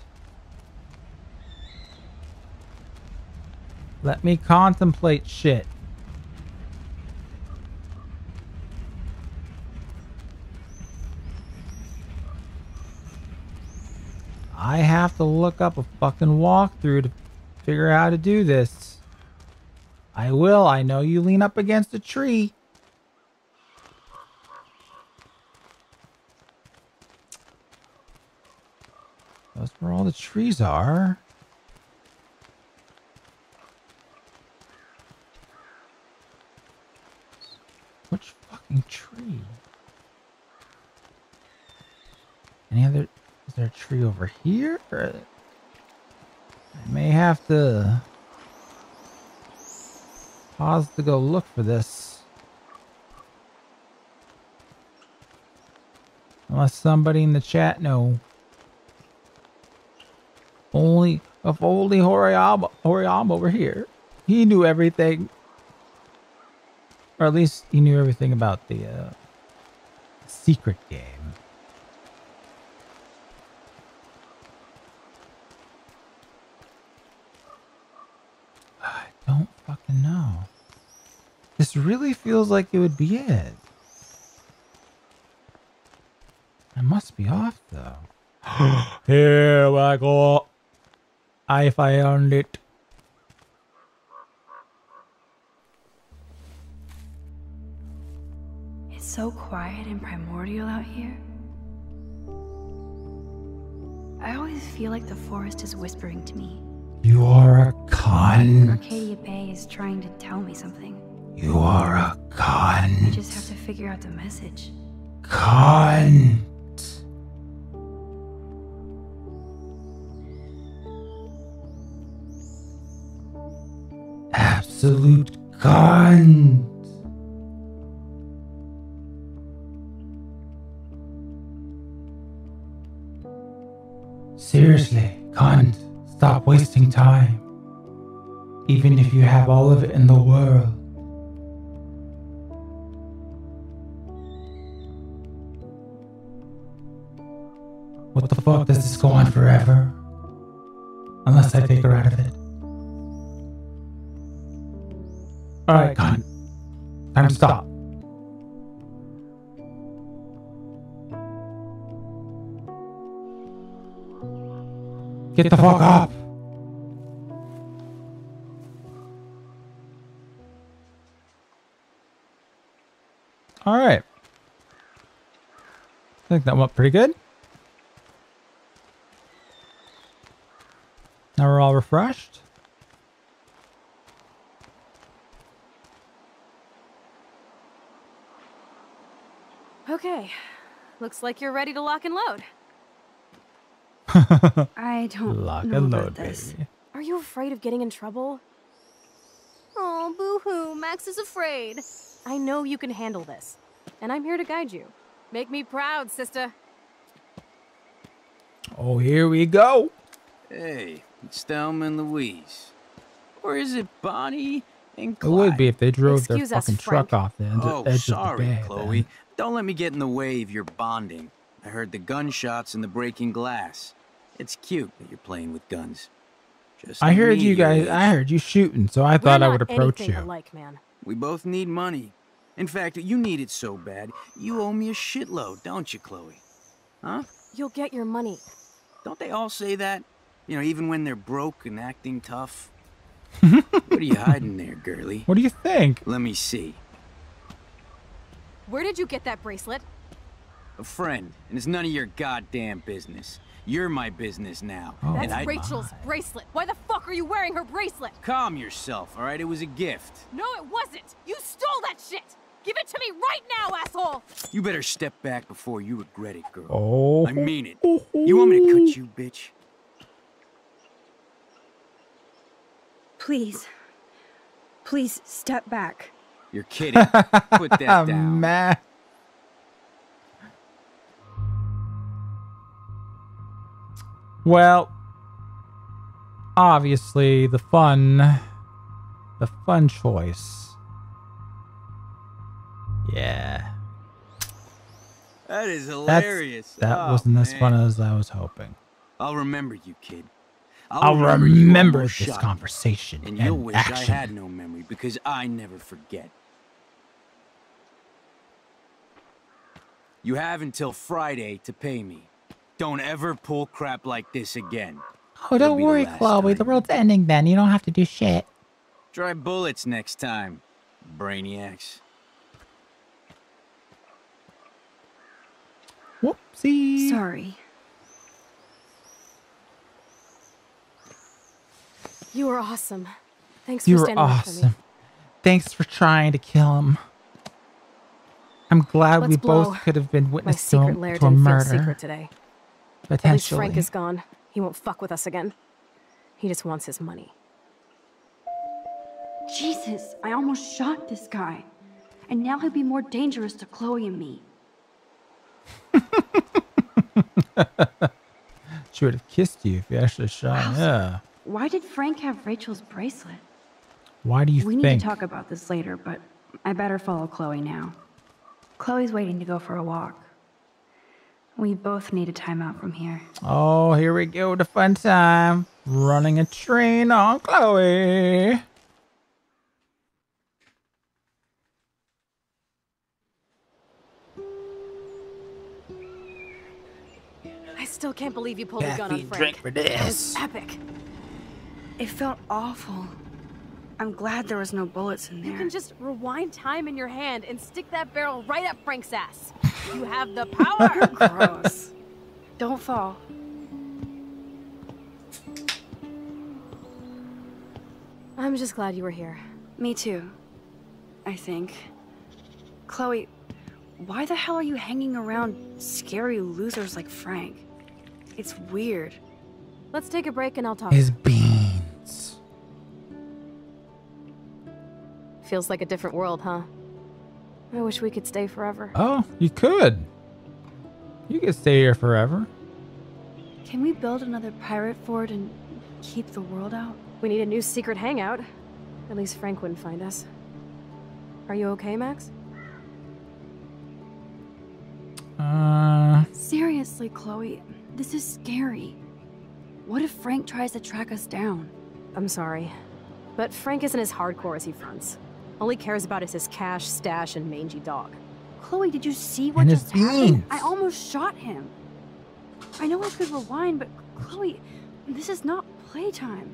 Let me contemplate shit. I have to look up a fucking walkthrough to figure out how to do this. I will. I know you lean up against a tree. That's where all the trees are. Which fucking tree? Any other? Is there a tree over here? I may have to pause to go look for this. Unless somebody in the chat know. Only if only Horiyama over here. He knew everything. Or at least he knew everything about the uh, secret game. Don't fucking know. This really feels like it would be it. I must be off though. *gasps* Here we go. I found it. It's so quiet and primordial out here. I always feel like the forest is whispering to me. You are a con. Arcadia Bay is trying to tell me something. You are a con. You just have to figure out the message. Con. Absolute con. Seriously, cunt, stop wasting time. Even if you have all of it in the world. What the fuck does this go on forever? Unless I take her out of it. Alright, cunt. Time to stop. Get the fuck up. All right. I think that went pretty good. Now we're all refreshed. Okay. Looks like you're ready to lock and load. I don't *laughs* Lock know and about this. baby. Are you afraid of getting in trouble? Oh, boo-hoo, Max is afraid. I know you can handle this, and I'm here to guide you. Make me proud, sister. Oh, here we go. Hey, it's Thelma and Louise. Or is it Bonnie and Clyde? It would be if they drove Excuse their us, fucking truck off the end, Oh, edge sorry, of the bay. Chloe. then. Don't let me get in the way of your bonding. I heard the gunshots and the breaking glass. It's cute that you're playing with guns. Just I heard you guys. age. I heard you shooting, so I thought I would approach anything you. alike, man. We both need money. In fact, you need it so bad, you owe me a shitload, don't you, Chloe? Huh? You'll get your money. Don't they all say that? You know, even when they're broke and acting tough? *laughs* what are you hiding there, girly? What do you think? Let me see. Where did you get that bracelet? A friend, and it's none of your goddamn business. You're my business now. Oh. That's I... Rachel's bracelet. Why the fuck are you wearing her bracelet? Calm yourself, all right? It was a gift. No, it wasn't. You stole that shit. Give it to me right now, asshole. You better step back before you regret it, girl. Oh. I mean it. You want me to cut you, bitch? Please. Please step back. You're kidding. Put that *laughs* down. Man. Well, obviously the fun, the fun choice. Yeah, That is that's hilarious. that Oh, wasn't as man. fun as I was hoping. I'll remember you, kid. I'll, you remember almost this shot conversation And and, you'll wish action. I had no memory because I never forget. You have until Friday to pay me. Don't ever pull crap like this again. Oh, don't be the worry, last Chloe. The world's ending then. You don't have to do shit. Try bullets next time, brainiacs. Whoopsie. Sorry. You were awesome. Thanks You for were standing up for me. awesome. Thanks for trying to kill him. I'm glad we Let's blow. both could have been witness to, secret a- lair to a didn't feel murder. secret today. At least Frank is gone. He won't fuck with us again. He just wants his money. Jesus, I almost shot this guy. And now he'll be more dangerous to Chloe and me. *laughs* She would have kissed you if you actually shot. him. Yeah. Why did Frank have Rachel's bracelet? Why do you we need to talk about this later, but I better follow Chloe now. Chloe's waiting to go for a walk. We both need a timeout from here. Oh, here we go. The fun time. Running a train on Chloe. I still can't believe you pulled a gun on Frank. drink for That was epic. It felt awful. I'm glad there was no bullets in there. You can just rewind time in your hand and stick that barrel right up Frank's ass. You have the power. *laughs* Gross. Don't fall. I'm just glad you were here. Me too. I think. Chloe, why the hell are you hanging around scary losers like Frank? It's weird. Let's take a break and I'll talk. His beans. Feels like a different world, huh? I wish we could stay forever. Oh, you could. You could stay here forever. Can we build another pirate fort and keep the world out? We need a new secret hangout. At least Frank wouldn't find us. Are you okay, Max? Uh, Seriously, Chloe, this is scary. What if Frank tries to track us down? I'm sorry. But Frank isn't as hardcore as he fronts. All he cares about is his cash, stash, and mangy dog. Chloe, did you see what And his just happened? beans. I almost shot him. I know I could rewind, but Chloe, this is not playtime.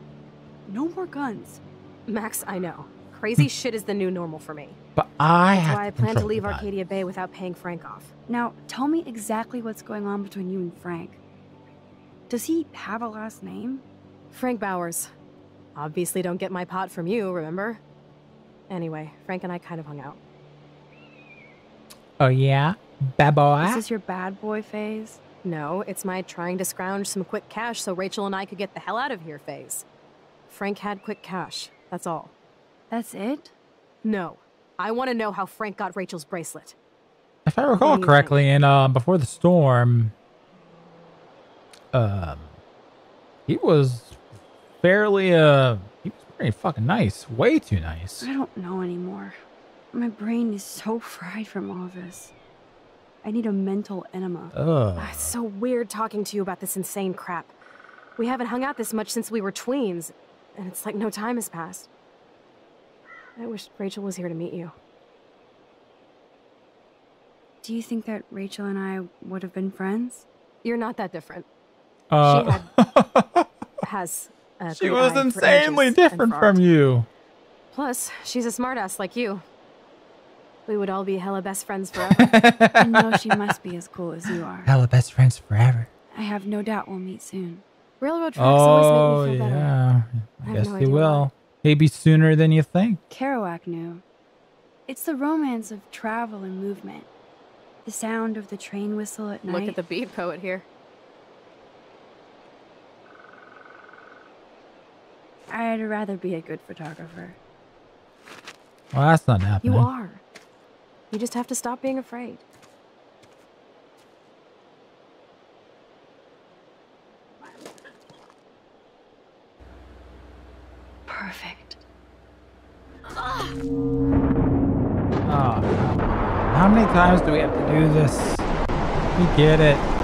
No more guns. Max, I know. Crazy hmm. shit is the new normal for me. but I That's have why I plan to leave the. Arcadia Bay without paying Frank off. Now, tell me exactly what's going on between you and Frank. Does he have a last name? Frank Bowers. Obviously don't get my pot from you, remember? Anyway, Frank and I kind of hung out. Oh yeah, bad boy. Is this your bad boy phase? No, it's my trying to scrounge some quick cash so Rachel and I could get the hell out of here phase. Frank had quick cash, that's all. That's it? No. I want to know how Frank got Rachel's bracelet. If I recall do you correctly, in uh, before the storm, um, he was fairly uh, he was pretty fucking nice, way too nice. I don't know anymore. My brain is so fried from all this. I need a mental enema. Ugh. Ah, It's so weird talking to you about this insane crap. We haven't hung out this much since we were tweens, and it's like no time has passed. I wish Rachel was here to meet you. Do you think that Rachel and I would have been friends? You're not that different. Uh, She had *laughs* has a She was insanely different from you. Plus, she's a smartass like you. We would all be hella best friends *laughs* forever. I know she must be as cool as you are. Hella best friends forever. I have no doubt we'll meet soon. Railroad tracks always Oh make me feel oh, better. yeah, I I have guess no you idea will. Maybe sooner than you think. Kerouac knew. It's the romance of travel and movement. The sound of the train whistle at night. Look at the beat poet here. I'd rather be a good photographer. Well, that's not happening. You are. You just have to stop being afraid. Perfect. Oh, how many times do we have to do this? We get it.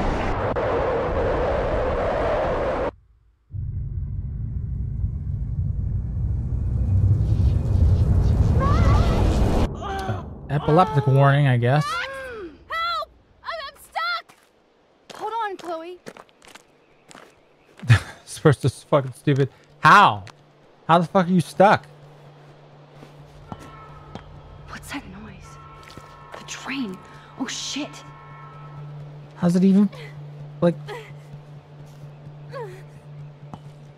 Epileptic warning, I guess. Help! I'm, stuck! Hold on, Chloe. *laughs* Supposed to fucking stupid. How? How the fuck are you stuck? What's that noise? The train. Oh shit. How's it even like? *sighs*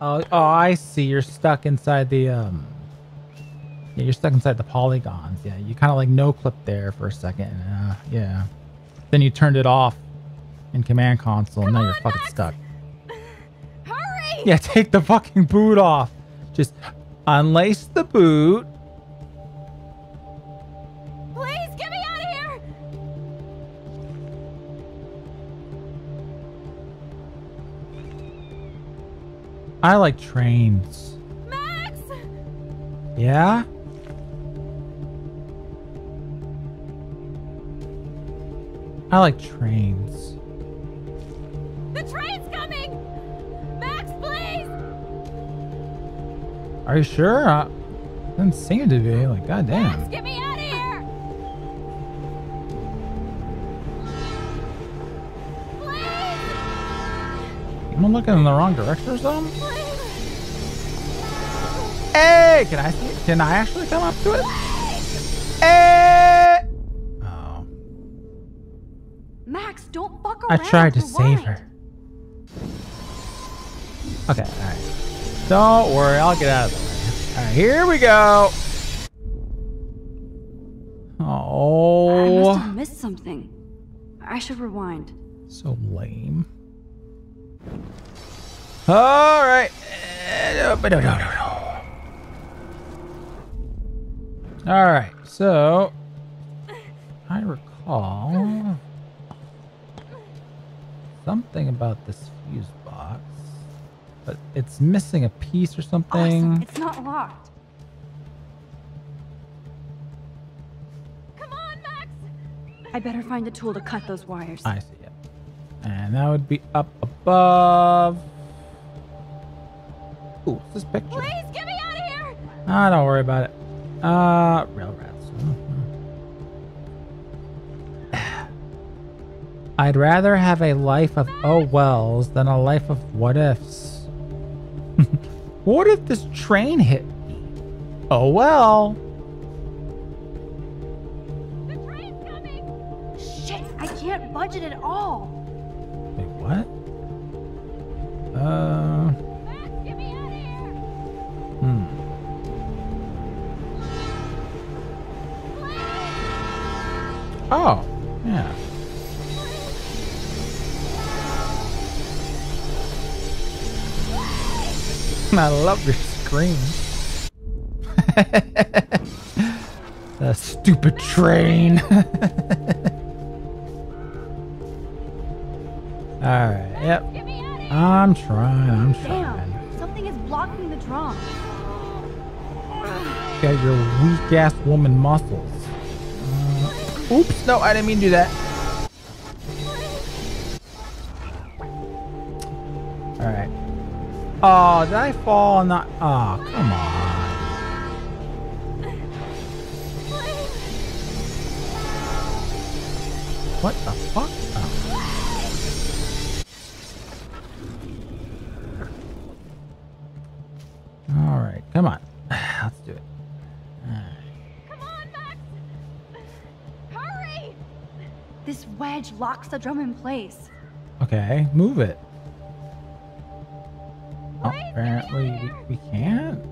Oh, oh, I see. You're stuck inside the um. Yeah, you're stuck inside the polygons. Yeah, you kind of like no clip there for a second. Uh, yeah. Then you turned it off in command console. and now you're fucking stuck. *laughs* Hurry! Yeah, take the fucking boot off. Just unlace the boot. Please get me out of here! I like trains. Max! Yeah? I like trains. The train's coming! Max, please! Are you sure? Uh, doesn't seem to be. Like, goddamn. Get me out of here! Please! Am I looking in the wrong direction or something? Hey, can I see? Can I actually come up to it? Hey! I tried to save her. Okay, all right. Don't worry, I'll get out of the way. All right, here we go. Oh. I must Oh, have missed something. I should rewind. so lame. All right. Eh, no, no, no, no. All right, so I recall something about this fuse box, but it's missing a piece or something. Awesome. It's not locked. Come on, Max! I better find a tool to cut those wires. I see it. And that would be up above. Ooh, what's this picture? Please get me out of here! Ah, don't worry about it. Uh, rail rats. I'd rather have a life of oh wells than a life of what ifs. *laughs* what if this train hit me? Oh well. The train's coming! Shit, I can't budget at all. Wait, what? Uh. Hmm. Oh, yeah. *laughs* I love your scream. that stupid train. *laughs* All right. Yep. I'm trying. I'm trying. Damn, something is blocking the drum. Got your weak ass woman muscles. Uh, oops. No, I didn't mean to do that. All right. Oh, did I fall on that? Oh, come on. What the fuck? Oh. All right, come on. *sighs* Let's do it. Come on, Max! Hurry! This wedge locks the drum in place. Okay, move it. Oh, apparently we, we can't.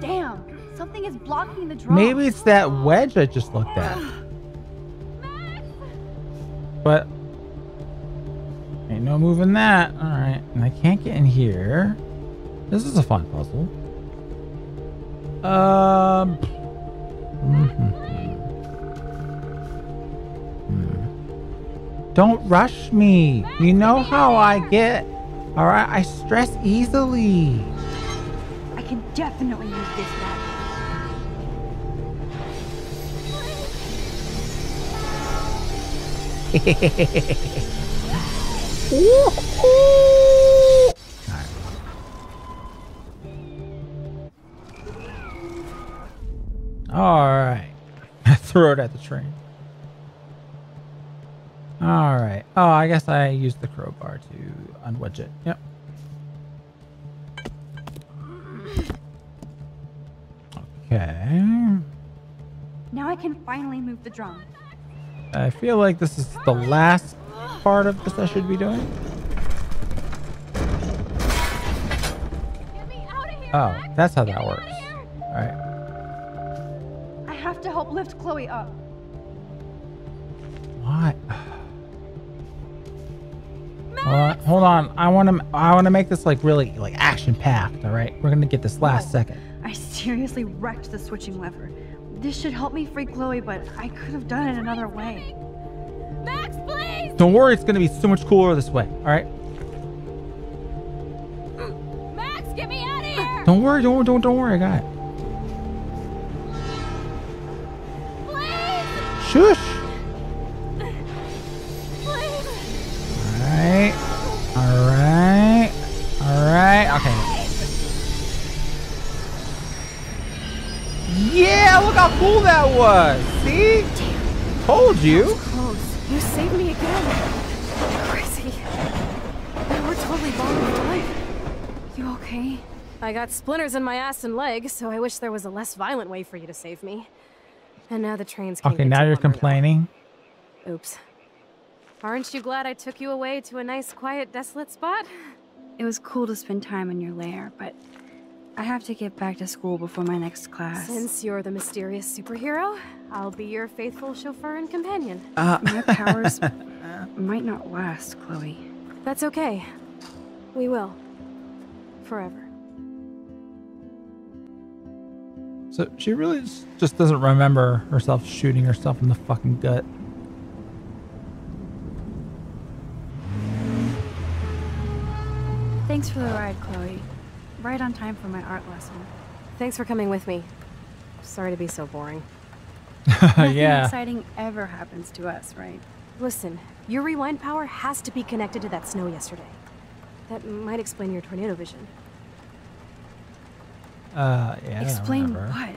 Damn, something is blocking the drum. Maybe it's that wedge I just looked at. But ain't no moving that. All right, and I can't get in here. This is a fun puzzle. Um. Don't rush me. You know how I get. All right, I stress easily. I can definitely use this map. *laughs* All right. *laughs* Throw it at the train. All right. Oh, I guess I used the crowbar to unwedge it. Yep. Okay. Now I can finally move the drum. I feel like this is the last part of this I should be doing. Oh, that's how that works. All right. I have to help lift Chloe up. What? Hold on, hold on. I want to. I want to make this like really like action packed. All right, we're gonna get this last second. I seriously wrecked the switching lever. This should help me free Chloe, but I could have done it another way. Max, please! Don't worry, it's gonna be so much cooler this way. All right. *gasps* Max, get me out of ah, here! Don't worry. Don't don't don't worry. I got it. Shush. All right. All right. All right. Okay. Yeah, look how cool that was. See? Told you. Close. You saved me again. Crazy. We're totally for life. You okay? I got splinters in my ass and leg, so I wish there was a less violent way for you to save me. And now the trains Okay, now you're complaining. Oops. Aren't you glad I took you away to a nice, quiet, desolate spot? It was cool to spend time in your lair, but I have to get back to school before my next class. Since you're the mysterious superhero, I'll be your faithful chauffeur and companion. Uh. *laughs* My powers might not last, Chloe. That's okay. We will. Forever. So she really just- just doesn't remember herself shooting herself in the fucking gut. Thanks for the ride, Chloe. Right on time for my art lesson. Thanks for coming with me. Sorry to be so boring. Nothing *laughs* yeah. exciting ever happens to us, right? Listen, your rewind power has to be connected to that snow yesterday. That might explain your tornado vision. Uh, yeah. Explain whatever. what?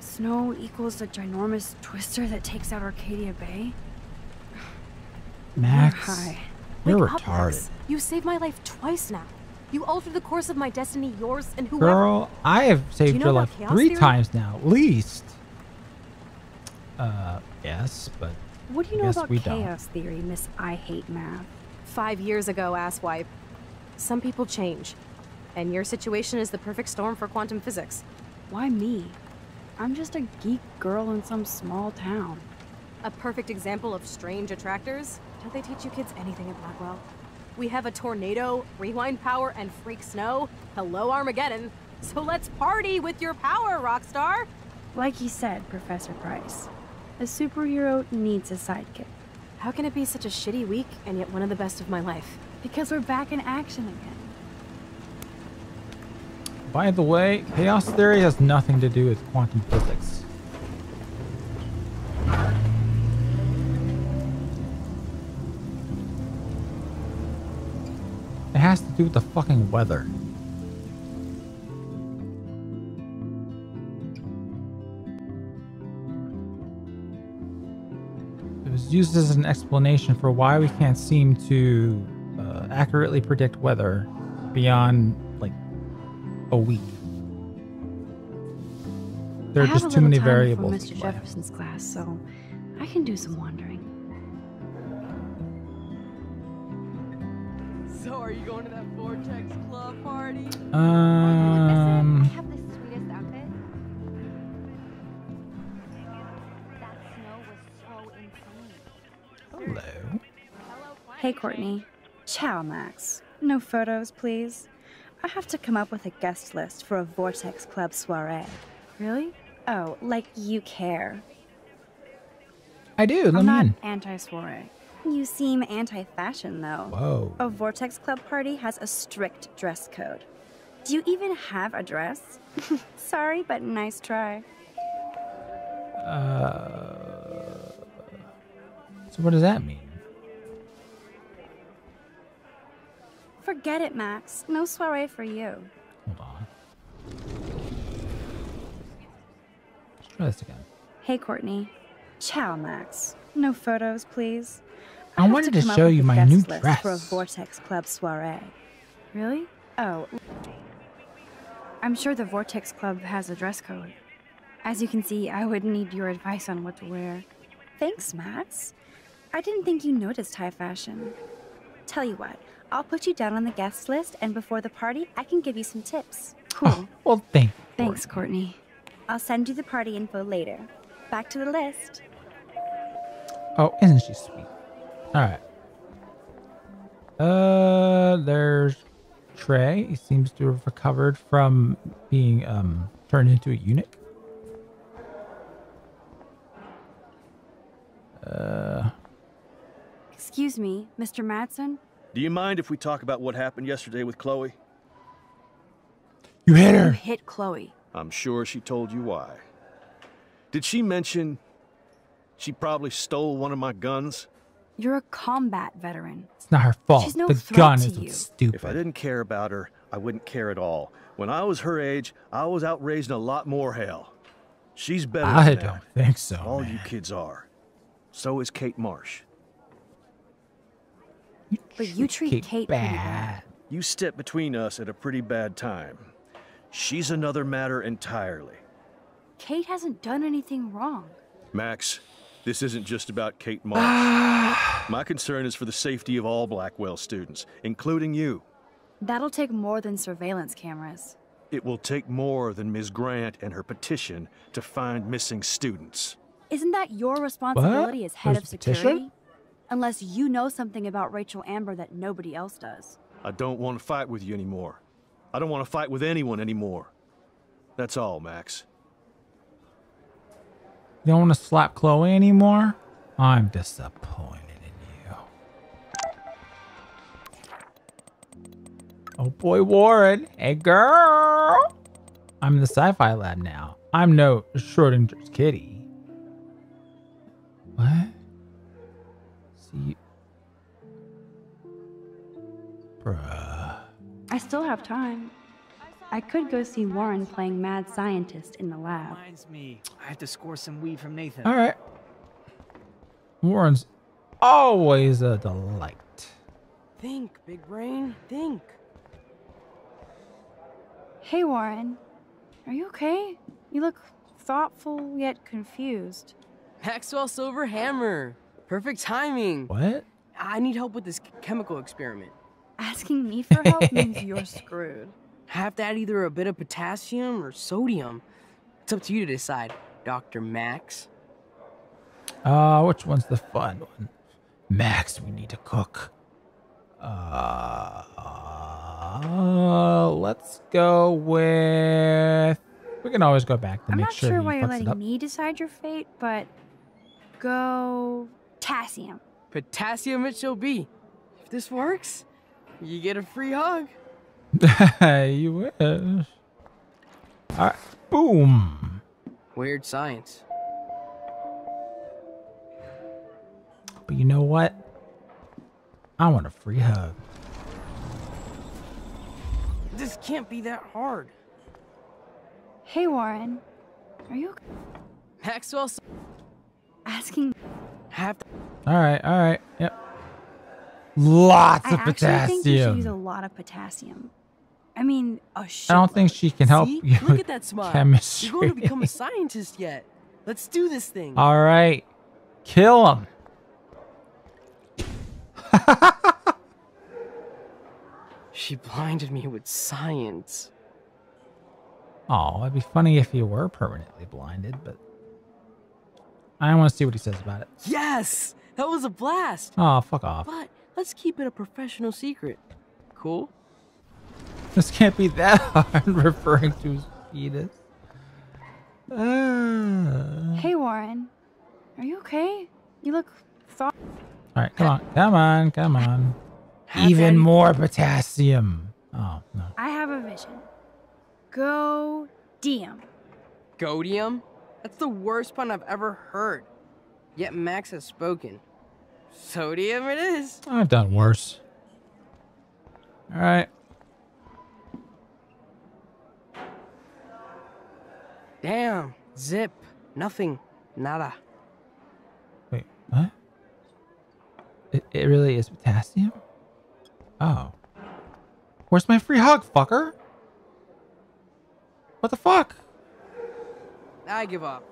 Snow equals a ginormous twister that takes out Arcadia Bay? Max, high. you're Wake up, retarded. Max. You saved my life twice now. You altered the course of my destiny, yours, and whoever. Girl, I have saved you know your life three theory? times now, at least. Uh, yes, but What do you know about we don't. chaos theory, Miss I Hate Math? Five years ago, asswipe. Some people change. And your situation is the perfect storm for quantum physics. Why me? I'm just a geek girl in some small town. A perfect example of strange attractors? Don't they teach you kids anything at Blackwell? We have a tornado, rewind power, and freak snow. Hello, Armageddon. So let's party with your power, Rockstar! Like you said, Professor Price, a superhero needs a sidekick. How can it be such a shitty week and yet one of the best of my life? Because we're back in action again. by the way, chaos theory has nothing to do with quantum physics. Do with the fucking weather. It was used as an explanation for why we can't seem to uh, accurately predict weather beyond like a week. there are just too many variables. Mr. Jefferson's class, so I can do some wandering. Are you going to that Vortex Club party? Um, have the sweetest outfit. That snow was so insane. hello. Hey, Courtney. Ciao, Max. No photos, please. I have to come up with a guest list for a Vortex Club soiree. Really? Oh, like you care. I do. Let I'm me not anti-soiree. You seem anti-fashion, though. Whoa. A Vortex Club party has a strict dress code. Do you even have a dress? *laughs* Sorry, but nice try. Uh, so what does that mean? Forget it, Max. No soiree for you. Hold on. Let's try this again. Hey, Courtney. Ciao, Max. No photos, please. I have wanted to come up show you my new list for a dress. Vortex Club soiree. Really? Oh, I'm sure the Vortex Club has a dress code. As you can see, I would need your advice on what to wear. thanks, Max. I didn't think you noticed high fashion. Tell you what, I'll put you down on the guest list, and before the party, I can give you some tips. Cool. Oh, well, thank Thanks, Courtney. I'll send you the party info later. Back to the list. Oh, isn't she sweet? All right. Uh, there's Trey. He seems to have recovered from being um turned into a eunuch. Uh, Excuse me, Mr. Madsen? Do you mind if we talk about what happened yesterday with Chloe? you hit her! You her. hit Chloe. I'm sure she told you why. Did she mention she probably stole one of my guns? You're a combat veteran. It's not her fault. She's no the threat gun to is you. stupid. If I didn't care about her, I wouldn't care at all. When I was her age, I was out raising a lot more hell. She's better I than don't that. think so. All you kids are. So is Kate Marsh. But you treat Kate Kate, bad. bad. You step between us at a pretty bad time. She's another matter entirely. Kate hasn't done anything wrong. Max, this isn't just about Kate Marsh. *sighs* My concern is for the safety of all Blackwell students, including you. That'll take more than surveillance cameras. It will take more than Ms. Grant and her petition to find missing students. Isn't that your responsibility as head There's of a petition? security? Unless you know something about Rachel Amber that nobody else does. I don't want to fight with you anymore. I don't want to fight with anyone anymore. That's all, Max. You don't want to slap Chloe anymore? I'm disappointed in you. Oh boy, Warren. Hey, girl. I'm in the sci-fi lab now. I'm no Schrodinger's kitty. What? See, bruh. I still have time. I could go see Warren playing mad scientist in the lab. Reminds me, I have to score some weed from Nathan. All right. Warren's always a delight. Think, big brain, think. Hey, Warren. Are you okay? You look thoughtful yet confused. Maxwell Silver Hammer. Perfect timing. What? I need help with this chemical experiment. Asking me for help means you're *laughs* screwed. Have to add either a bit of potassium or sodium. It's up to you to decide, Dr. Max. Uh, which one's the fun one? Max, we need to cook. Uh, uh, let's go with. We can always go back to I'm make not sure, sure why you're letting me decide your fate, but go potassium. Potassium it shall be. If this works, you get a free hug. *laughs* you wish. All right, boom. Weird science. But you know what? I want a free hug. This can't be that hard. Hey, Warren. Are you okay? Maxwell S- asking? have to All right, all right, yep. Lots I of actually think you should use a lot of potassium. I mean, I don't think she can help See? you Look with at that smile. chemistry. You're going to become a scientist yet. Let's do this thing. *laughs* All right, kill him. *laughs* She blinded me with science. Oh, it'd be funny if you were permanently blinded, but I want to see what he says about it. Yes! That was a blast. Oh, fuck off. But let's keep it a professional secret. Cool? This can't be that hard *laughs* referring to his fetus. Uh, Hey, Warren. Are you okay? You look thought. all right, come on, come on, come on. Even more potassium. Oh no. I have a vision. Go Diem. Godium? That's the worst pun I've ever heard. Yet Max has spoken. Sodium it is. I've done worse. All right. Damn. Zip. Nothing. Nada. Wait, what? It, it really is potassium? Oh. Where's my free hug, fucker? What the fuck? I give up.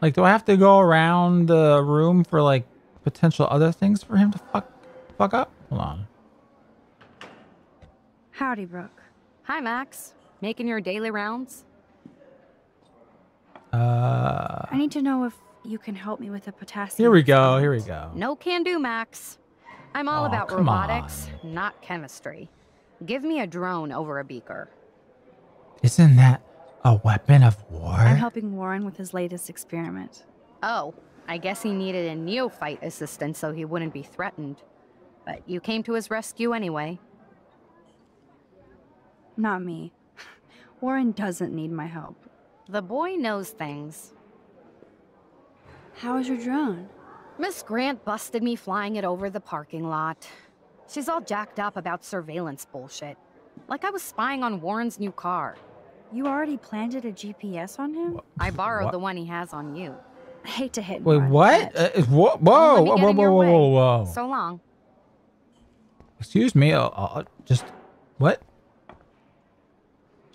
Like, do I have to go around the room for like potential other things for him to fuck fuck up? Hold on. Howdy, Brooke. Hi, Max. Making your daily rounds? Uh, I need to know if you can help me with the potassium. here we go. Here we go. No can do, Max. I'm all Oh, about come robotics, not chemistry. Give me a drone over a beaker. Isn't that a weapon of war? I'm helping Warren with his latest experiment. Oh, I guess he needed a neophyte assistant so he wouldn't be threatened. But you came to his rescue anyway. Not me. Warren doesn't need my help. The boy knows things. How is your drone? Miss Grant busted me flying it over the parking lot. She's all jacked up about surveillance bullshit. Like I was spying on Warren's new car. You already planted a GPS on him? I borrowed What? the one he has on you. I hate to hit Wait, Warren, what? Uh, whoa, whoa, let whoa, whoa, whoa, whoa, whoa, whoa. So long. Excuse me. Uh, uh, just what?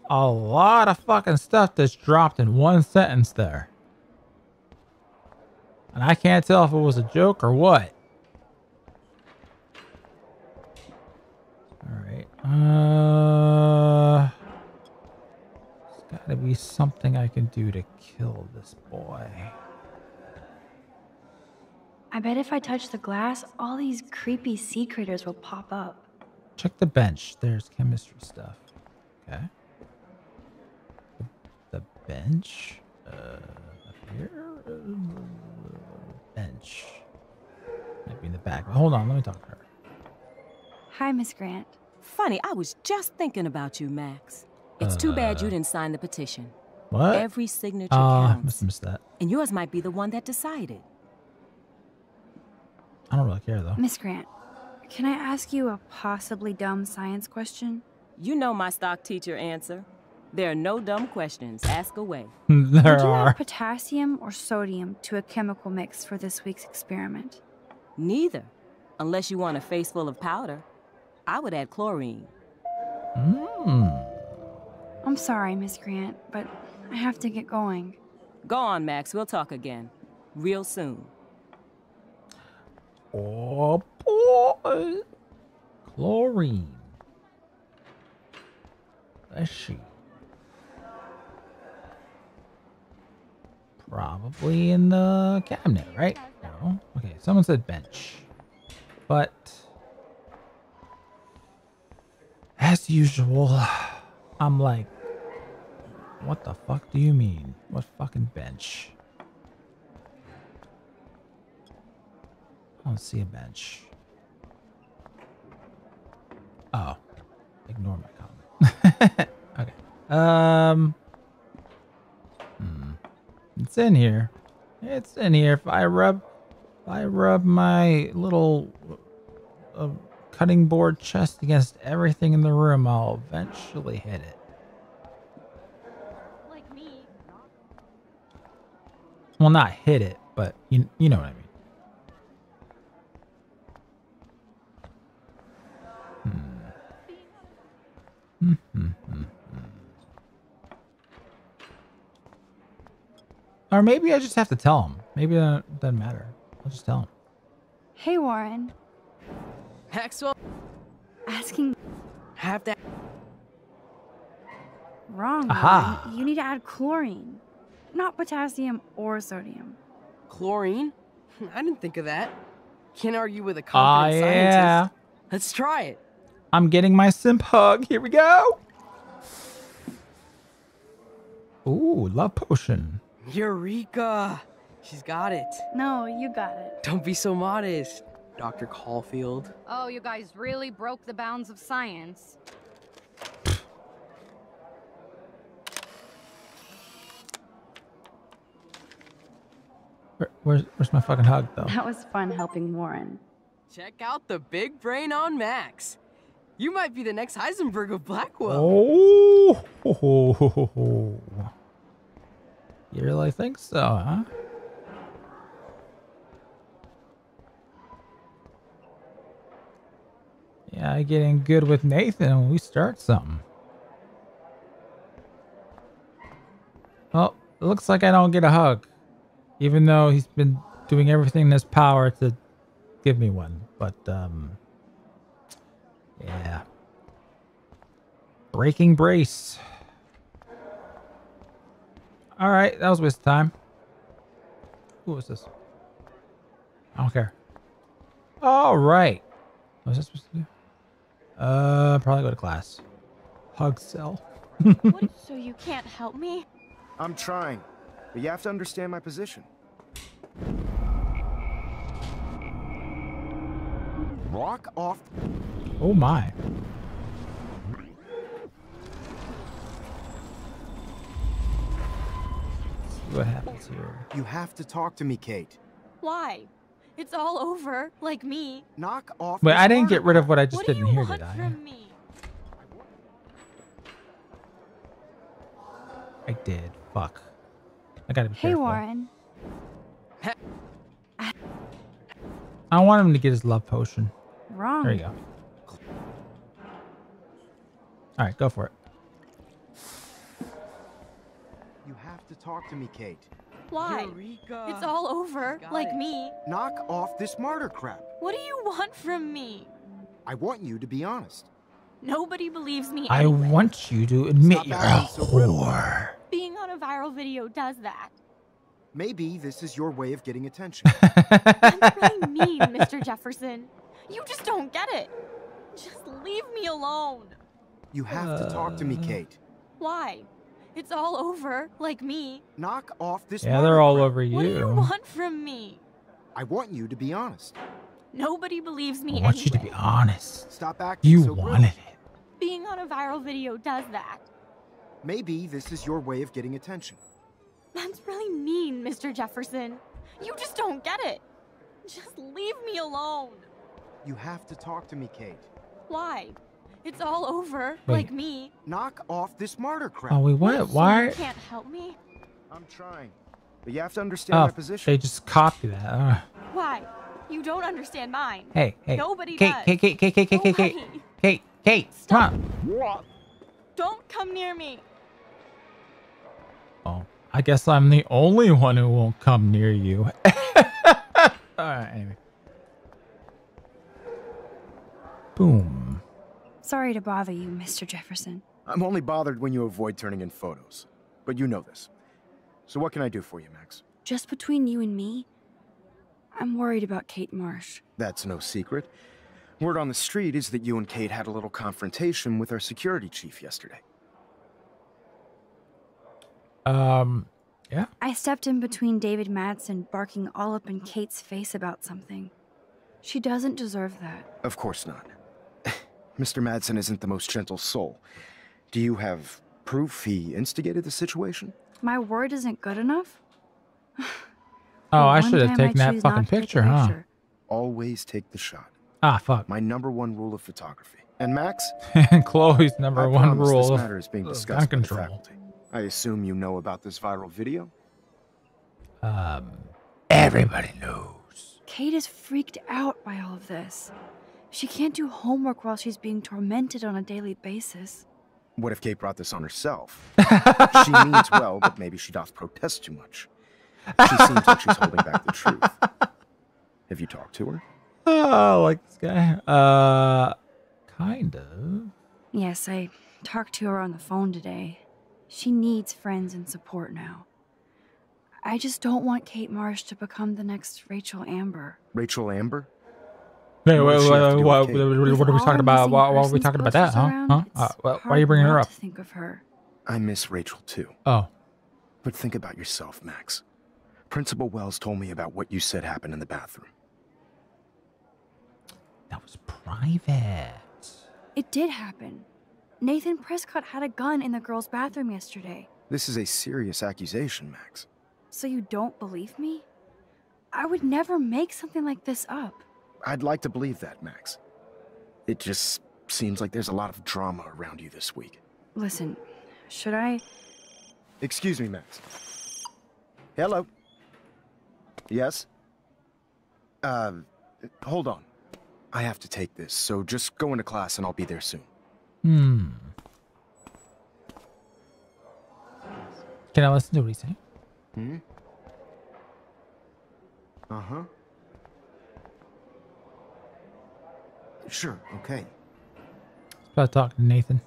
A lot of fucking stuff that's dropped in one sentence there. And I can't tell if it was a joke or what. All right. Uh, there's got to be something I can do to kill this boy. I bet if I touch the glass, all these creepy sea critters will pop up. Check the bench. There's chemistry stuff. Okay. The, the bench. Uh, up here. Uh, bench. Might be in the back. Hold on. Let me talk to her. Hi, Miss Grant. Funny, I was just thinking about you, Max. It's too bad you didn't sign the petition. What? Every signature I counts. must have missed that. And yours might be the one that decided. I don't really care though. Miss Grant, can I ask you a possibly dumb science question? You know my stock teacher answer. There are no dumb questions. Ask away. *laughs* there Would you are. add potassium or sodium to a chemical mix for this week's experiment? Neither. Unless you want a face full of powder. I would add chlorine. Mm. I'm sorry, Miss Grant, but I have to get going. Go on, Max. We'll talk again. Real soon. Oh boy. Chlorine. Let's see. Probably in the cabinet, right? No. Okay, someone said bench. But as usual, I'm like, what the fuck do you mean? What fucking bench? I don't see a bench. Oh, ignore my comment. *laughs* okay. Um. It's in here. It's in here. If I rub, if I rub my little uh, cutting board chest against everything in the room, I'll eventually hit it. Like me. Well, not hit it, but you you know what I mean. Mm-hmm. Or maybe I just have to tell him. Maybe that doesn't matter. I'll just tell him. Hey, Warren. Maxwell, Asking have that. wrong. Aha. Warren. You need to add chlorine, not potassium or sodium. Chlorine? *laughs* I didn't think of that. Can't argue with a Ah, confident yeah. scientist. Let's try it. I'm getting my simp hug. Here we go. Ooh, love potion. Eureka! She's got it. No, you got it. Don't be so modest, Dr. Caulfield. Oh, you guys really broke the bounds of science. Where, where's, where's my fucking hug, though? That was fun helping Warren. Check out the big brain on Max. You might be the next Heisenberg of Blackwell. Oh, ho, ho, ho, ho, ho. You really think so, huh? Yeah, I get in good with Nathan when we start something. Well, it looks like I don't get a hug, even though he's been doing everything in his power to give me one. But um, yeah. Breaking brace. All right, that was a waste of time. Who was this? I don't care. All right. What was I supposed to do? Uh, probably go to class. Hug cell. *laughs* So you can't help me? I'm trying, but you have to understand my position. Rock off. Oh my. What happens here. You have to talk to me, Kate. Why? It's all over, like me. Knock off. Wait, I didn't murder get rid of what I crap. just didn't hear, did Want I? from me? I did. Fuck. I gotta be Hey, careful. Warren. I want him to get his love potion. Wrong. There you go. All right, go for it. You have to talk to me, Kate. Why? It's all over, like me. Knock off this martyr crap. What do you want from me? I want you to be honest. Nobody believes me. I anyway. want you to admit Stop you're a acting so brittle. whore. Being on a viral video does that. Maybe this is your way of getting attention. *laughs* That's *laughs* really mean, Mr. Jefferson. You just don't get it. Just leave me alone. You have to talk to me, Uh. Kate. Why? It's all over, like me. Knock off this Yeah, they're all crap. over What do you you. want from me? I want you to be honest. Nobody believes me I want anyway. you to be honest. Stop acting You so brittle. wanted it. Being on a viral video does that. Maybe this is your way of getting attention. That's really mean, Mr. Jefferson. You just don't get it. Just leave me alone. You have to talk to me, Kate. Why? It's all over, Wait. like me. Knock off this martyr crap. Oh, wait, what? Why? You can't help me? I'm trying. But you have to understand Oh, my position. they just copy that. Uh, Why? You don't understand mine. hey, hey. Nobody Kate, does. Kate, Kate, Kate, Kate, Kate, Kate, Kate, Nobody. Kate, Kate, come on. Don't come near me. Oh, I guess I'm the only one who won't come near you. *laughs* All right, anyway. Boom. Sorry to bother you, Mr. Jefferson. I'm only bothered when you avoid turning in photos. But you know this. So what can I do for you, Max? Just between you and me, I'm worried about Kate Marsh. That's no secret. Word on the street is that you and Kate had a little confrontation with our security chief yesterday. Um, yeah. I stepped in between David Madsen barking all up in Kate's face about something. She doesn't deserve that. Of course not. Mr. Madsen isn't the most gentle soul. Do you have proof he instigated the situation? My word isn't good enough? *laughs* Oh, I should have time I taken that fucking to picture, huh? picture. Always take the shot. Ah, fuck. My number one rule of photography. And Max, and *laughs* Chloe's number I one rule this of matter is being of discussed gun by the control. faculty. I assume you know about this viral video? Um, everybody knows. Kate is freaked out by all of this. She can't do homework while she's being tormented on a daily basis. What if Kate brought this on herself? *laughs* she means well, but maybe she doth protest too much. She seems like she's holding back the truth. Have you talked to her? Oh, *laughs* I like this guy. Uh, kind of. Yes, I talked to her on the phone today. She needs friends and support now. I just don't want Kate Marsh to become the next Rachel Amber. Rachel Amber? Wait, What wait, wait, have to what, what, what are we talking about? Why, why are we talking about that, huh? huh? Uh, why, why are you bringing her up? think of her. I miss Rachel too. Oh. But think about yourself, Max. Principal Wells told me about what you said happened in the bathroom. That was private. It did happen. Nathan Prescott had a gun in the girls' bathroom yesterday. This is a serious accusation, Max. So you don't believe me? I would never make something like this up. I'd like to believe that, Max. It just seems like there's a lot of drama around you this week. Listen, should I? Excuse me, Max. Hello? Yes? Uh, hold on. I have to take this, so just go into class and I'll be there soon. Hmm. Can I listen to what he's saying? Hmm? Uh-huh. Sure, okay. About talking to Nathan.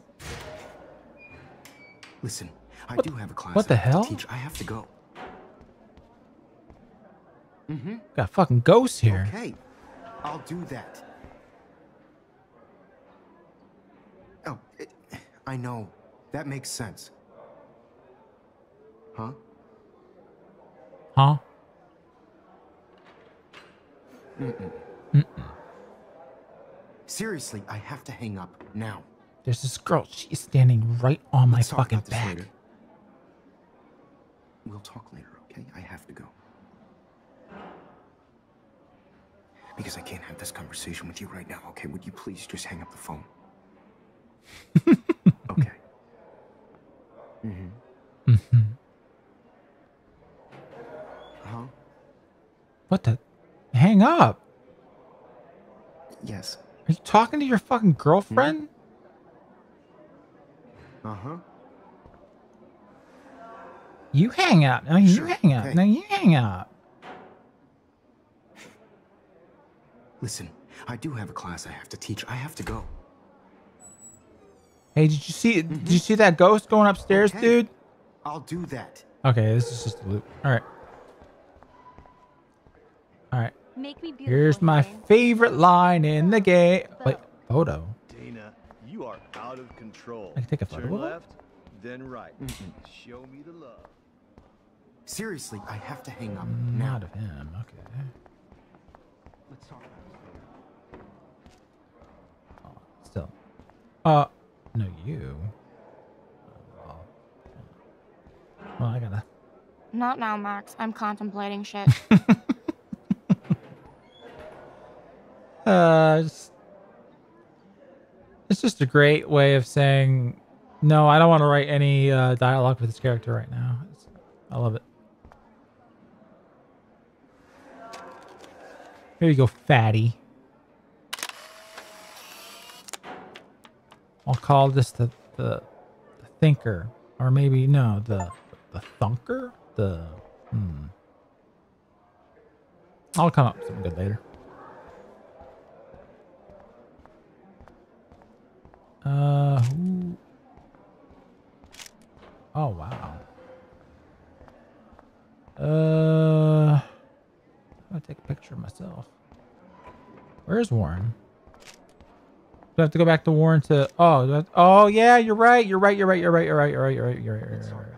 Listen, I What- do have a class. what the to hell? Teach. I have to go. Mm-hmm. Got fucking ghosts here. Okay, I'll do that. Oh, it, I know. That makes sense. Huh? Huh? Mm-mm. Mm-mm. Seriously, I have to hang up now. There's this girl. She's standing right on my Let's talk fucking about this back. later. We'll talk later, okay? I have to go. Because I can't have this conversation with you right now, okay? Would you please just hang up the phone? *laughs* okay. Mm-hmm. hmm Huh? What the? Hang up. Yes. Are you talking to your fucking girlfriend? Uh-huh. You hang up. No, you Sure, hang up. okay. No, you hang up. Listen, I do have a class I have to teach. I have to go. Hey, did you see? Did you see that ghost going upstairs, Mm-hmm. Okay. dude? I'll do that. Okay, this is just a loop. All right. All right. Make me beautiful. Here's my favorite line in the game. Wait, photo. Dana, you are out of control. I can take a photo Turn left, then right. Show me the love. Seriously, I have to hang up Mm, now. Not of him. Okay. Let's talk Still. Uh, no, you. Oh. Well, I gotta. Not now, Max. I'm contemplating shit. *laughs* Uh, it's, just a great way of saying, no, I don't want to write any uh, dialogue with this character right now. It's, I love it. Here you go, fatty. I'll call this the the, the thinker, or maybe no, the the thunker. The hmm. I'll come up with something good later. Uh. Oh wow. Uh. I'll take a picture of myself. Where's Warren? Do I have to go back to Warren to? Oh, I- oh yeah, you're right. You're right. You're right. You're right. You're right. You're right. You're right. You're right. You're right.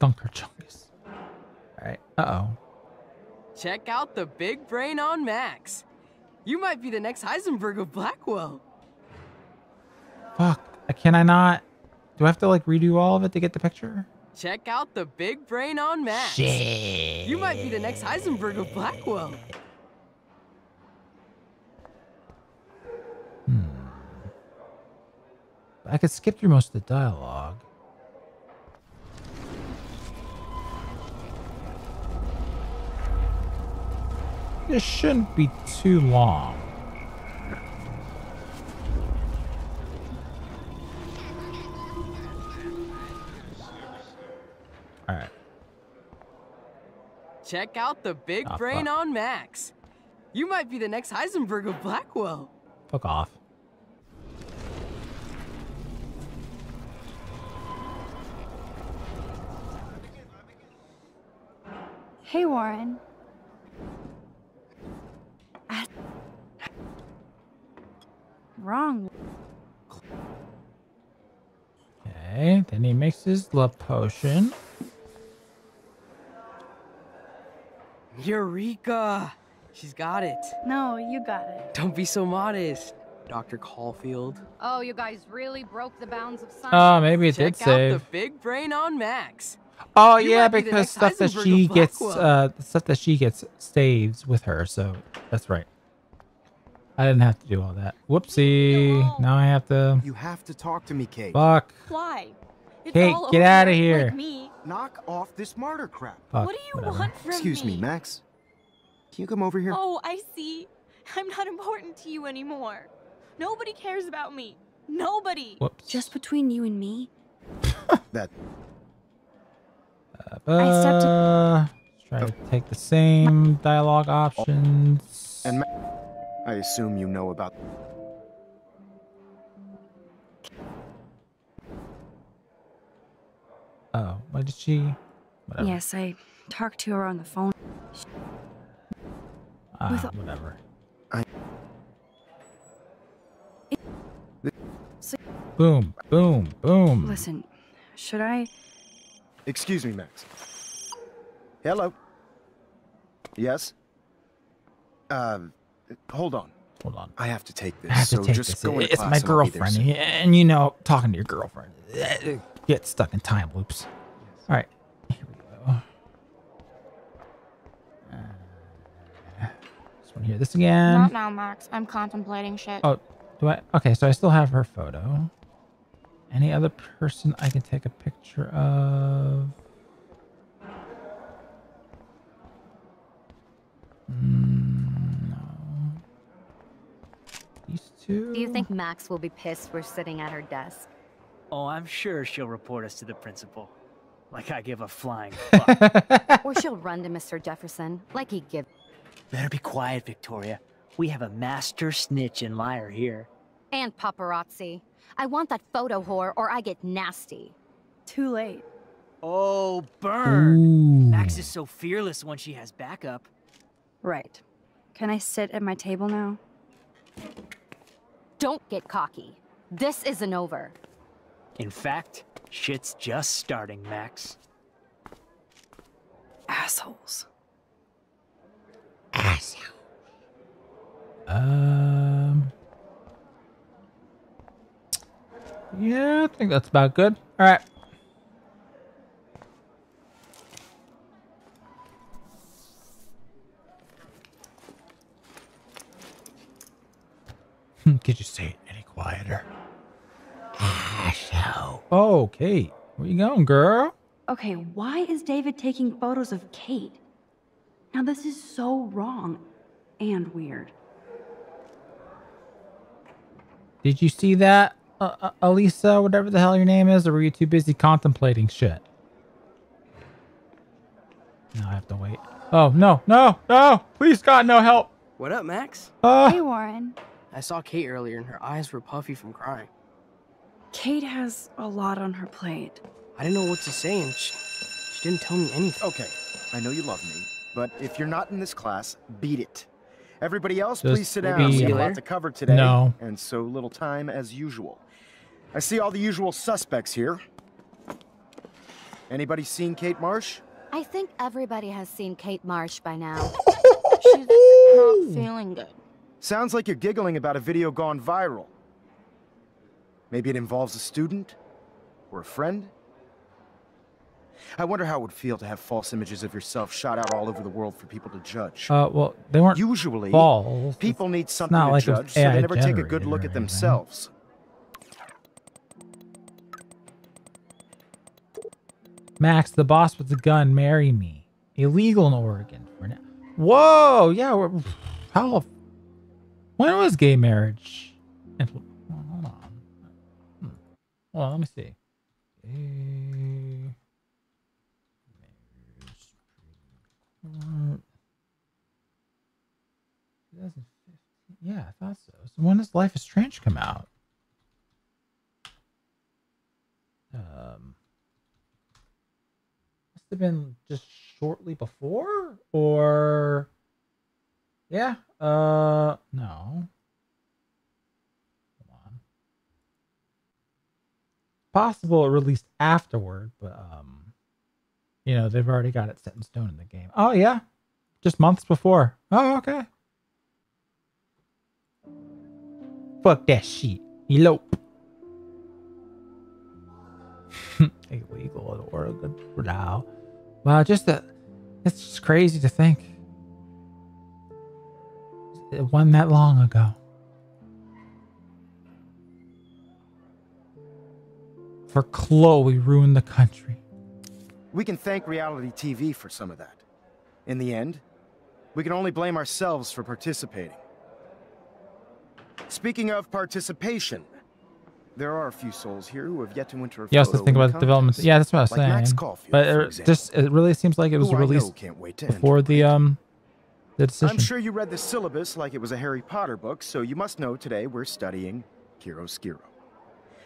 Gunker Chungus. All right. Uh oh. Check out the big brain on Max. You might be the next Heisenberg of Blackwell. Fuck. Can I not? Do I have to like redo all of it to get the picture? Check out the big brain on Max. Shit. You might be the next Heisenberg of Blackwell. Hmm. I could skip through most of the dialogue. This shouldn't be too long. All right. Check out the big oh, brain fuck. on Max. You might be the next Heisenberg of Blackwell. Fuck off. Hey, Warren. I- Wrong. Okay, then he makes his love potion. Eureka! She's got it. No, you got it. Don't be so modest, Dr. Caulfield. Oh, you guys really broke the bounds of science. Oh, maybe it Check did out the big brain on Max. Oh You yeah, might be the because stuff that she gets, Blackwell. uh, stuff that she gets staves with her. So that's right. I didn't have to do all that. Whoopsie! Now I have to. You have to talk to me, Kate. Fuck. Why? It's Kate, all get over, outta like here. me. Knock off this martyr crap. Fuck, What do you whatever. want from Excuse me, Max. Can you come over here? Oh, I see. I'm not important to you anymore. Nobody cares about me. Nobody. Whoops. Just between you and me. *laughs* That I stepped to- Uh, let's try to take the same dialogue options. and Ma- I assume you know about. Oh, what did she? Whatever. Yes, I talked to her on the phone. Ah, with whatever. I. Boom, boom, boom. Listen, should I? Excuse me, Max. Hello. Yes. Um, hold on. Hold on. I have to take this. I have to so take just this. go into It's my and there girlfriend, soon. and you know, talking to your girlfriend, get stuck in time loops. All right, here we go. Uh, just want to hear this again. Not now, Max. I'm contemplating shit. Oh, do I? Okay, so I still have her photo. Any other person I can take a picture of? Mm, no. These two. Do you think Max will be pissed we're sitting at her desk? Oh, I'm sure she'll report us to the principal. Like I give a flying *laughs* fuck. or she'll run to Mr. Jefferson, like he give. Better be quiet, Victoria. We have a master snitch and liar here. And paparazzi. I want that photo whore, or I get nasty. Too late. Oh, burn! Max is so fearless when she has backup. Right. Can I sit at my table now? Don't get cocky. This isn't over. In fact, shit's just starting, Max. Assholes. Um. Yeah, I think that's about good. All right. Hmm, could you say it any quieter? Ah, oh, Kate, where you going, girl? Okay, why is David taking photos of Kate? Now, this is so wrong and weird. Did you see that, uh, uh, Elisa, whatever the hell your name is, or were you too busy contemplating shit? Now I have to wait. Oh, no, no, no! Please, God, no help! What up, Max? Uh, Hey, Warren. I saw Kate earlier and her eyes were puffy from crying. Kate has a lot on her plate. I didn't know what to say and she, she didn't tell me anything. Okay, I know you love me, but if you're not in this class, beat it. Everybody else, Just please sit down. We have a lot to cover today, No. and so little time as usual. I see all the usual suspects here. Anybody seen Kate Marsh? I think everybody has seen Kate Marsh by now. *laughs* She's not feeling good. Sounds like you're giggling about a video gone viral. Maybe it involves a student or a friend. I wonder how it would feel to have false images of yourself shot out all over the world for people to judge. Uh, well, they weren't Usually, false. people need something to like judge, so they never take a good look at anything. themselves. Max, the boss with the gun, marry me. Illegal in Oregon for now. Whoa, yeah. We're, how? When was gay marriage? Hold on. Hmm. Hold on, let me see. Gay marriage. 2015. Yeah, I thought so. So when does Life is Strange come out? Um, have been just shortly before, or yeah. Uh, no. On. Possible it released afterward, but um, you know they've already got it set in stone in the game. Oh yeah, just months before. Oh okay. Fuck that shit. Elope. *laughs* Illegal in Oregon now. Wow, just that. It's just crazy to think. It wasn't that long ago. For Chloe ruined the country. We can thank reality TV for some of that. In the end, we can only blame ourselves for participating. Speaking of participation, there are a few souls here who have yet to enter a You also think about the development. Yeah, that's what I was like saying. Caulfield, but it example. just it really seems like it was Who I know released can't wait to before the um the decision. I'm sure you read the syllabus like it was a Harry Potter book, so you must know today we're studying chiaroscuro.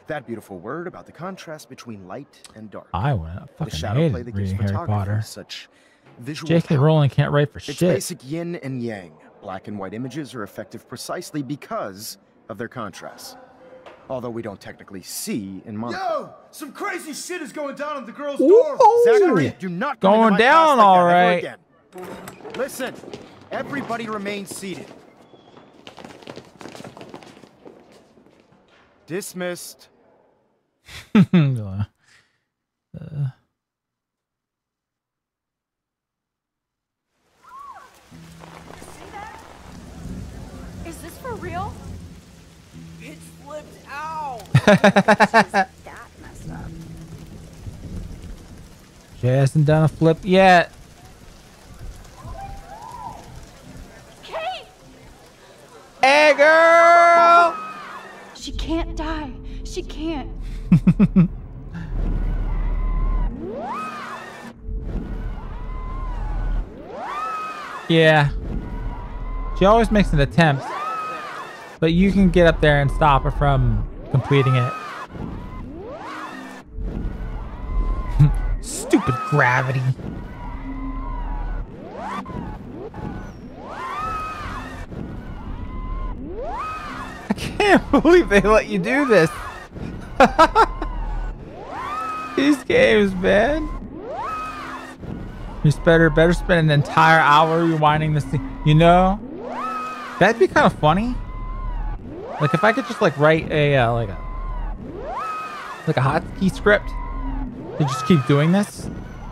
That beautiful word about the contrast between light and dark. I went. I the fucking shadow play that gives Harry Potter. such visual J.K. Rowling can't write for It's shit. basic yin and yang. Black and white images are effective precisely because of their contrast. Although we don't technically see in monocle. Yo, some crazy shit is going down at the girl's Ooh. door. Zachary, do not come Going into my down, class like all that again. Listen, everybody remain seated. Dismissed. *laughs* Uh, Is this for real? It flipped out. that messed up. She hasn't done a flip yet. Kate! Hey, girl! She can't die. She can't. *laughs* Yeah. She always makes an attempt, but you can get up there and stop her from completing it. Stupid gravity. I can't *laughs* believe they let you do this. *laughs* These games, man. You better better spend an entire hour rewinding this thing. You know, that'd be kind of funny. Like if I could just like write a uh, like a like a hotkey script to just keep doing this,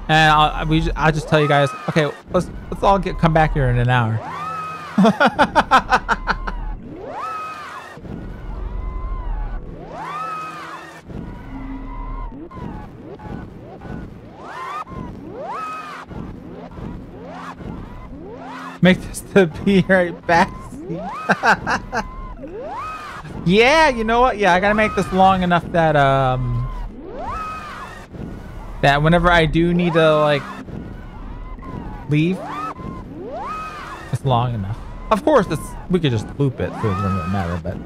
and I'll we just, I'll just tell you guys, okay, let's let's all get come back here in an hour. *laughs* Make this the *laughs* be right back. *laughs* yeah, you know what? Yeah, I gotta make this long enough that um that whenever I do need to like leave, it's long enough. Of course, it's we could just loop it, so it doesn't matter. But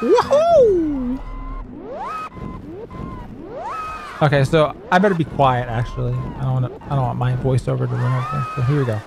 woohoo! Okay, so I better be quiet. Actually, I don't want. I don't want my voiceover to run everything. So here we go.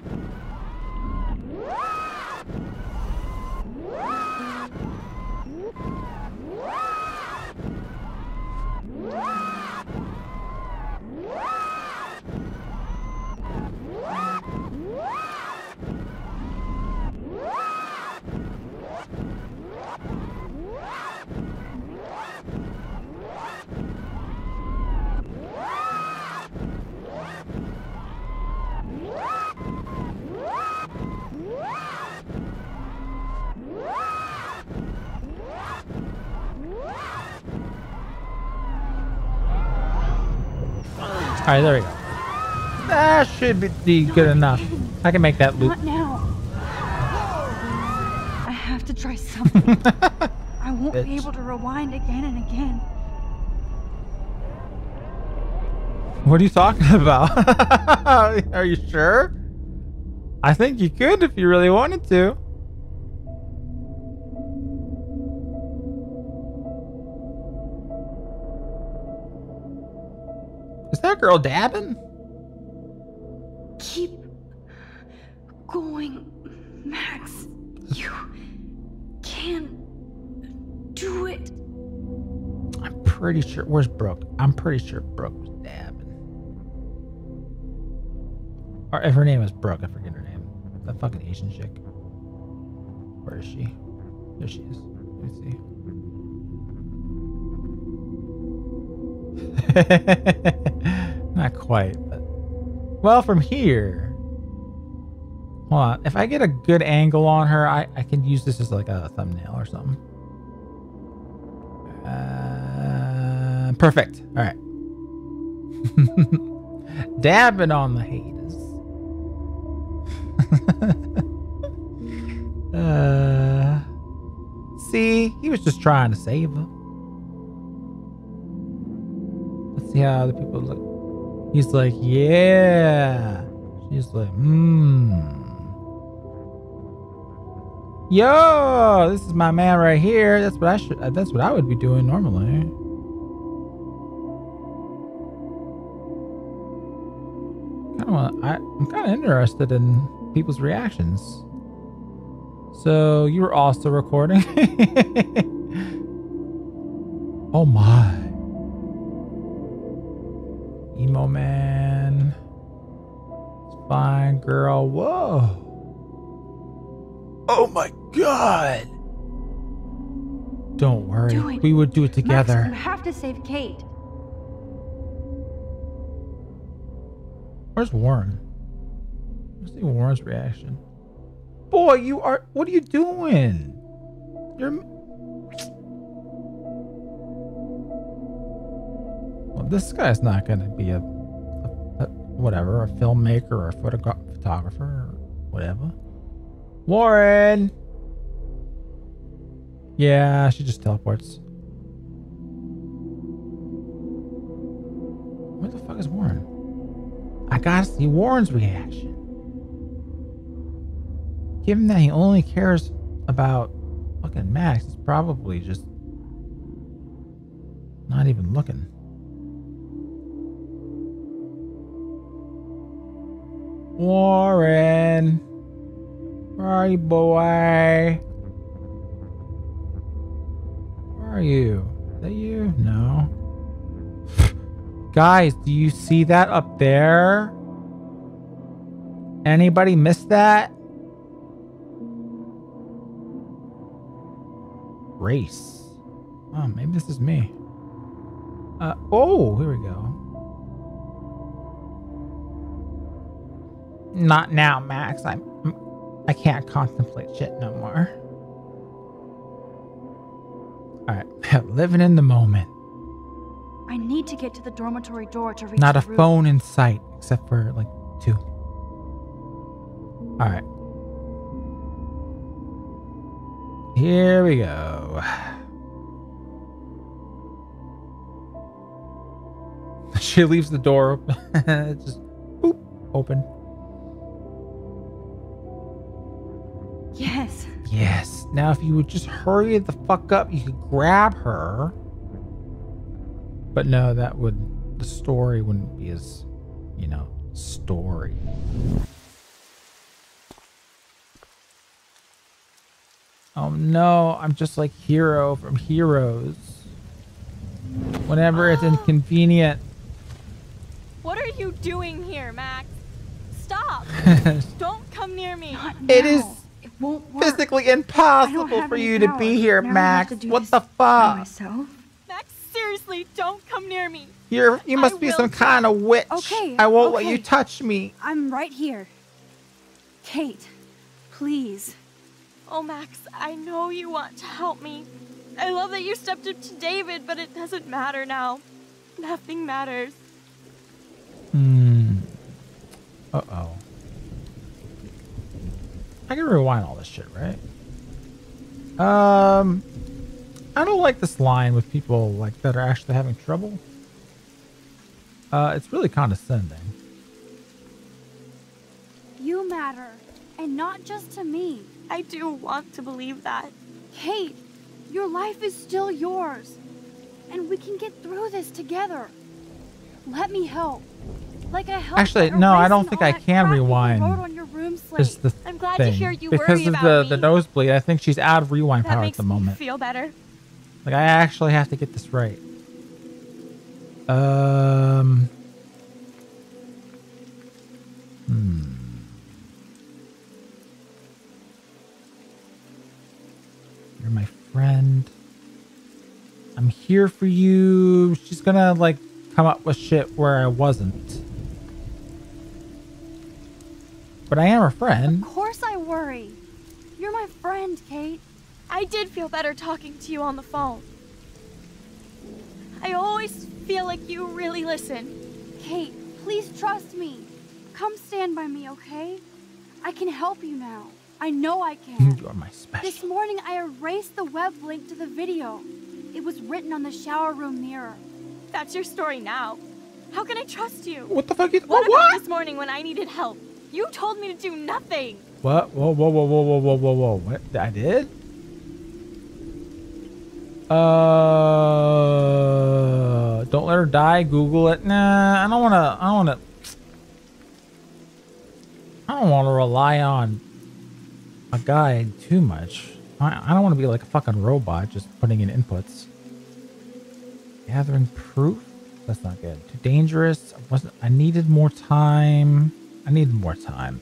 All right, there we go. That should be- good enough. I can make that loop. Not now. I have to try something. *laughs* I won't be able to rewind again and again. What are you talking *laughs* about? *laughs* are you sure? I think you could if you really wanted to. That girl dabbing? Keep going, Max. You can do it. I'm pretty sure. Where's Brooke? I'm pretty sure Brooke was dabbing. Or if her name is Brooke, I forget her name. That fucking Asian chick. Where is she? There she is. Let me see. *laughs* Not quite, but well, from here. Hold on. If I get a good angle on her, I, I can use this as like a thumbnail or something. Uh, perfect. All right. *laughs* Dabbing on the haters. *laughs* uh, see, he was just trying to save her. Let's see how other people look. He's like, yeah. She's like, hmm. Yo, this is my man right here. That's what I should. uh, That's what I would be doing normally. Kind of. I'm kind of interested in people's reactions. So you were also recording. *laughs* oh my. Emo man. It's fine, girl. Whoa. Oh my god. Don't worry. Do. We would do it together. Max, you have to save Kate. Where's Warren? Let's see Warren's reaction. Boy, you are. What are you doing? You're. Well, this guy's not going to be a, a, a- whatever, a filmmaker or a photogra- photographer or whatever. Warren. Yeah, she just teleports. Where the fuck is Warren? I gotta see Warren's reaction. Given that he only cares about fucking Max, he's probably just not even looking. Warren, where are you, boy? Where are you? Is that you? No. Guys, do you see that up there? Anybody miss that? Race. Oh, maybe this is me. Uh, oh, here we go. Not now, Max. I'm, I can't contemplate shit no more. All right, *laughs* living in the moment. I need to get to the dormitory door to reach Not a phone in sight, except for like two. All right. Here we go. *sighs* She leaves the door. *laughs* Just boop, open. Yes. Yes. Now, if you would just hurry the fuck up, you could grab her. But no, that would the story wouldn't be as, you know, story. Oh no, I'm just like Hiro from Heroes. Whenever it's *gasps* inconvenient. What are you doing here, Max? Stop! *laughs* Don't come near me. It is It won't work. Physically impossible for any you to be here, Now I have Max. What the fuck? myself. Max, seriously, don't come near me. You're you must I be some kind of witch. Okay, I won't let you touch me. I'm right here. Kate, please. Oh, Max, I know you want to help me. I love that you stepped up to David, but it doesn't matter now. Nothing matters. Hmm. Uh oh. I can rewind all this shit, right? Um, I don't like this line with people like that are actually having trouble. Uh, it's really condescending. You matter, and not just to me. I do want to believe that. Kate, your life is still yours, and we can get through this together. Let me help. Like I Actually, no, I don't think I can rewind. wrote on your room Is the I'm glad thing. to hear you *laughs* because worry of the me. the nosebleed. I think she's out of rewind that power at the moment. feel better. Like I actually have to get this right. Um. Hmm. You're my friend. I'm here for you. She's gonna like come up with shit where I wasn't. But I am her friend. Of course I worry. You're my friend, Kate. I did feel better talking to you on the phone. I always feel like you really listen. Kate, please trust me. Come stand by me, okay? I can help you now. I know I can. You are my special. This morning I erased the web link to the video. It was written on the shower room mirror. That's your story now. How can I trust you? What the fuck is What oh, what? about this morning when I needed help? You told me to do nothing. What? Whoa, whoa, whoa, whoa, whoa, whoa, whoa, whoa. What? I did? Uh, don't let her die. Google it. Nah, I don't want to. I don't want to. I don't want to rely on a guide too much. I, I don't want to be like a fucking robot just putting in inputs. Gathering proof? That's not good. Too dangerous. I wasn't. I needed more time. I need more time.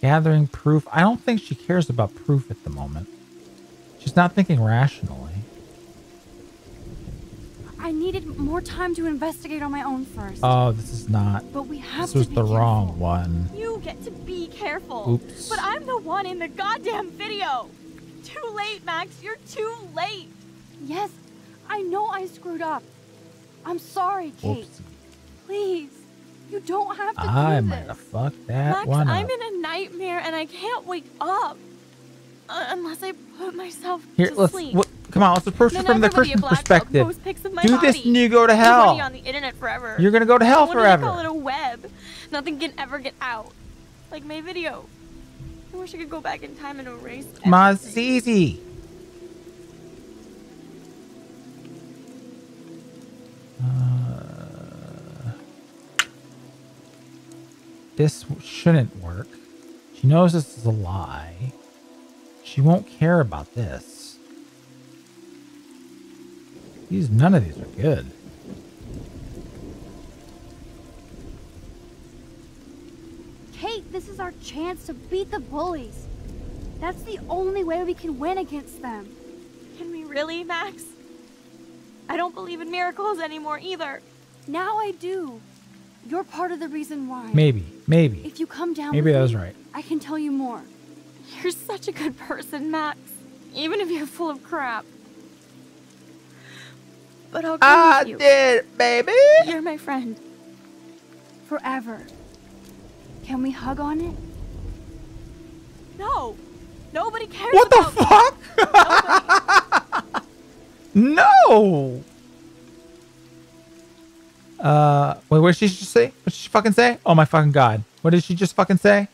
Gathering proof. I don't think she cares about proof at the moment. She's not thinking rationally. I needed more time to investigate on my own first. Oh, this is not. But we have This was the careful. wrong one. You get to be careful. Oops. But I'm the one in the goddamn video. Too late, Max. You're too late. Yes, I know I screwed up. I'm sorry, Kate. Whoopsie. Please, you don't have to I do might this. have fucked that Max, one I'm in a nightmare and I can't wake up. Uh, unless I put myself Here, to let's. sleep. What, come on, let's approach it from the Christian at Black Belt perspective. posts pics of my Do this and you go to hell. on the internet forever. You're gonna go to hell they forever. call it a web? Nothing can ever get out. Like my video. I wish I could go back in time and erase on, this easy. Uh, this shouldn't work. She knows this is a lie. She won't care about this. These none of these are good. Kate, this is our chance to beat the bullies. That's the only way we can win against them. Can we really, Max? I don't believe in miracles anymore either. Now I do. You're part of the reason why. Maybe, maybe. If you come down Maybe with that was right. I can tell you more. You're such a good person, Max. Even if you're full of crap. But I'll come I with you. did, baby. You're my friend. Forever. Can we hug on it? No. Nobody cares What the about fuck? *laughs* No. Uh, wait, what did she just say? What did she fucking say? Oh my fucking god! What did she just fucking say?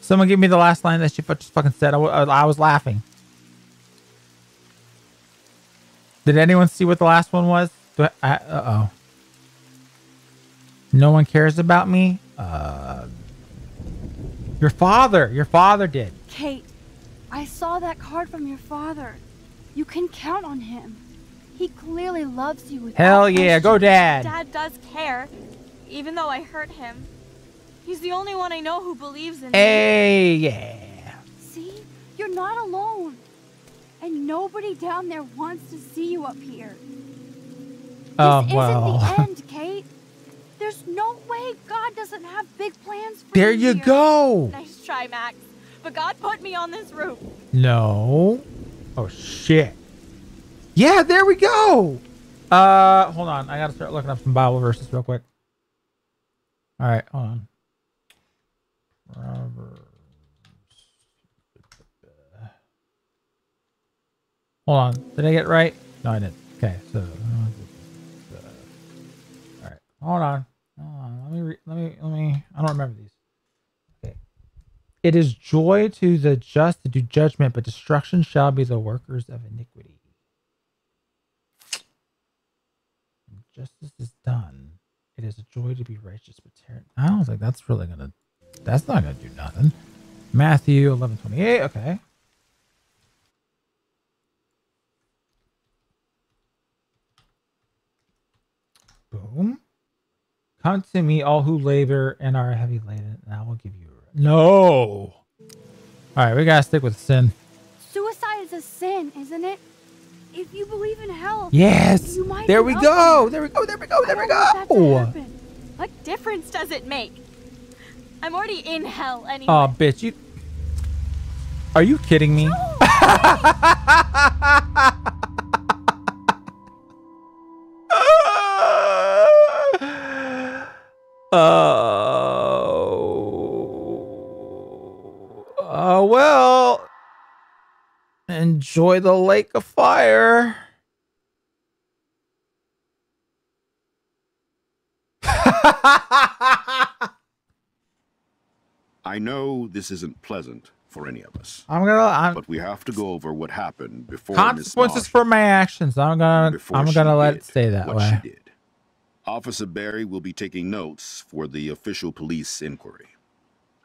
Someone give me the last line that she just fucking said. I, I was laughing. Did anyone see what the last one was? Do I, uh oh. No one cares about me. Uh, your father. Your father did. Kate, I saw that card from your father. You can count on him. He clearly loves you Hell yeah, go dad. Dad does care, even though I hurt him. He's the only one I know who believes in me. Hey, yeah. See? You're not alone. And nobody down there wants to see you up here. Oh this well. isn't the *laughs* end, Kate. There's no way God doesn't have big plans for There you you go. Nice try, Max. But God put me on this roof. No. Oh shit. Yeah, there we go. Uh, hold on. I gotta start looking up some Bible verses real quick. All right, hold on. Proverbs. Hold on. Did I get right? No, I didn't. Okay, so hold on. Hold on. Let me re- let me let me. I don't remember these. Okay. It is joy to the just to do judgment, but destruction shall be the workers of iniquity. When justice is done. It is a joy to be righteous, but terror. I don't think that's really gonna. That's not gonna do nothing. Matthew eleven twenty eight. Okay. Boom. Come to me, all who labor and are heavy laden, and I will give you. No. All right, we gotta stick with sin. Suicide is a sin, isn't it? If you believe in hell, Yes. you might There we go. There we go. There we go. There we I don't want that to go. What difference does it make? I'm already in hell anyway. Oh, bitch, you. Are you kidding me? Oh. *laughs* Oh, well. Enjoy the lake of fire. *laughs* I know this isn't pleasant for any of us. I'm gonna. I'm, but we have to go over what happened before consequences Marsh for my actions. I'm gonna. I'm gonna let it stay that way. she did. Officer Berry will be taking notes for the official police inquiry.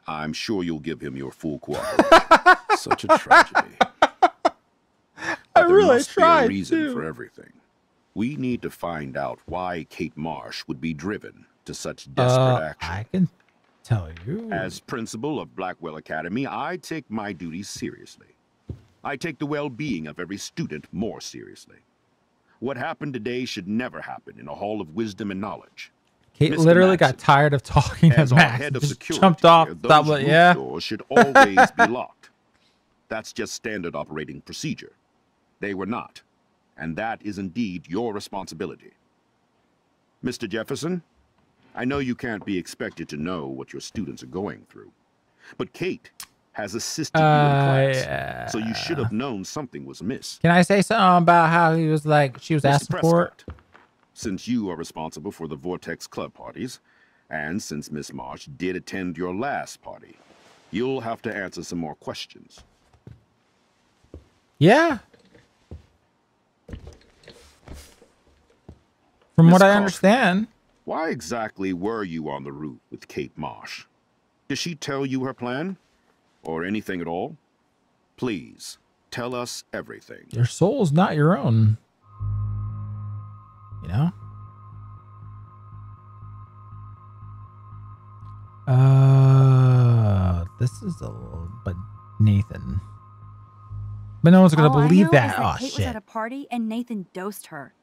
I'm sure you'll give him your full cooperation. *laughs* Such a tragedy. I There really must be a reason to. for everything. We need to find out why Kate Marsh would be driven to such desperate Uh, action. I can tell you. As principal of Blackwell Academy, I take my duties seriously. I take the well-being of every student more seriously. What happened today should never happen in a hall of wisdom and knowledge. Kate Mr. literally got tired of talking to As our Max. head and of Just security jumped off. here, Thought, those well, yeah. doors should always be locked. That's just standard operating procedure. They were not, and that is indeed your responsibility. Mr. Jefferson, I know you can't be expected to know what your students are going through, but Kate has assisted you in Uh, class, so you should have known something was amiss. Can I say something about how he was like she was Mr. asking for it? Since you are responsible for the Vortex Club parties, and since Miss Marsh did attend your last party, you'll have to answer some more questions. Yeah. From Miss what I Coffin, understand, Why exactly were you on the route with Kate Marsh? Did she tell you her plan? Or anything at all? Please, tell us everything. your soul's not your own. You know? Uh, this is a little, but Nathan. But no one's gonna All I believe know that. Is Oh Kate was at a party and Nathan dosed her.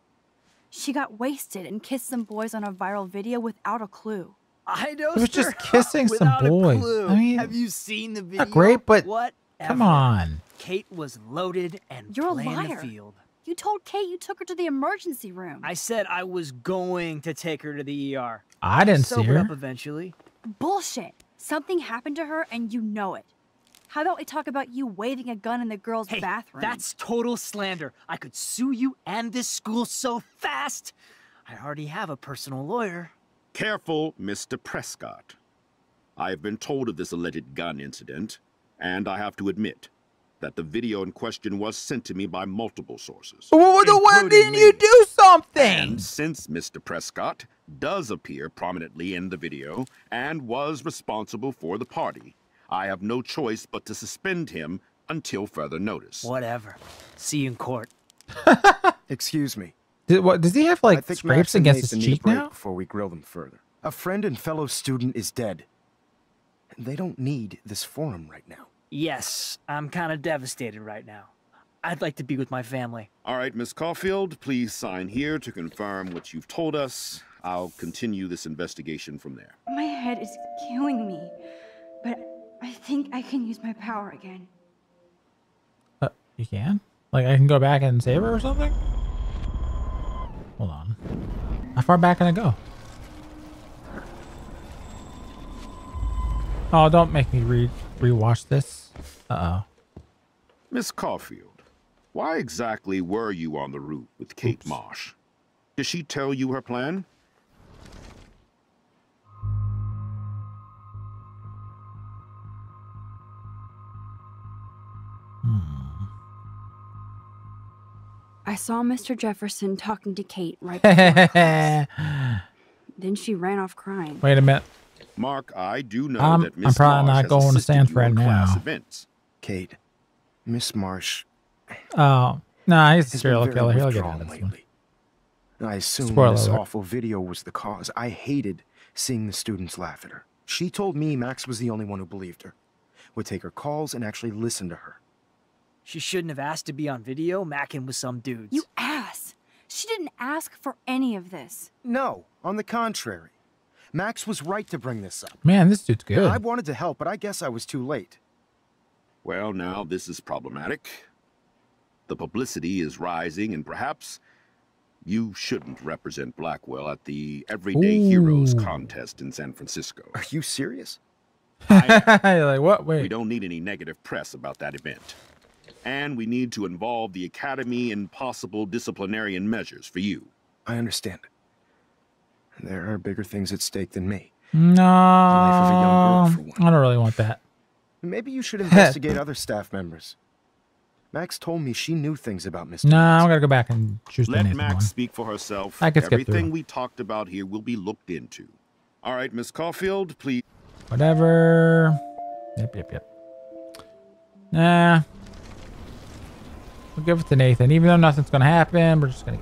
She got wasted and kissed some boys on a viral video without a clue. I know. It was just kissing some boys. I mean, have you seen the video? not great, but what? come on. Kate was loaded and You're a playing liar. the field. You told Kate you took her to the emergency room. I said I was going to take her to the ER. I didn't see Sobered her. up eventually. Bullshit. Something happened to her and you know it. How about we talk about you waving a gun in the girls' Hey, bathroom? that's total slander. I could sue you and this school so fast. I already have a personal lawyer. Careful, Mr. Prescott. I have been told of this alleged gun incident, and I have to admit that the video in question was sent to me by multiple sources. Well, then why didn't you do something? And since Mr. Prescott does appear prominently in the video and was responsible for the party, I have no choice but to suspend him until further notice. Whatever. See you in court. *laughs* Excuse me. Did, what, does he have I like think scrapes Max and against his Nathan need a cheek break now? Before we grill them further. A friend and fellow student is dead. They don't need this forum right now. Yes, I'm kind of devastated right now. I'd like to be with my family. All right, Miss Caulfield, please sign here to confirm what you've told us. I'll continue this investigation from there. My head is killing me, but I think I can use my power again. Uh, you can? Like I can go back and save her or something? Hold on. How far back can I go? Oh, don't make me re rewatch this. Uh oh. Miss Caulfield, why exactly were you on the roof with Kate Marsh? Did she tell you her plan? I saw Mr. Jefferson talking to Kate right *laughs* before. Then she ran off crying. Wait a minute. Mark, I do know I'm- that I'm Miss probably Marsh not has going to assisted you Stanford class now. events. Kate, Miss Marsh Oh, nah, he's a serial killer. He'll get out of this lately. I assume Spoiler this alert. awful video was the cause. I hated seeing the students laugh at her. She told me Max was the only one who believed her, would take her calls and actually listen to her. She shouldn't have asked to be on video, macking with some dudes. You ass! She didn't ask for any of this. No, on the contrary. Max was right to bring this up. Man, this dude's good. I wanted to help, but I guess I was too late. Well, now this is problematic. The publicity is rising, and perhaps you shouldn't represent Blackwell at the Everyday Heroes contest in San Francisco. Are you serious? You're *laughs* like, what? Wait. We don't need any negative press about that event. And we need to involve the Academy in possible disciplinarian measures for you. I understand. There are bigger things at stake than me. No, of a young girl, I don't really want that. Maybe you should *laughs* investigate other staff members. Max told me she knew things about Mr. No, I'm gonna go back and choose Let Nathan Max one. speak for herself. I can skip through. Everything we talked about here will be looked into. All right, Miss Caulfield, please. Whatever. Yep, yep, yep. Nah. We'll give it to Nathan. Even though nothing's gonna happen, we're just gonna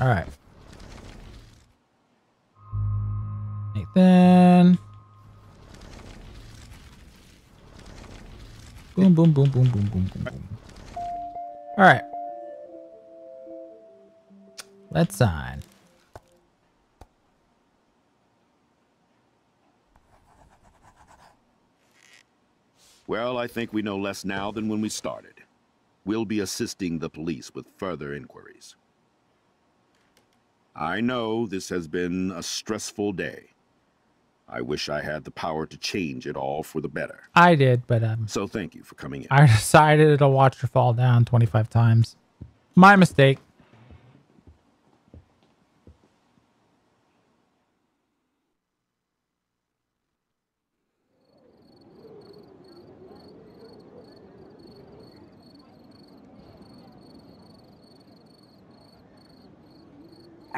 Alright. Nathan. Boom, boom, boom, boom, boom, boom, boom, boom. Alright. Let's sign. Well, I think we know less now than when we started. We'll be assisting the police with further inquiries. I know this has been a stressful day. I wish I had the power to change it all for the better. I did, but um, So thank you for coming in. I *laughs* decided to watch her fall down 25 times. My mistake.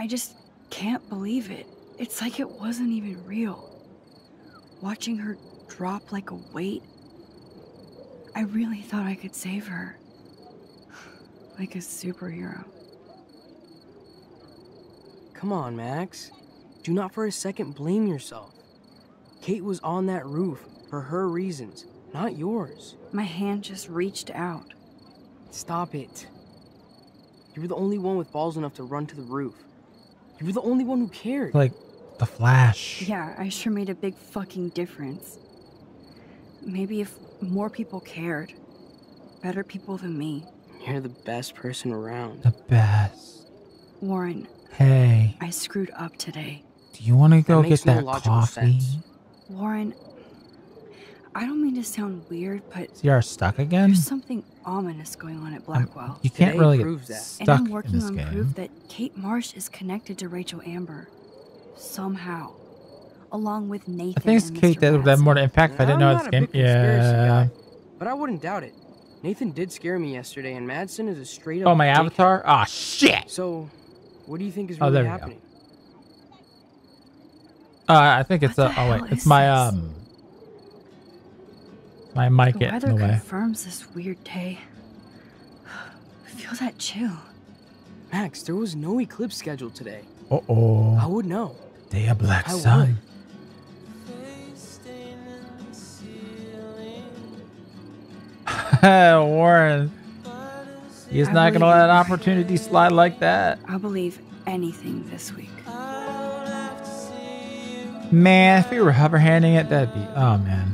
I just can't believe it. It's like it wasn't even real. Watching her drop like a weight, I really thought I could save her. *sighs* Like a superhero. Come on, Max. Do not for a second blame yourself. Kate was on that roof for her reasons, not yours. My hand just reached out. Stop it. You were the only one with balls enough to run to the roof. You were the only one who cared. Like the Flash. Yeah, I sure made a big fucking difference. Maybe if more people cared, better people than me. You're the best person around. The best. Warren, Hey, I screwed up today. do you want to go get that coffee? sense. Warren, I don't mean to sound weird, but So you're stuck again? there's something ominous going on at Blackwell. You can't Today really get proves that. and I'm working this on game. proof that Kate Marsh is connected to Rachel Amber. Somehow. Along with Nathan. I think it's and Kate Mr. that would have more impact if I didn't know not this game. big Yeah. guy, but I wouldn't doubt it. Nathan did scare me yesterday, and Madsen is a straight up. Oh, my dick. avatar? Ah, shit. So, what do you think is Oh, really there we go. happening? Uh, I think it's a. Oh wait, it's my this? um. My mic The getting weather in the way. confirms this weird day. *sighs* Feel that chill. Max, there was no eclipse scheduled today. Uh oh. I would know. Day of Black I Sun. *laughs* Warren. He's I not gonna let an opportunity slide like that. I'll believe anything this week. Man, if we were hover handing it, that'd be. Oh man.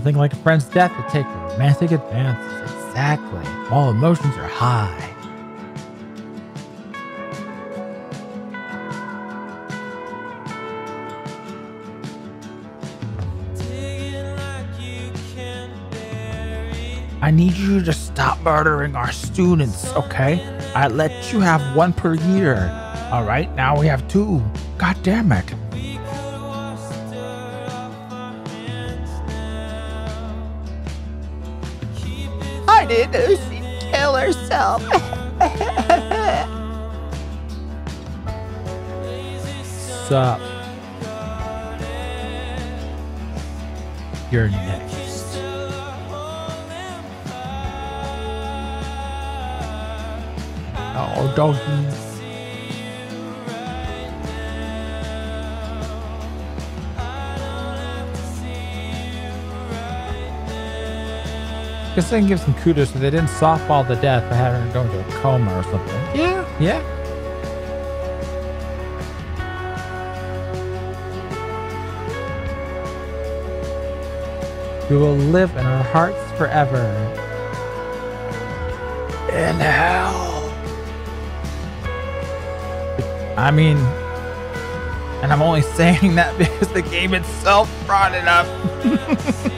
Nothing like a friend's death to take romantic advances. Exactly. All emotions are high. I need you to stop murdering our students, okay? I let you have one per year. All right, now we have two. God damn it. She'd kill herself. *laughs* Sup? You're next. Oh, doggy. Guess I can give some kudos. They didn't softball the death by having her go into a coma or something. Yeah, yeah. We will live in our hearts forever. In hell. I mean, and I'm only *laughs* saying that because the game itself brought it up. *laughs*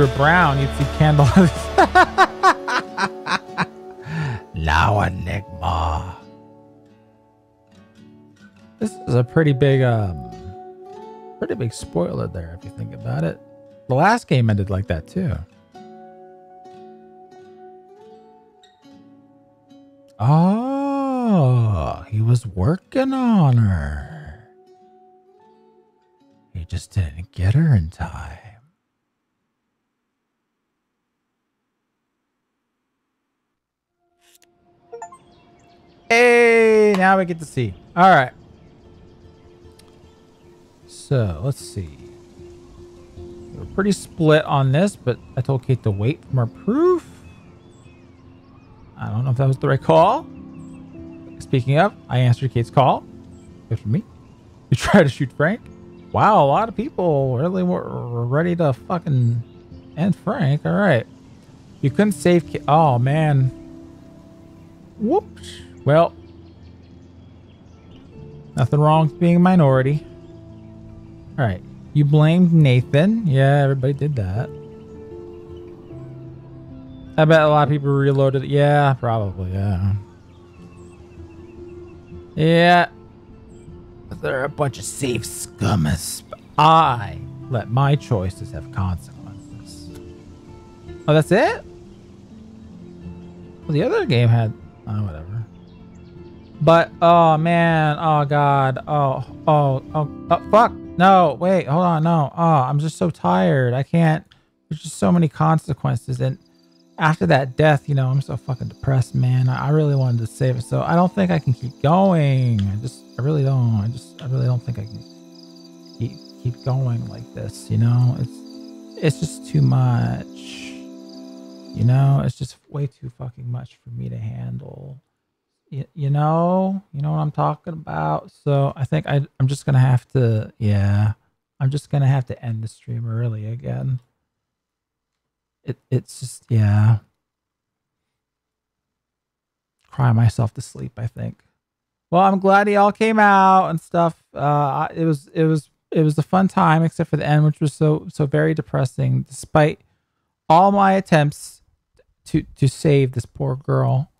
were brown, you'd see candles. *laughs* now a enigma. This is a pretty big, um, pretty big spoiler there if you think about it. The last game ended like that too. Oh, he was working on her. He just didn't get her in time. Hey, now we get to see. All right. So let's see. We're pretty split on this, but I told Kate to wait for more proof. I don't know if that was the right call. Speaking of, I answered Kate's call. Good for me. You *laughs* try to shoot Frank. Wow, a lot of people really were ready to fucking end Frank. All right. You couldn't save Kate. Oh, man. Whoops. Well, nothing wrong with being a minority. All right. You blamed Nathan. Yeah, everybody did that. I bet a lot of people reloaded. Yeah, probably. Yeah. Yeah. They're a bunch of save scummers. But I let my choices have consequences. Oh, that's it? Well, the other game had. Oh, whatever. But oh man, oh god, oh oh oh, oh fuck. No, wait, hold on, no. Oh, I'm just so tired. I can't. There's just so many consequences, and after that death, you know, I'm so fucking depressed, man. I, really wanted to save it, so I don't think I can keep going. I just, I really don't. I just, I really don't think I can keep keep going like this. You know, it's it's just too much. You know, it's just way too fucking much for me to handle you, you know, you know what I'm talking about. So I think I, I'm just gonna have to, yeah, I'm just gonna have to end the stream early again. It, it's just, yeah, cry myself to sleep. I think. Well, I'm glad he all came out and stuff. Uh, it was, it was, it was a fun time, except for the end, which was so, so very depressing. Despite all my attempts to, to save this poor girl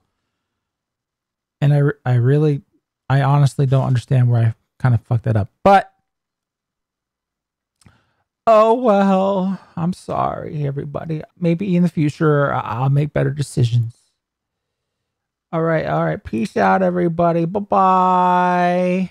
and I, I really, I honestly don't understand where I kind of fucked that up. But oh well, I'm sorry, everybody. Maybe in the future I'll make better decisions. All right, all right. Peace out, everybody. Bye bye.